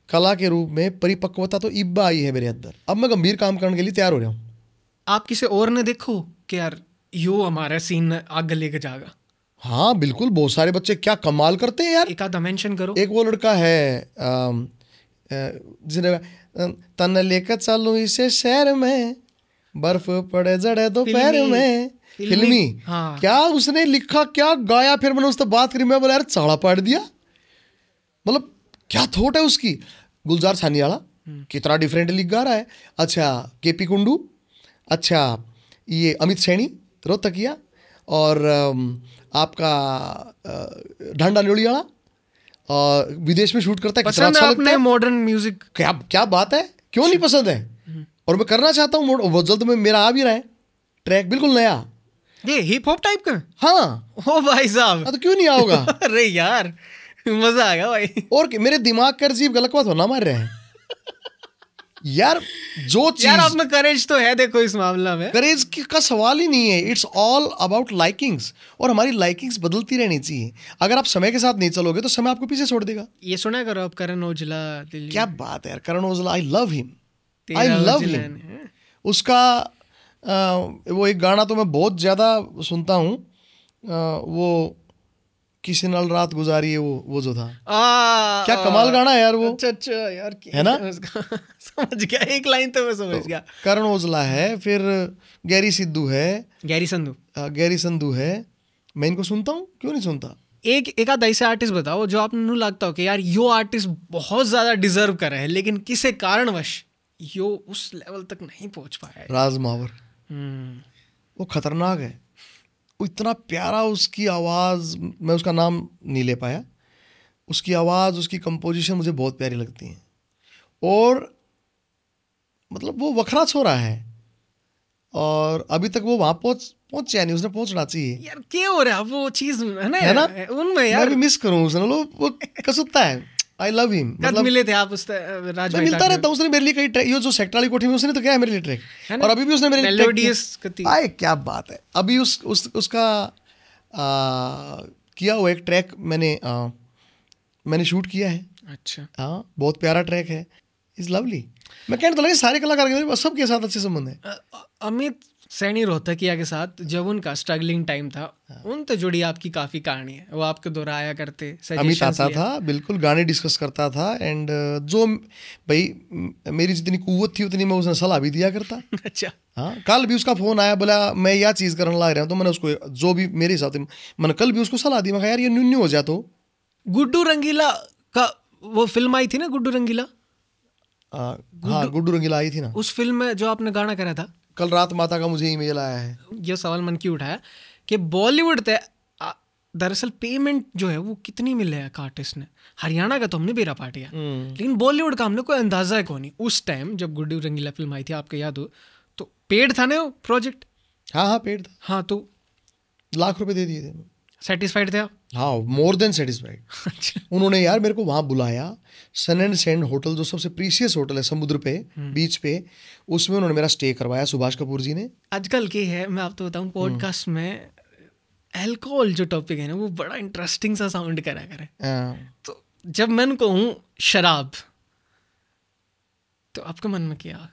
कला के रूप में परिपक्वता तो इब्बा आई है मेरे अंदर। अब मैं गंभीर काम करने के लिए तैयार हो रहा हूँ। आप किसी और ने देखो कि यार यो हमारा सीन आगे लेके जाएगा हाँ बिल्कुल बहुत सारे बच्चे क्या कमाल करते हैं यार। एक आधा मेंशन करो। एक वो लड़का है जिसने तन लेकर चलूँ इसे शहर में बर्फ़ पड़े जड़े दोपहर में। फिल्मी, हाँ। क्या उसने लिखा क्या गाया? फिर मैंने उससे बात करी मैं बोला यार चाड़ा पाट दिया। मतलब क्या थोट है उसकी? गुलजार छानियाला कितना डिफरेंट लिख गा रहा है। अच्छा के पी कुंडू अच्छा ये अमित सैनी रोहतकिया और आपका ढांडा न्योड़ियाला और विदेश में शूट करता है कितना अच्छा लगता है। मॉडर्न म्यूज़िक क्या क्या बात है? क्यों नहीं पसंद है? और मैं करना चाहता हूँ जल्द में मेरा आ भी रहा है। ट्रैक बिल्कुल नया। ये हिप हॉप टाइप का? हाँ। ओ भाई साहब। हाँ, तो क्यों नहीं आओगा? [laughs] अरे यार मज़ा आ गया भाई। और मेरे दिमाग कर जीव गलत हो ना मार रहे हैं। यार जो यार चीज़ आप में करेज तो है देखो इस मामला में। करेज का सवाल ही नहीं है। इट्स ऑल अबाउट लाइकिंग्स और हमारी लाइकिंग्स बदलती रहनी चाहिए। अगर आप समय के साथ नहीं चलोगे तो समय आपको पीछे छोड़ देगा। ये सुना करो आप करण दिल्ली क्या बात है यार Karan Aujla I love him I love him उसका वो एक गाना तो मैं बहुत ज़्यादा सुनता हूँ। वो किसी नाल रात गुजारी है वो वो जो था। आ, क्या कमाल गाना है यार वो। अच्छा अच्छा यार है ना? [laughs] समझ गया एक लाइन तो मैं समझ गया। करण ओजला है फिर गैरी सिद्धू है। गैरी संधू। गैरी संधू है। मैं इनको सुनता हूँ? क्यों नहीं सुनता? एक एक आध ऐसे आर्टिस्ट बताओ जो आपको लगता हो कि यार यो आर्टिस्ट बहुत ज़्यादा डिजर्व कर रहा है लेकिन किसी कारणवश यो उस लेवल तक नहीं पहुँच पाया राज मावर। वो खतरनाक है। वो इतना प्यारा उसकी आवाज़ मैं उसका नाम नहीं ले पाया। उसकी आवाज़ उसकी कंपोजिशन मुझे बहुत प्यारी लगती है। और मतलब वो वखरा छो रहा है। और अभी तक वो वहाँ पहुँच पहुँचा नहीं उसने पहुँचना चाहिए। यार क्या हो रहा है? वो चीज़ है ना? है ना? उनमें यार मैं भी मिस करूँ उसने लो वो कसुत्ता है। आई लव हिम मतलब मिले थे आप उस राज मैं मिलता रहता हूँ उसने मेरे लिए कई ट्रैक ये जो सेक्टर वाली कोठी में उसने तो क्या है मेरे लिए ट्रैक। और अभी भी उसने मेरे लिए आए क्या बात है। अभी उस उस उसका आ, किया हुआ एक ट्रैक मैंने आ, मैंने शूट किया है। अच्छा। हाँ बहुत प्यारा ट्रैक है। इज़ लवली मैं कहने तो लगे सारे कलाकार के पास सबके साथ अच्छे संबंध है। अमित सैनी रोहतकिया के साथ जब उनका स्ट्रगलिंग टाइम था उनसे जुड़ी आपकी काफ़ी कहानी है। वो आपको दोहराया करते अमित आता था बिल्कुल गाने डिस्कस करता था एंड जो भाई मेरी जितनी कुवत थी उतनी मैं उसने सलाह भी दिया करता। [laughs] अच्छा। हाँ कल भी उसका फ़ोन आया बोला मैं यह चीज़ करने लग रहा हूँ तो मैंने उसको जो भी मेरे हिसाब से मैंने कल भी उसको सलाह दी। मैं यार ये न्यू न्यू हो जा तो। गुड्डू रंगीला का वो फ़िल्म आई थी ना गुड्डू रंगीला? हाँ गुड्डू रंगीला आई थी ना। उस फ़िल्म में जो आपने गाना करा था? कल रात माता का मुझे ईमेल आया है। ये सवाल मन की उठाया कि बॉलीवुड ते दरअसल पेमेंट जो है वो कितनी मिले है एक आर्टिस्ट ने? हरियाणा का तो हमने बेरा पाटिया लेकिन बॉलीवुड का हमने कोई अंदाज़ा है कौन नहीं उस टाइम जब गुड्डू रंगीला फ़िल्म आई थी आपके याद हो तो पेड था ना वो प्रोजेक्ट हाँ हाँ पेड था। हाँ तो लाख रुपए दे दिए थे। सेटिस्फाइड थे आप? हाँ मोर देन सेटिस्फाइड उन्होंने यार मेरे को वहाँ बुलाया सन एंड सैंड होटल जो सबसे प्रीसियस होटल है समुद्र पे बीच पे उसमें उन्होंने मेरा स्टे करवाया सुभाष कपूर जी ने। आजकल के है मैं आपको बताऊँ पॉडकास्ट में अल्कोहल जो टॉपिक है ना वो बड़ा इंटरेस्टिंग सा साउंड करा करे हाँ, तो जब मैं कहूँ शराब तो आपके मन में क्या?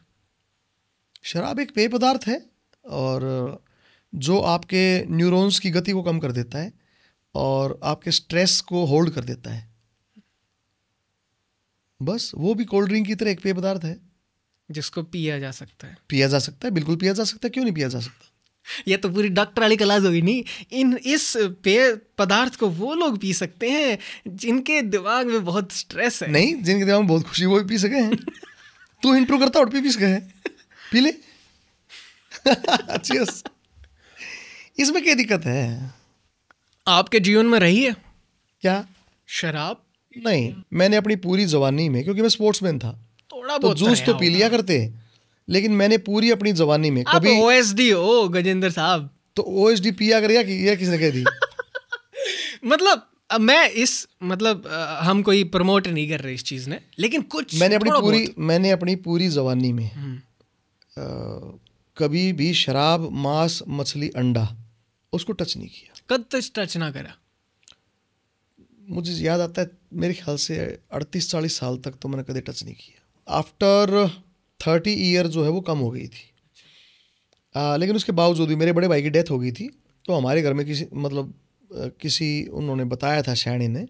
शराब एक पेय पदार्थ है और जो आपके न्यूरॉन्स की गति को कम कर देता है और आपके स्ट्रेस को होल्ड कर देता है। बस वो भी कोल्ड ड्रिंक की तरह एक पेय पदार्थ है। जिसको पिया जा सकता है। पिया जा सकता है बिल्कुल पिया जा सकता है क्यों नहीं पिया जा सकता? ये तो पूरी डॉक्टर वाली क्लास होगी नहीं। इन इस पेय पदार्थ को वो लोग पी सकते हैं जिनके दिमाग में बहुत स्ट्रेस है। नहीं जिनके दिमाग में बहुत खुशी वो भी पी सके हैं। [laughs] तू इंट्रो करता और पी पी सके हैं। पी ले। [laughs] Cheers. इसमें क्या दिक्कत है? आपके जीवन में रही है? क्या? शराब? नहीं मैंने अपनी पूरी जवानी में क्योंकि मैं स्पोर्ट्समैन था थोड़ा तो जूस तो पी लिया करते लेकिन मैंने पूरी अपनी जवानी में आप कभी ओएसडी हो गजेंद्र साहब। तो ओ एच डी पिया कर या कि- या किसने कह दी? [laughs] मतलब मैं इस मतलब हम कोई प्रमोट नहीं कर रहे इस चीज़ ने लेकिन कुछ मैंने अपनी पूरी हम्म। मैंने अपनी पूरी जवानी में अ, कभी भी शराब मांस मछली अंडा उसको टच नहीं किया। कद तक टच ना करा? मुझे याद आता है मेरे ख्याल से अड़तीस चालीस साल तक तो मैंने कभी टच नहीं किया। आफ्टर थर्टी ईयर जो है वो कम हो गई थी। आ, लेकिन उसके बावजूद भी मेरे बड़े भाई की डेथ हो गई थी तो हमारे घर में किसी मतलब किसी उन्होंने बताया था शैणी ने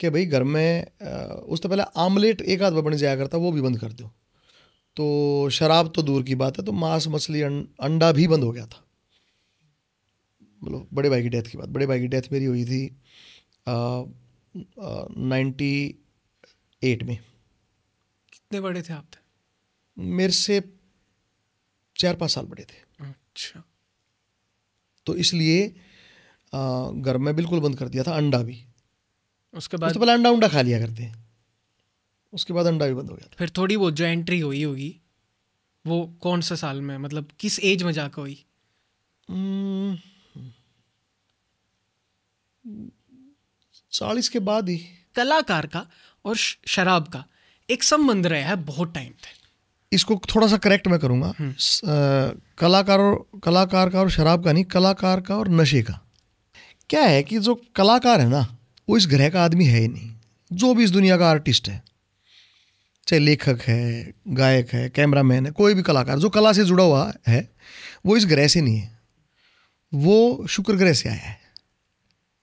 कि भाई घर में उससे पहले आमलेट एक आध बार बन जाया करता वो भी बंद कर दो। तो शराब तो दूर की बात है तो मांस मछली अं- अंडा भी बंद हो गया था। मतलब बड़े भाई की डेथ की बात। बड़े भाई की डेथ मेरी हुई थी नाइन्टी एट में। कितने बड़े थे आप? थे मेरे से चार पाँच साल बड़े थे। अच्छा। तो इसलिए घर में बिल्कुल बंद कर दिया था अंडा भी। उसके बाद? पहले अंडा उंडा खा लिया करते हैं। उसके बाद अंडा भी बंद हो गया था। फिर थोड़ी बहुत जो एंट्री हुई होगी वो कौन से साल में? मतलब किस एज में जाकर हुई? हम्म, चालीस के बाद ही। कलाकार का और शराब का एक संबंध रहा है बहुत टाइम तक इसको थोड़ा सा करेक्ट मैं करूँगा। स- कलाकार और कलाकार का और शराब का नहीं कलाकार का और नशे का। क्या है कि जो कलाकार है ना वो इस ग्रह का आदमी है ही नहीं। जो भी इस दुनिया का आर्टिस्ट है चाहे लेखक है गायक है कैमरामैन है कोई भी कलाकार जो कला से जुड़ा हुआ है वो इस ग्रह से नहीं है। वो शुक्र ग्रह से आया है।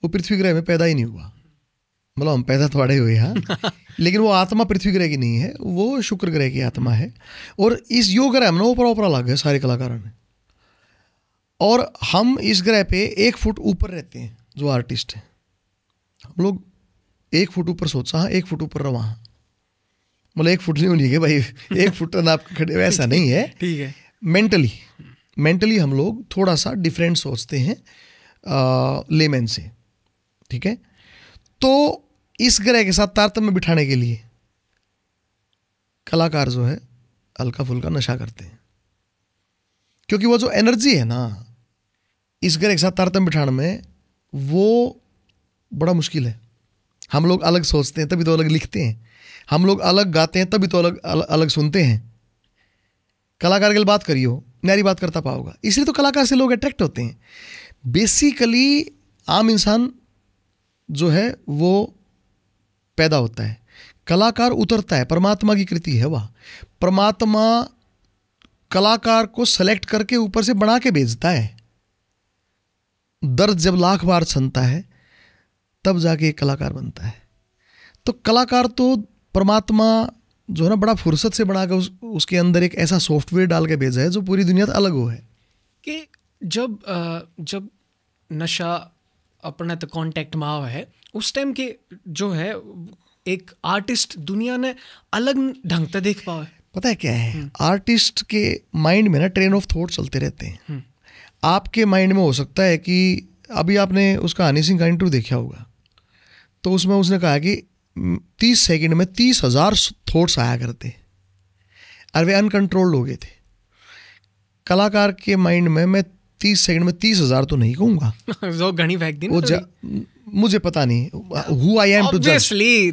वो पृथ्वी ग्रह में पैदा ही नहीं हुआ। मतलब हम पैदा तो अड़े हुए हैं [laughs] लेकिन वो आत्मा पृथ्वी ग्रह की नहीं है वो शुक्र ग्रह की आत्मा है। और इस योग ग्रह में ना ऊपर ऊपर अलग है सारे कलाकारों में। और हम इस ग्रह पे एक फुट ऊपर रहते हैं जो आर्टिस्ट हैं। हम लोग एक फुट ऊपर सोचा हाँ एक फुट ऊपर रहा वहाँ मतलब एक फुट नहीं होनी है भाई एक फुट नाप के खड़े ऐसा नहीं है। [laughs] ठीक है। मेंटली मेंटली हम लोग थोड़ा सा डिफरेंट सोचते हैं लेमैन से। ठीक है? तो इस ग्रह के साथ तारतम्य बिठाने के लिए कलाकार जो है हल्का फुल्का नशा करते हैं। क्योंकि वो जो एनर्जी है ना इस ग्रह के साथ तारतम्य बिठाने में वो बड़ा मुश्किल है। हम लोग अलग सोचते हैं तभी तो अलग लिखते हैं। हम लोग अलग गाते हैं तभी तो अलग अलग, सुनते हैं। कलाकार के लिए बात करियो न्यारी बात करता पाओगा। इसलिए तो कलाकार से लोग अट्रैक्ट होते हैं। बेसिकली आम इंसान जो है वो पैदा होता है। कलाकार उतरता है परमात्मा की कृति है वह। परमात्मा कलाकार को सेलेक्ट करके ऊपर से बना के भेजता है। दर्द जब लाख बार छनता है तब जाके एक कलाकार बनता है। तो कलाकार तो परमात्मा जो है ना बड़ा फुर्सत से बना के उस, उसके अंदर एक ऐसा सॉफ्टवेयर डाल के भेजा है जो पूरी दुनिया अलग हो है। कि जब जब नशा अपने तो कांटेक्ट में आवा है। उस टाइम के जो है एक आर्टिस्ट दुनिया ने अलग ढंग से देख पावा है पता है क्या है? आर्टिस्ट के माइंड में ना ट्रेन ऑफ़ थॉट चलते रहते हैं। आपके माइंड में हो सकता है कि अभी आपने उसका हनी सिंह का इंटरव्यू देखा होगा। तो उसमें उसने कहा कि तीस सेकंड में तीस हज़ार थॉट्स आया करते और वे अनकंट्रोल्ड हो गए थे। कलाकार के माइंड में मैं तीस सेकंड में तीस हज़ार तो नहीं कहूँगा। जो [laughs] घनी फेंक दी वो मुझे पता नहीं हु आई एम टू जज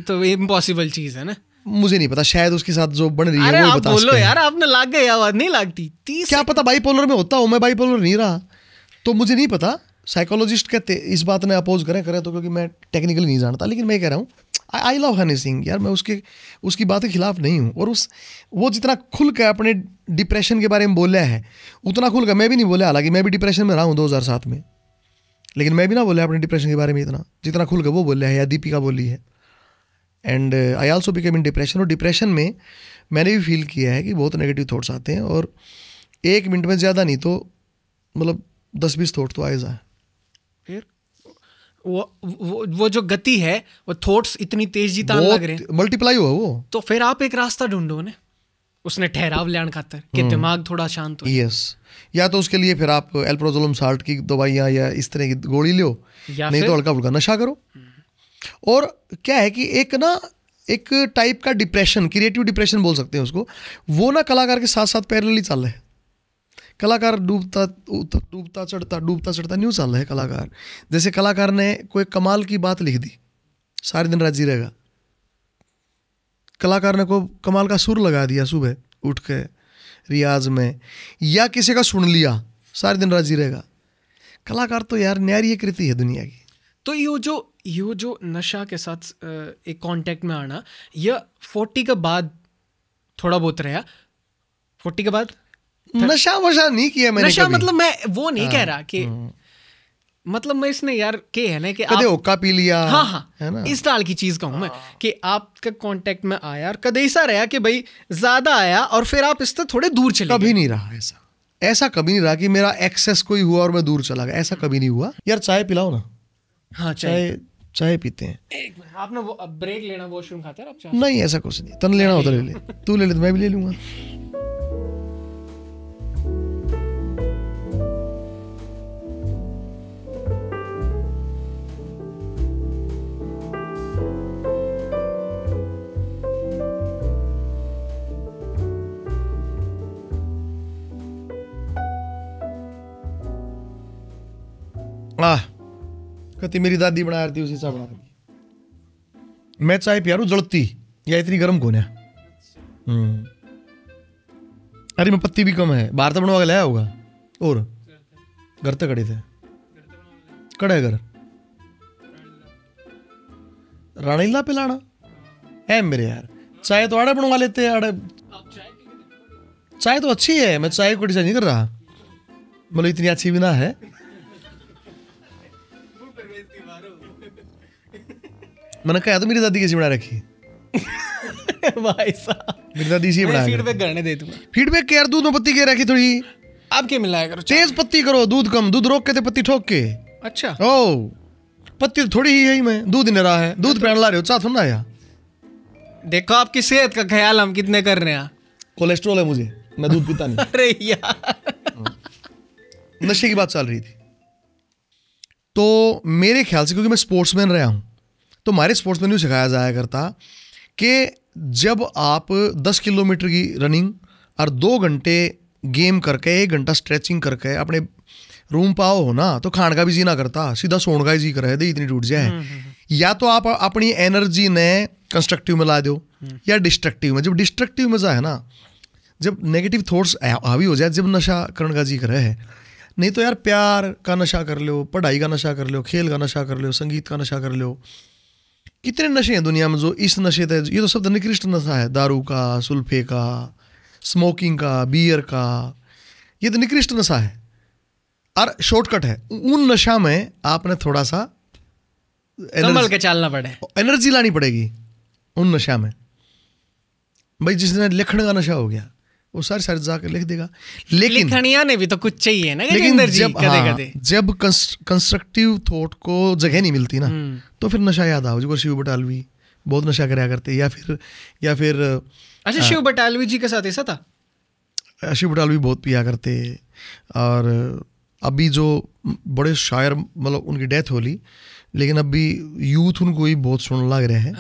तो इम्पॉसिबल चीज़ है ना। मुझे नहीं पता शायद उसके साथ जो बन रही है वो बता बोलो यार आपने लाग गई आवाज़ नहीं लागती। तीस क्या पता बाईपोलर में होता हूँ मैं बाईपोलर नहीं रहा। तो मुझे नहीं पता साइकोलॉजिस्ट कहते इस बात ने अपोज करें करें तो क्योंकि मैं टेक्निकली नहीं जानता लेकिन मैं कह रहा हूँ आई लव हनी सिंह यार, मैं उसके, उसकी बात के खिलाफ नहीं हूँ। और उस, वो जितना खुल के अपने डिप्रेशन के बारे में बोला है, उतना खुल के, मैं भी नहीं बोला हालाँकि मैं भी डिप्रेशन में रहा हूँ 2007 में। लेकिन मैं भी ना बोला अपने डिप्रेशन के बारे में इतना, जितना खुल के वो बोला है, या दीपिका बोली है। And I also became in depression और डिप्रेशन में मैंने भी फील किया है कि बहुत नेगेटिव थाट्स आते हैं, और एक मिनट में ज़्यादा नहीं तो मतलब दस बीस थॉट तो आए जाए। फिर? वो वो वो जो गति है वो थॉट्स इतनी तेज जीता लग रहे हैं। मल्टीप्लाई हुआ वो। तो फिर आप एक रास्ता ढूंढो ने उसने ठहराव लेन खातर हम्म। कि दिमाग थोड़ा शांत हो। यस या तो उसके लिए फिर आप एल्प्रोजोलम साल्ट की दवाइयाँ या इस तरह की गोली लो। नहीं तो हल्का फुल्का नशा करो। और क्या है कि एक ना एक टाइप का डिप्रेशन क्रिएटिव डिप्रेशन बोल सकते हैं उसको। वो ना कलाकार के साथ साथ पैरेलली चल रहा है। कलाकार डूबता डूबता चढ़ता डूबता चढ़ता न्यू चल रहा है कलाकार। जैसे कलाकार ने कोई कमाल की बात लिख दी, सारे दिन राज़ी रहेगा। कलाकार ने को कमाल का सुर लगा दिया सुबह उठ के रियाज में, या किसी का सुन लिया, सारे दिन राज़ी रहेगा। कलाकार तो यार न्यारी कृति है दुनिया की। तो यो जो यो जो नशा के साथ एक कांटेक्ट में आना, यह फोर्टी के बाद थोड़ा बहुत रहा। फोर्टी के बाद? नशा वशा नहीं किया मैंने नशा। मतलब मैं वो नहीं कह रहा कि मतलब मैं इसने यार के है ना कि कदे ओका पी लिया हाँ हाँ। है ना? इस डाल की चीज़ कहूँ मैं कि आपका कांटेक्ट में आया और कदे ऐसा रहा कि भाई ज़्यादा आया और फिर आप इससे थोड़े दूर चले कभी नहीं रहा ऐसा। ऐसा कभी नहीं रहा कि मेरा एक्सेस कोई हुआ और मैं दूर चला गया। ऐसा कभी नहीं हुआ। यार चाय पिलाओ ना। हाँ चाय। चाय पीते हैं। आपने वो ब्रेक लेना वॉशरूम खाते हैं आप चाय? नहीं ऐसा कुछ नहीं। तन लेना होता ले ले। [laughs] तू ले ले तो मैं भी ले लूँगा। आह, कहती, मेरी दादी बना रही थी उसी चाय बना रही मैं चाय पिया रू जड़ती या इतनी गर्म कौन है? हम्म। अरे, मैं पत्ती भी कम है। बाहर तो बनवा के लाया होगा। और? घर तक खड़े थे। कड़ा घर। रानीला पे लाना है मेरे यार, चाय तो आड़े बनवा लेते हैं, आड़े। चाय तो अच्छी है, मैं चाय को डिसाइड नहीं कर रहा। मतलब इतनी अच्छी भी ना है। मैंने कहा तो मेरी दादी कैसी बना रखी [laughs] भाई साहब। मेरी दादी इसी बना फीडबैक करने दे फीडबैक के यार दूध में पत्ती के रखी थोड़ी? आप क्या मिलाया करो? तेज पत्ती करो दूध कम दूध रोक के ते पत्ती ठोक के। अच्छा। ओ पत्ती तो थोड़ी ही है ही मैं दूध नहीं रहा है। दूध पहन ला रहे हो चाह थोड़ा आया। देखो आपकी सेहत का ख्याल हम कितने कर रहे हैं। कोलेस्ट्रॉल है मुझे मैं दूध पीता नहीं। [laughs] अरे यार। नशे की बात चल रही थी। तो मेरे ख्याल से क्योंकि मैं स्पोर्ट्समैन रहा हूँ तो हमारे स्पोर्ट्समैन को सिखाया जाया करता कि जब आप 10 किलोमीटर की रनिंग और दो घंटे गेम करके एक घंटा स्ट्रेचिंग करके अपने रूम पाओ हो ना तो खान का भी जी ना करता। सीधा सोन का ही जी करे दे इतनी टूट जाए। या तो आप अपनी एनर्जी ने कंस्ट्रक्टिव में ला दो या डिस्ट्रक्टिव में। जब डिस्ट्रक्टिव में जाए ना जब नेगेटिव थॉट्स हावी हो जाए जब नशा करने का जी करे है। नहीं तो यार प्यार का नशा कर लो पढ़ाई का नशा कर लो खेल का नशा कर लो संगीत का नशा कर लो कितने नशे हैं दुनिया में जो इस नशे थे ये तो सब निकृष्ट नशा है। दारू का सुल्फे का स्मोकिंग का बियर का ये तो निकृष्ट नशा है। और शॉर्टकट है। उन नशा में आपने थोड़ा सा संभल के चलना पड़े। एनर्जी लानी पड़ेगी उन नशा में। भाई जिसने लिखने का नशा हो गया। वो सारी सारी जाकर लिख देगा। लेकिन लिखनिया ने भी तो कुछ चाहिए ना लेकिन जी जब हाँ, जब कंस्ट्रक्टिव थॉट को जगह नहीं मिलती ना हम्म। तो फिर नशा याद आओ जो शिव बटालवी बहुत नशा कराया करते या फिर या फिर अच्छा शिव बटालवी जी के साथ ऐसा था? शिव बटालवी बहुत पिया करते और अभी जो बड़े शायर मतलब उनकी डेथ होली लेकिन अभी यूथ उनको ही बहुत सुन लग रहे हैं।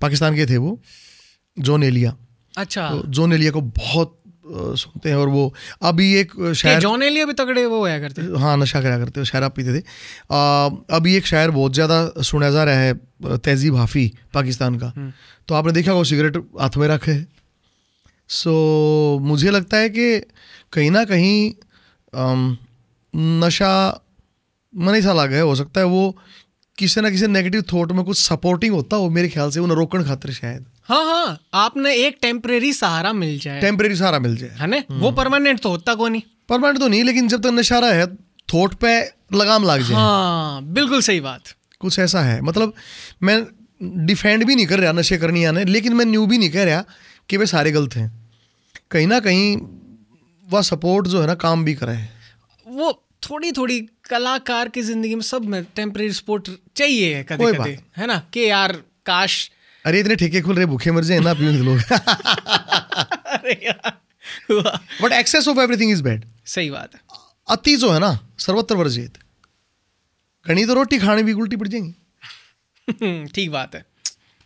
पाकिस्तान के थे वो जॉन एलिया। अच्छा। तो जॉन एलिया को बहुत सुनते हैं और वो अभी एक शायर जॉन एलिया भी तगड़े वो होया करते? हाँ नशा करा करते हो शराब पीते थे। आ, अभी एक शायर बहुत ज़्यादा सुना जा रहा है तहजीब हाफी पाकिस्तान का। तो आपने देखा वो सिगरेट हाथ में रखे है। सो मुझे लगता है कि कहीं ना कहीं नशा मन ऐसा लगा है हो सकता है वो किसी ना किसी नेगेटिव थॉट में कुछ सपोर्टिंग होता हो मेरे ख्याल से उन्हें रोकने खातिर शायद। हाँ हाँ आपने एक टेम्परेरी सहारा मिल जाए। टेम्परेरी सहारा मिल जाए। है ना? वो परमानेंट तो होता को नहीं परमानेंट तो नहीं लेकिन जब तक नशा रहा है थॉट पे लगाम लग जाए। हाँ बिल्कुल सही बात। कुछ ऐसा है। मतलब मैं डिफेंड भी नहीं कर रहा नशे करनी आने लेकिन मैं न्यू भी नहीं कह रहा कि वे सारे गलत हैं। कहीं ना कहीं वह सपोर्ट जो है ना काम भी करे। वो थोड़ी थोड़ी कलाकार की ज़िंदगी में सब में टेम्परेरी सपोर्ट चाहिए कोई कदे है ना? कि यार काश अरे इतने ठेके खुल रहे भूखे मर जाए ना पीने लोग। अरे यार वाह, but excess of everything is bad सही बात है। अति जो है ना सर्वत्र वर्जित। कहीं तो रोटी खाने भी उल्टी पड़ जाएँगी। ठीक बात है।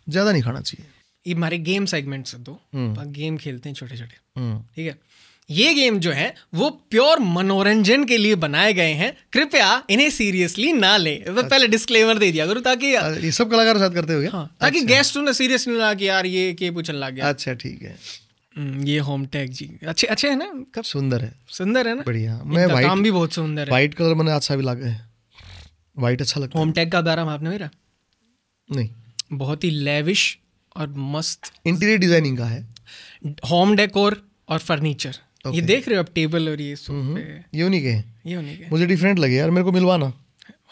ज़्यादा नहीं खाना चाहिए। ये हमारे गेम सेगमेंट से दो गेम खेलते हैं छोटे छोटे हम्म। ठीक है? ये गेम जो है वो प्योर मनोरंजन के लिए बनाए गए हैं। कृपया इन्हें सीरियसली ना ले। मैं पहले डिस्क्लेमर दे दिया करूँ ताकि ये सब कलाकार साथ करते हो हाँ, ताकि गेस्ट उन्हें सीरियस नहीं लगा कि यार ये के पूछने लग गया। अच्छा ठीक है। हम्म, ये होम टैग जी। अच्छे अच्छे है ना? कब? सुंदर है। सुंदर है ना? बढ़िया। मैं इनका काम भी बहुत सुंदर है। वाइट कलर मैंने अच्छा भी लगा है। वाइट अच्छा लगता है। होम टैग का बारे में आपने मेरा? नहीं। बहुत ही लेविश और मस्त। इंटीरियर डिज़ाइनिंग का है। होम डेकोर और फर्नीचर ये देख रहे हो अब टेबल और ये सोफे? यूनिक है। ये होने के मुझे डिफरेंट लगे यार मेरे को मिलवाना।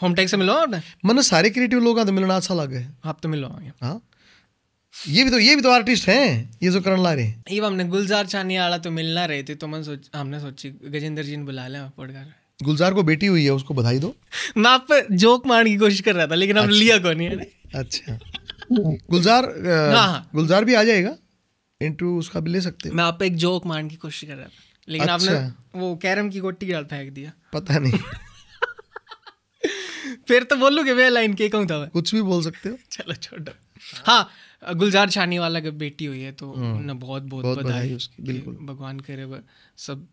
होम टैग से मिलो आपने मैंने सारे क्रिएटिव लोग आते मिलना अच्छा लगे। आप तो मिलवाएँगे हाँ। ये भी तो ये भी तो आर्टिस्ट हैं ये जो करने ला रहे हैं। ये हमने गुलजार चानी वाला तो मिलना रहे थे तो मन सोच हमने सोची गजेंद्र जी ने बुला लिया पॉडकास्ट गुलजार को बेटी हुई है उसको बधाई दो। [laughs] मैं आप पे जोक मारने की कोशिश कर रहा था लेकिन हमने लिया कौन है? अच्छा। गुलजार हाँ, हाँ। गुलजार भी आ जाएगा? इंटरव्यू उसका भी ले सकते हो। मैं आप पे एक जोक मारने की कोशिश कर रहा था। लेकिन अच्छा। आपने। वो कैरम की गोटी डाल फेंक दिया। पता नहीं। [laughs] फिर तो बोलूगे वे लाइन के कहूँ था मैं? कुछ भी बोल सकते हो। चलो छोड़ो। हाँ गुलजार छानी वाला की बेटी हुई है तो उन्हें बहुत बहुत बहुत बधाई उसकी, बिल्कुल। भगवान करे सब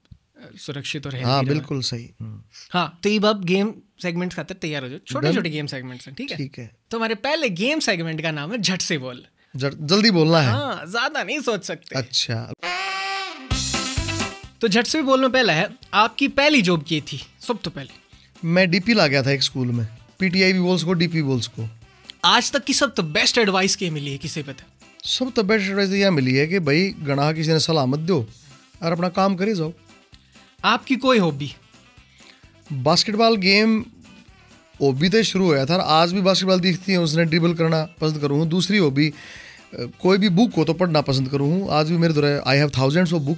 सुरक्षित और हाँ बिल्कुल सही। हम्म, हाँ तो ये अब गेम सेगमेंट खाते तैयार हो जाओ। छोटे छोटे गेम सेगमेंट्स हैं ठीक है? ठीक है। तो हमारे पहले गेम सेगमेंट का नाम है झट से बोल। जल्दी बोलना है। हाँ ज़्यादा नहीं सोच सकते। अच्छा। तो झट से बोल में पहला है आपकी पहली जॉब की थी सब तो पहले। मैं डीपी ला गया था एक स्कूल में पीटीआई भी बोल्स को डीपी बोल्स को। आज तक की सब तो बेस्ट एडवाइस के मिली है किसी पता? सब तो बेस्ट एडवाइस यह मिली है कि भाई गणा किसी ने सलाह मत दो और अपना काम करे जाओ। आपकी कोई हॉबी बास्केटबॉल गेम हॉबी तो शुरू हुआ था आज भी बास्केटबॉल दिखती है उसने ड्रिबल करना पसंद करूँ दूसरी हॉबी कोई भी बुक हो तो पढ़ना पसंद करूँ आज भी मेरे दौरे I have thousands of book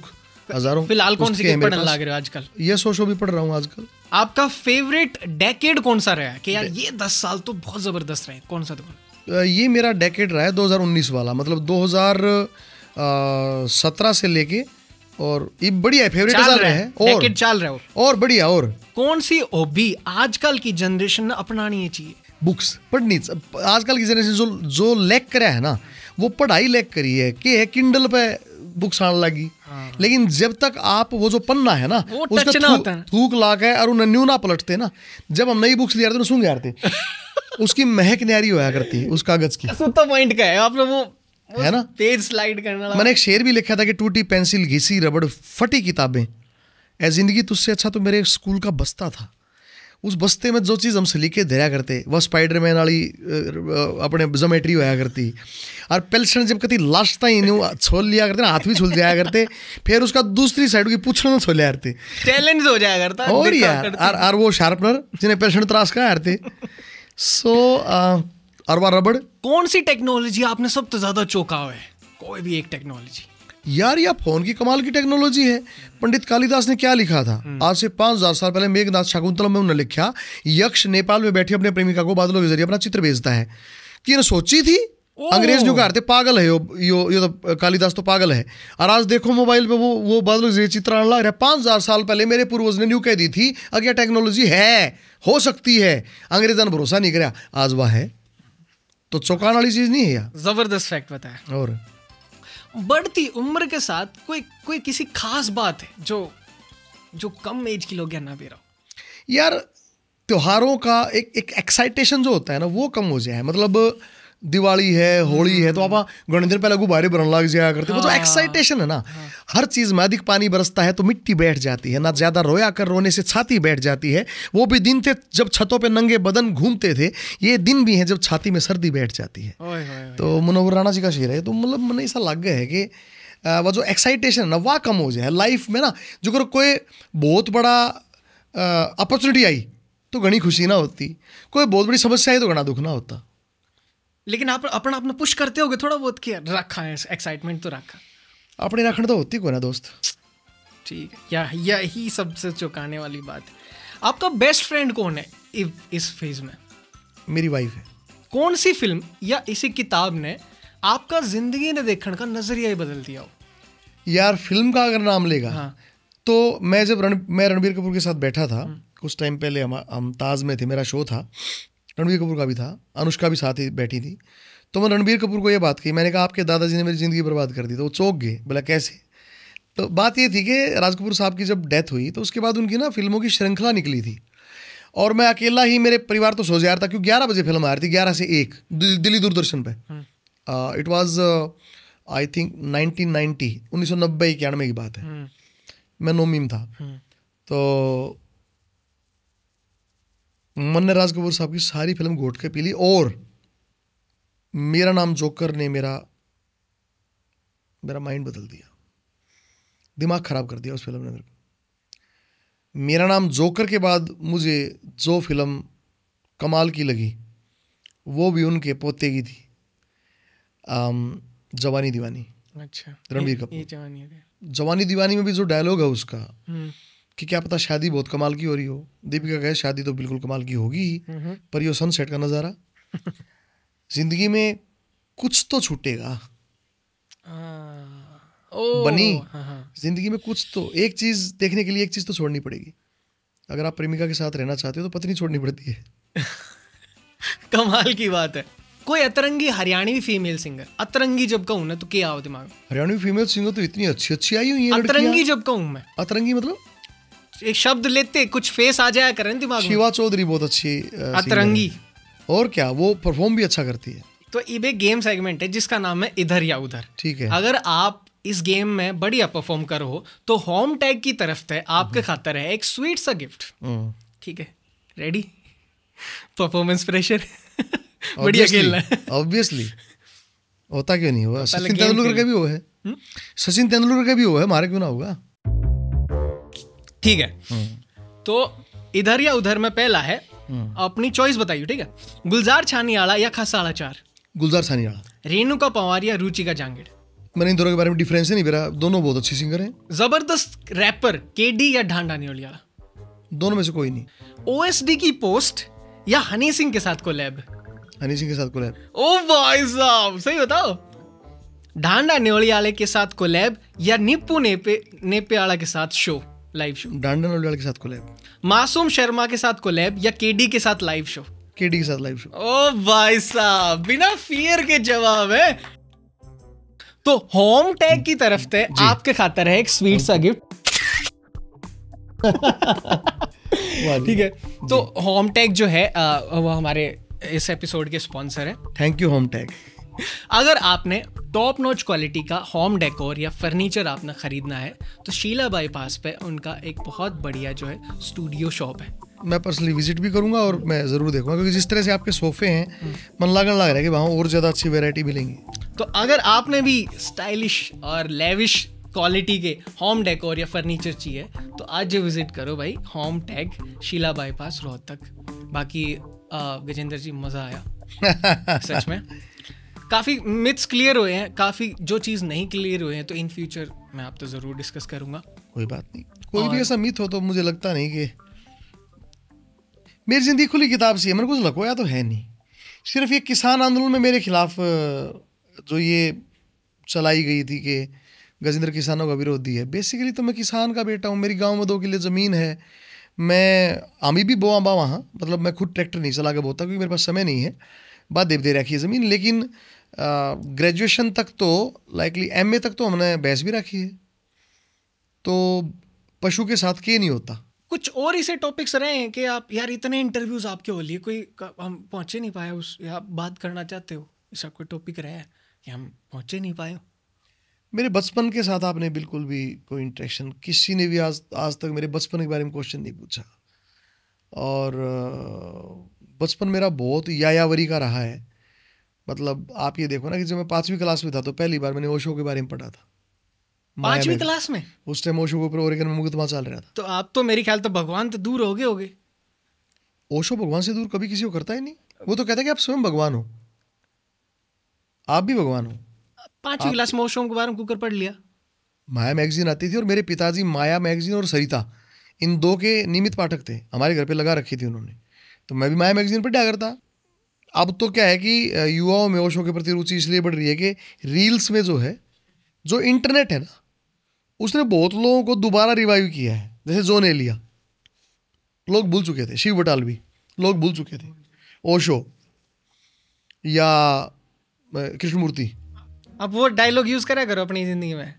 हज़ारों फ़िलहाल कौन सी हैं पढ़ने लग रहे हो आजकल? ये सो शो भी पढ़ रहा हूँ आजकल। आपका फेवरेट डेकेड कौन सा रहा है? कि यार ये दस साल तो बहुत ज़बरदस्त रहे कौन सा तो ये मेरा डेकेड रहा है 2019 वाला मतलब 2017 से लेके और ये बढ़िया है फेवरेट चल रहा है। हैं और चल रहा हो। और बढ़िया और। कौन सी हॉबी आजकल की जनरेशन ने अपनानी है चाहिए? बुक्स पढ़नी। आजकल की जनरेशन जो जो लैक करा है ना वो पढ़ाई लैक करी है। कि है किंडल पे बुक्स आने लगी। लेकिन जब तक आप वो जो पन्ना है ना हाँ। उसका है। थूक ला के और उन्हें न्यू ना पलटते ना जब हम नई बुक्स लिया तो सुन गए थे [laughs] उसकी महक न्यारी होया करती है उस कागज़ की। सुतो पॉइंट का है आपने वो है ना? पेज स्लाइड करने वाला। मैंने एक शेर भी लिखा था कि टूटी पेंसिल घिसी रबड़ फटी किताबें। ए ज़िंदगी तुझसे अच्छा तो मेरे स्कूल का बस्ता था। उस बस्ते में जो चीज़ हमसे लिखे धरा करते। वह स्पाइडरमैन वाली अपने जोमेट्री होया करती। और पेल्सन जब कभी लास्ट ताई न्यू छोल लिया करते ना हाथ भी छुल जाया करते। फिर उसका दूसरी साइड की पूछना ना छोले करते। चैलेंज हो जाया करता और यार करते। और, वो शार्पनर जिन्हें पेल्सन त्रास का थे सो और वह रबड़? कौन सी टेक्नोलॉजी आपने सबसे ज़्यादा चौंका है? कोई भी एक टेक्नोलॉजी। यार यह फ़ोन की कमाल की टेक्नोलॉजी है। पंडित कालिदास ने क्या लिखा था? आज से पाँच हज़ार साल पहले मेघनाथ शाकुंतलम में उन्होंने लिखा यक्ष नेपाल में बैठी अपने प्रेमिका को बादलों के ज़रिए अपना चित्र भेजता है। कि इन्हें सोची थी? अंग्रेज़ न्यू कहते पागल है यो यो यो तो कालिदास तो पागल है। और आज देखो मोबाइल पे वो वो बादलों के चित्र आने लग रहा है। पाँच हज़ार साल पहले मेरे पूर्वज ने न्यू कह दी थी अगर टेक्नोलॉजी है हो सकती है। अंग्रेजा ने भरोसा नहीं कराया आज वह है। तो चौंकाने वाली चीज़ नहीं है यार। ज़बरदस्त फैक्ट बताया। और? बढ़ती उम्र के साथ कोई कोई किसी खास बात है जो जो कम एज के लोग ना भी रहो? यार त्योहारों का एक एक एक्साइटेशन जो होता है ना वो कम हो जाए। मतलब दिवाली है होली है तो आप घने दिन पहले गुब्बारे बनने लग जाया करते वो जो एक्साइटेशन है ना। हाँ, हर चीज़ में अधिक पानी बरसता है तो मिट्टी बैठ जाती है ना ज़्यादा रोया कर रोने से छाती बैठ जाती है। वो भी दिन थे जब छतों पे नंगे बदन घूमते थे ये दिन भी हैं जब छाती में सर्दी बैठ जाती है। तो मनोहर राणा जी का शेर है तो मतलब मैंने ऐसा लग गया है कि वह जो एक्साइटेशन है ना वह कम हो जाए। लाइफ में ना जो अगर कोई बहुत बड़ा अपॉर्चुनिटी आई तो घनी खुशी ना होती। कोई बहुत बड़ी समस्या आई तो घना दुख ना होता। लेकिन आप अपना अपना पुश करते होगे थोड़ा बहुत किया रखा है एक्साइटमेंट तो रखा। अपने रखने तो होती कोई ना दोस्त। ठीक है। या यही सबसे चौंकाने वाली बात है। आपका बेस्ट फ्रेंड कौन है इ- इस फ़ेज़ में? मेरी वाइफ है। कौन सी फ़िल्म या इसी किताब ने आपका ज़िंदगी ने देखने का नज़रिया ही बदल दिया हो? यार फ़िल्म का अगर नाम लेगा हाँ। तो मैं जब रण मैं रणबीर कपूर के साथ बैठा था कुछ टाइम पहले हम हम ताज में थे मेरा शो था। रणबीर कपूर का भी था अनुष्का भी साथ ही बैठी थी। तो मैं रणबीर कपूर को ये बात कही मैंने कहा आपके दादाजी ने मेरी ज़िंदगी बर्बाद कर दी। तो वो चौंक गए बोला कैसे? तो बात ये थी कि राज कपूर साहब की जब डेथ हुई तो उसके बाद उनकी ना फ़िल्मों की श्रृंखला निकली थी। और मैं अकेला ही मेरे परिवार तो सो जा रहा था क्योंकि ग्यारह बजे फ़िल्म आ रही थी ग्यारह से एक दिल्ली दूरदर्शन पर it was I think nineteen ninety उन्नीस सौ नब्बे इक्यानवे की बात है। मैं नोमी था। तो मन्ने राज कपूर साहब की सारी फ़िल्म घोट के पी ली और मेरा नाम जोकर ने मेरा मेरा माइंड बदल दिया। दिमाग खराब कर दिया उस फ़िल्म ने मेरे को। मेरा नाम जोकर के बाद मुझे जो फ़िल्म कमाल की लगी वो भी उनके पोते की थी। अम, जवानी दीवानी। अच्छा रणबीर कपूर। जवानी दीवानी में भी जो डायलॉग है उसका हम्म, कि क्या पता शादी बहुत कमाल की हो रही हो। दीपिका कहे शादी तो बिल्कुल कमाल की होगी ही पर यो सनसेट का नज़ारा। [laughs] ज़िंदगी में कुछ तो छूटेगा। बनी। हाँ, हाँ। ज़िंदगी में कुछ तो एक चीज़ देखने के लिए एक चीज़ तो छोड़नी पड़ेगी। अगर आप प्रेमिका के साथ रहना चाहते हो तो पत्नी छोड़नी पड़ती है। [laughs] कमाल की बात है। कोई अतरंगी हरियाणवी फीमेल सिंगर अतरंगी जब कहूँ ना तो क्या आओ दिमाग हरियाणवी फीमेल सिंगर तो इतनी अच्छी अच्छी आई हुई है अतरंगी जब कहूँ मैं। अतरंगी मतलब? एक शब्द लेते कुछ फेस आ जाया करें दिमाग में। शिवा चौधरी बहुत अच्छी अतरंगी। और क्या वो परफॉर्म भी अच्छा करती है। तो इबे गेम सेगमेंट है जिसका नाम है इधर या उधर। ठीक है। अगर आप इस गेम में बढ़िया परफॉर्म करो तो होम टैग की तरफ़ से आपके खातर है एक स्वीट सा गिफ्ट हम्म। ठीक है? रेडी परफॉर्मेंस प्रेशर बढ़िया खेलना है। ऑब्वियसली होता क्यों नहीं हुआ सचिन तेंदुलकर का भी वो है। सचिन तेंदुलकर का भी वो है हमारे क्यों ना होगा? ठीक है। तो इधर या उधर में पहला है। अपनी चॉइस बताइए ठीक है? गुलजार छानियाला या खसाला चार? गुलजार सानियाड़ा रेणुका पवार या रुचिका जांगड़? मैंने इन दोनों के बारे में डिफरेंस ही नहीं मेरा दोनों बहुत अच्छे सिंगर हैं। ज़बरदस्त रैपर केडी या ढांडा नियोलियाला दोनों में से कोई नहीं। ओएसडी की पोस्ट या हनी सिंह के साथ कोलैब हनी सिंह के साथ कोलैब ओ भाई साहब सही बताओ। ढांडा न्योलियाले के साथ कोलैब या निप्पू नेपे नेपेआला के साथ शो लाइव शो डांडन और के साथ कोलैब मासूम शर्मा के साथ कोलैब या केडी के साथ लाइव शो केडी के साथ लाइव शो ओ भाई साहब बिना फियर के जवाब है। तो होम टैग की तरफ़ से आपके खातर है एक स्वीट सा गिफ्ट ठीक है तो होम टैग जो है वो हमारे इस एपिसोड के स्पॉन्सर है। थैंक यू होम टैग अगर आपने टॉप नॉच क्वालिटी का होम डेकोर या फर्नीचर आपने खरीदना है तो शीला बाईपास पे उनका एक बहुत बढ़िया जो है स्टूडियो शॉप है। मैं पर्सनली विज़िट भी करूँगा और मैं ज़रूर देखूँगा क्योंकि जिस तरह से आपके सोफे हैं मन लागण लग रहा है कि वहाँ और ज़्यादा अच्छी वैरायटी मिलेंगी। तो अगर आपने भी स्टाइलिश और लेविश क्वालिटी के होम डेकोर या फर्नीचर चाहिए तो आज विज़िट करो भाई home tag Sheela bypass Rohtak. बाकी गजेंद्र जी मज़ा आया। [laughs] सच में। काफ़ी मिथ्स क्लियर हुए हैं काफ़ी जो चीज़ नहीं क्लियर हुए हैं तो इन फ्यूचर मैं आप तो ज़रूर डिस्कस करूँगा। कोई बात नहीं। कोई और... भी ऐसा मिथ हो तो मुझे लगता नहीं कि मेरी ज़िंदगी खुली किताब सी है मैंने कुछ लकोया तो है नहीं। सिर्फ़ ये किसान आंदोलन में मेरे खिलाफ जो ये चलाई गई थी कि गजेंद्र किसानों का विरोध विरोधी है। बेसिकली तो मैं किसान का बेटा हूँ मेरी गाँव में दो किले ज़मीन है। मैं आमी भी बोआ बा वहाँ मतलब मैं खुद ट्रैक्टर नहीं चला के बोता क्योंकि मेरे पास समय नहीं है। बात देव दे रखी है ज़मीन लेकिन ग्रेजुएशन तक तो लाइकली एम तक तो हमने बहस भी रखी है। तो पशु के साथ के नहीं होता। कुछ और ऐसे टॉपिक्स रहे हैं कि आप यार इतने इंटरव्यूज़ आपके हो लिए कोई हम पहुँचे नहीं पाए उस या आप बात करना चाहते हो ऐसा कोई टॉपिक रहा है कि हम पहुँचे नहीं पाए मेरे बचपन के साथ आपने बिल्कुल भी कोई इंटरेक्शन किसी ने भी आज आज तक मेरे बचपन के बारे में क्वेश्चन नहीं पूछा। और बचपन मेरा बहुत यायावरी का रहा है। मतलब आप ये देखो ना कि जब मैं पांचवी क्लास में था तो पहली बार मैंने ओशो के बारे में पढ़ा था। पांचवी क्लास में? उस टाइम ओशो के ऊपर ओरेगन में मुकदमा चल रहा था। तो आप तो मेरे ख्याल तो भगवान तो दूर हो गए होगे। ओशो भगवान से दूर कभी किसी को करता ही नहीं। वो तो कहता है कि आप स्वयं भगवान हो। आप भी भगवान हो। पांचवी क्लास में ओशो के बारे में कुकर पढ़ लिया। माया मैगजीन आती थी और मेरे पिताजी माया मैगजीन और सरिता इन दो के नियमित पाठक थे। हमारे घर पे लगा रखी थी उन्होंने। तो मैं भी माया मैगजीन पर क्या करता अब तो क्या है कि युवाओं में ओशो के प्रति रुचि इसलिए बढ़ रही है कि रील्स में जो है जो इंटरनेट है ना उसने बहुत लोगों को दोबारा रिवाइव किया है। जैसे जोन एलिया। लोग भूल चुके थे शिव बटालवी लोग भूल चुके थे। ओशो या कृष्णमूर्ति। अब वो डायलॉग यूज़ करा करो अपनी ज़िंदगी में।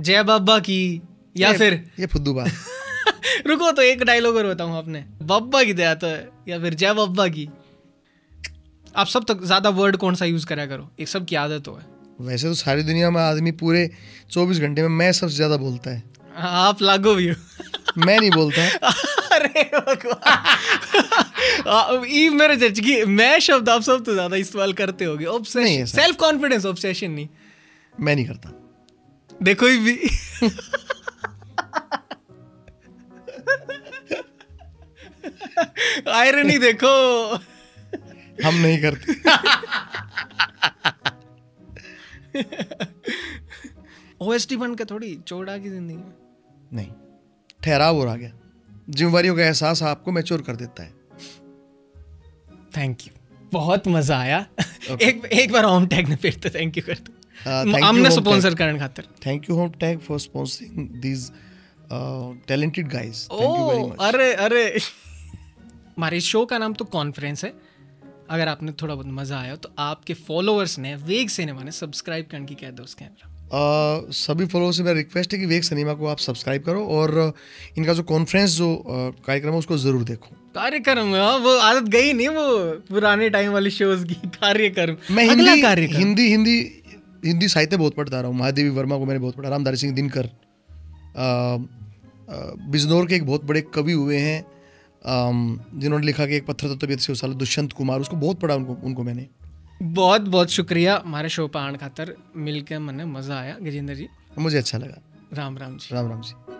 जय बाबा की या ये- फिर ये फुद्दू बात। [laughs] रुको तो एक डायलॉग और बताऊँ आपने। बब्बा की दया तो है। या फिर जय बब्बा की। आप सब तक ज़्यादा वर्ड कौन सा यूज़ करा करो? एक सब की आदत हो है। वैसे तो सारी दुनिया में आदमी पूरे 24 घंटे में मैं सबसे ज़्यादा बोलता है। आप लागू भी हो। मैं नहीं बोलता। है [laughs] अरे ई मेरे जज की मैं शब्द आप सब तो ज़्यादा इस्तेमाल करते होगे। ऑब्सेशन सेल्फ कॉन्फिडेंस ऑब्सेशन नहीं। मैं नहीं करता। देखो ये भी। आयरनी देखो। हम नहीं करते। ओएसटी बन के थोड़ी चौड़ा की ज़िंदगी में। नहीं ठहराव हो रहा गया। जिम्मेवारियों का एहसास आपको मैच्योर कर देता है। थैंक यू बहुत मज़ा आया। Okay. एक एक बार होम टैग ने फिर तो थैंक यू कर दो हमने स्पॉन्सर करने खातिर। Thank you home tag for sponsoring these talented guys thank you very much अरे अरे। हमारे शो का नाम तो कॉन्फ्रेंस है। अगर आपने थोड़ा बहुत मज़ा आया तो आपके फॉलोअर्स ने वेग सिनेमा ने सब्सक्राइब करने की कह दो उस कैमरा Uh, सभी फॉलोअर से मेरा रिक्वेस्ट है कि वेग सिनेमा को आप सब्सक्राइब करो और इनका जो कॉन्फ्रेंस जो कार्यक्रम है उसको ज़रूर देखो। कार्यक्रम हाँ, वो आदत गई नहीं वो पुराने टाइम वाले शोज़ की [laughs] कार्यक्रम। मैं हिंदी कार्यक्रम। हिंदी हिंदी हिंदी साहित्य बहुत पढ़ता रहा हूँ महादेवी वर्मा को मैंने बहुत पढ़ा रामधारी सिंह दिनकर। बिजनौर के एक बहुत बड़े कवि हुए हैं जिन्होंने लिखा कि एक पत्थर तो तबीयत से उसाला दुष्यंत कुमार उसको बहुत पढ़ा उनको उनको मैंने। बहुत बहुत शुक्रिया हमारे शो पर आने खातर मिलकर मैंने मज़ा आया गजेंद्र जी। मुझे अच्छा लगा। राम राम जी। राम राम जी।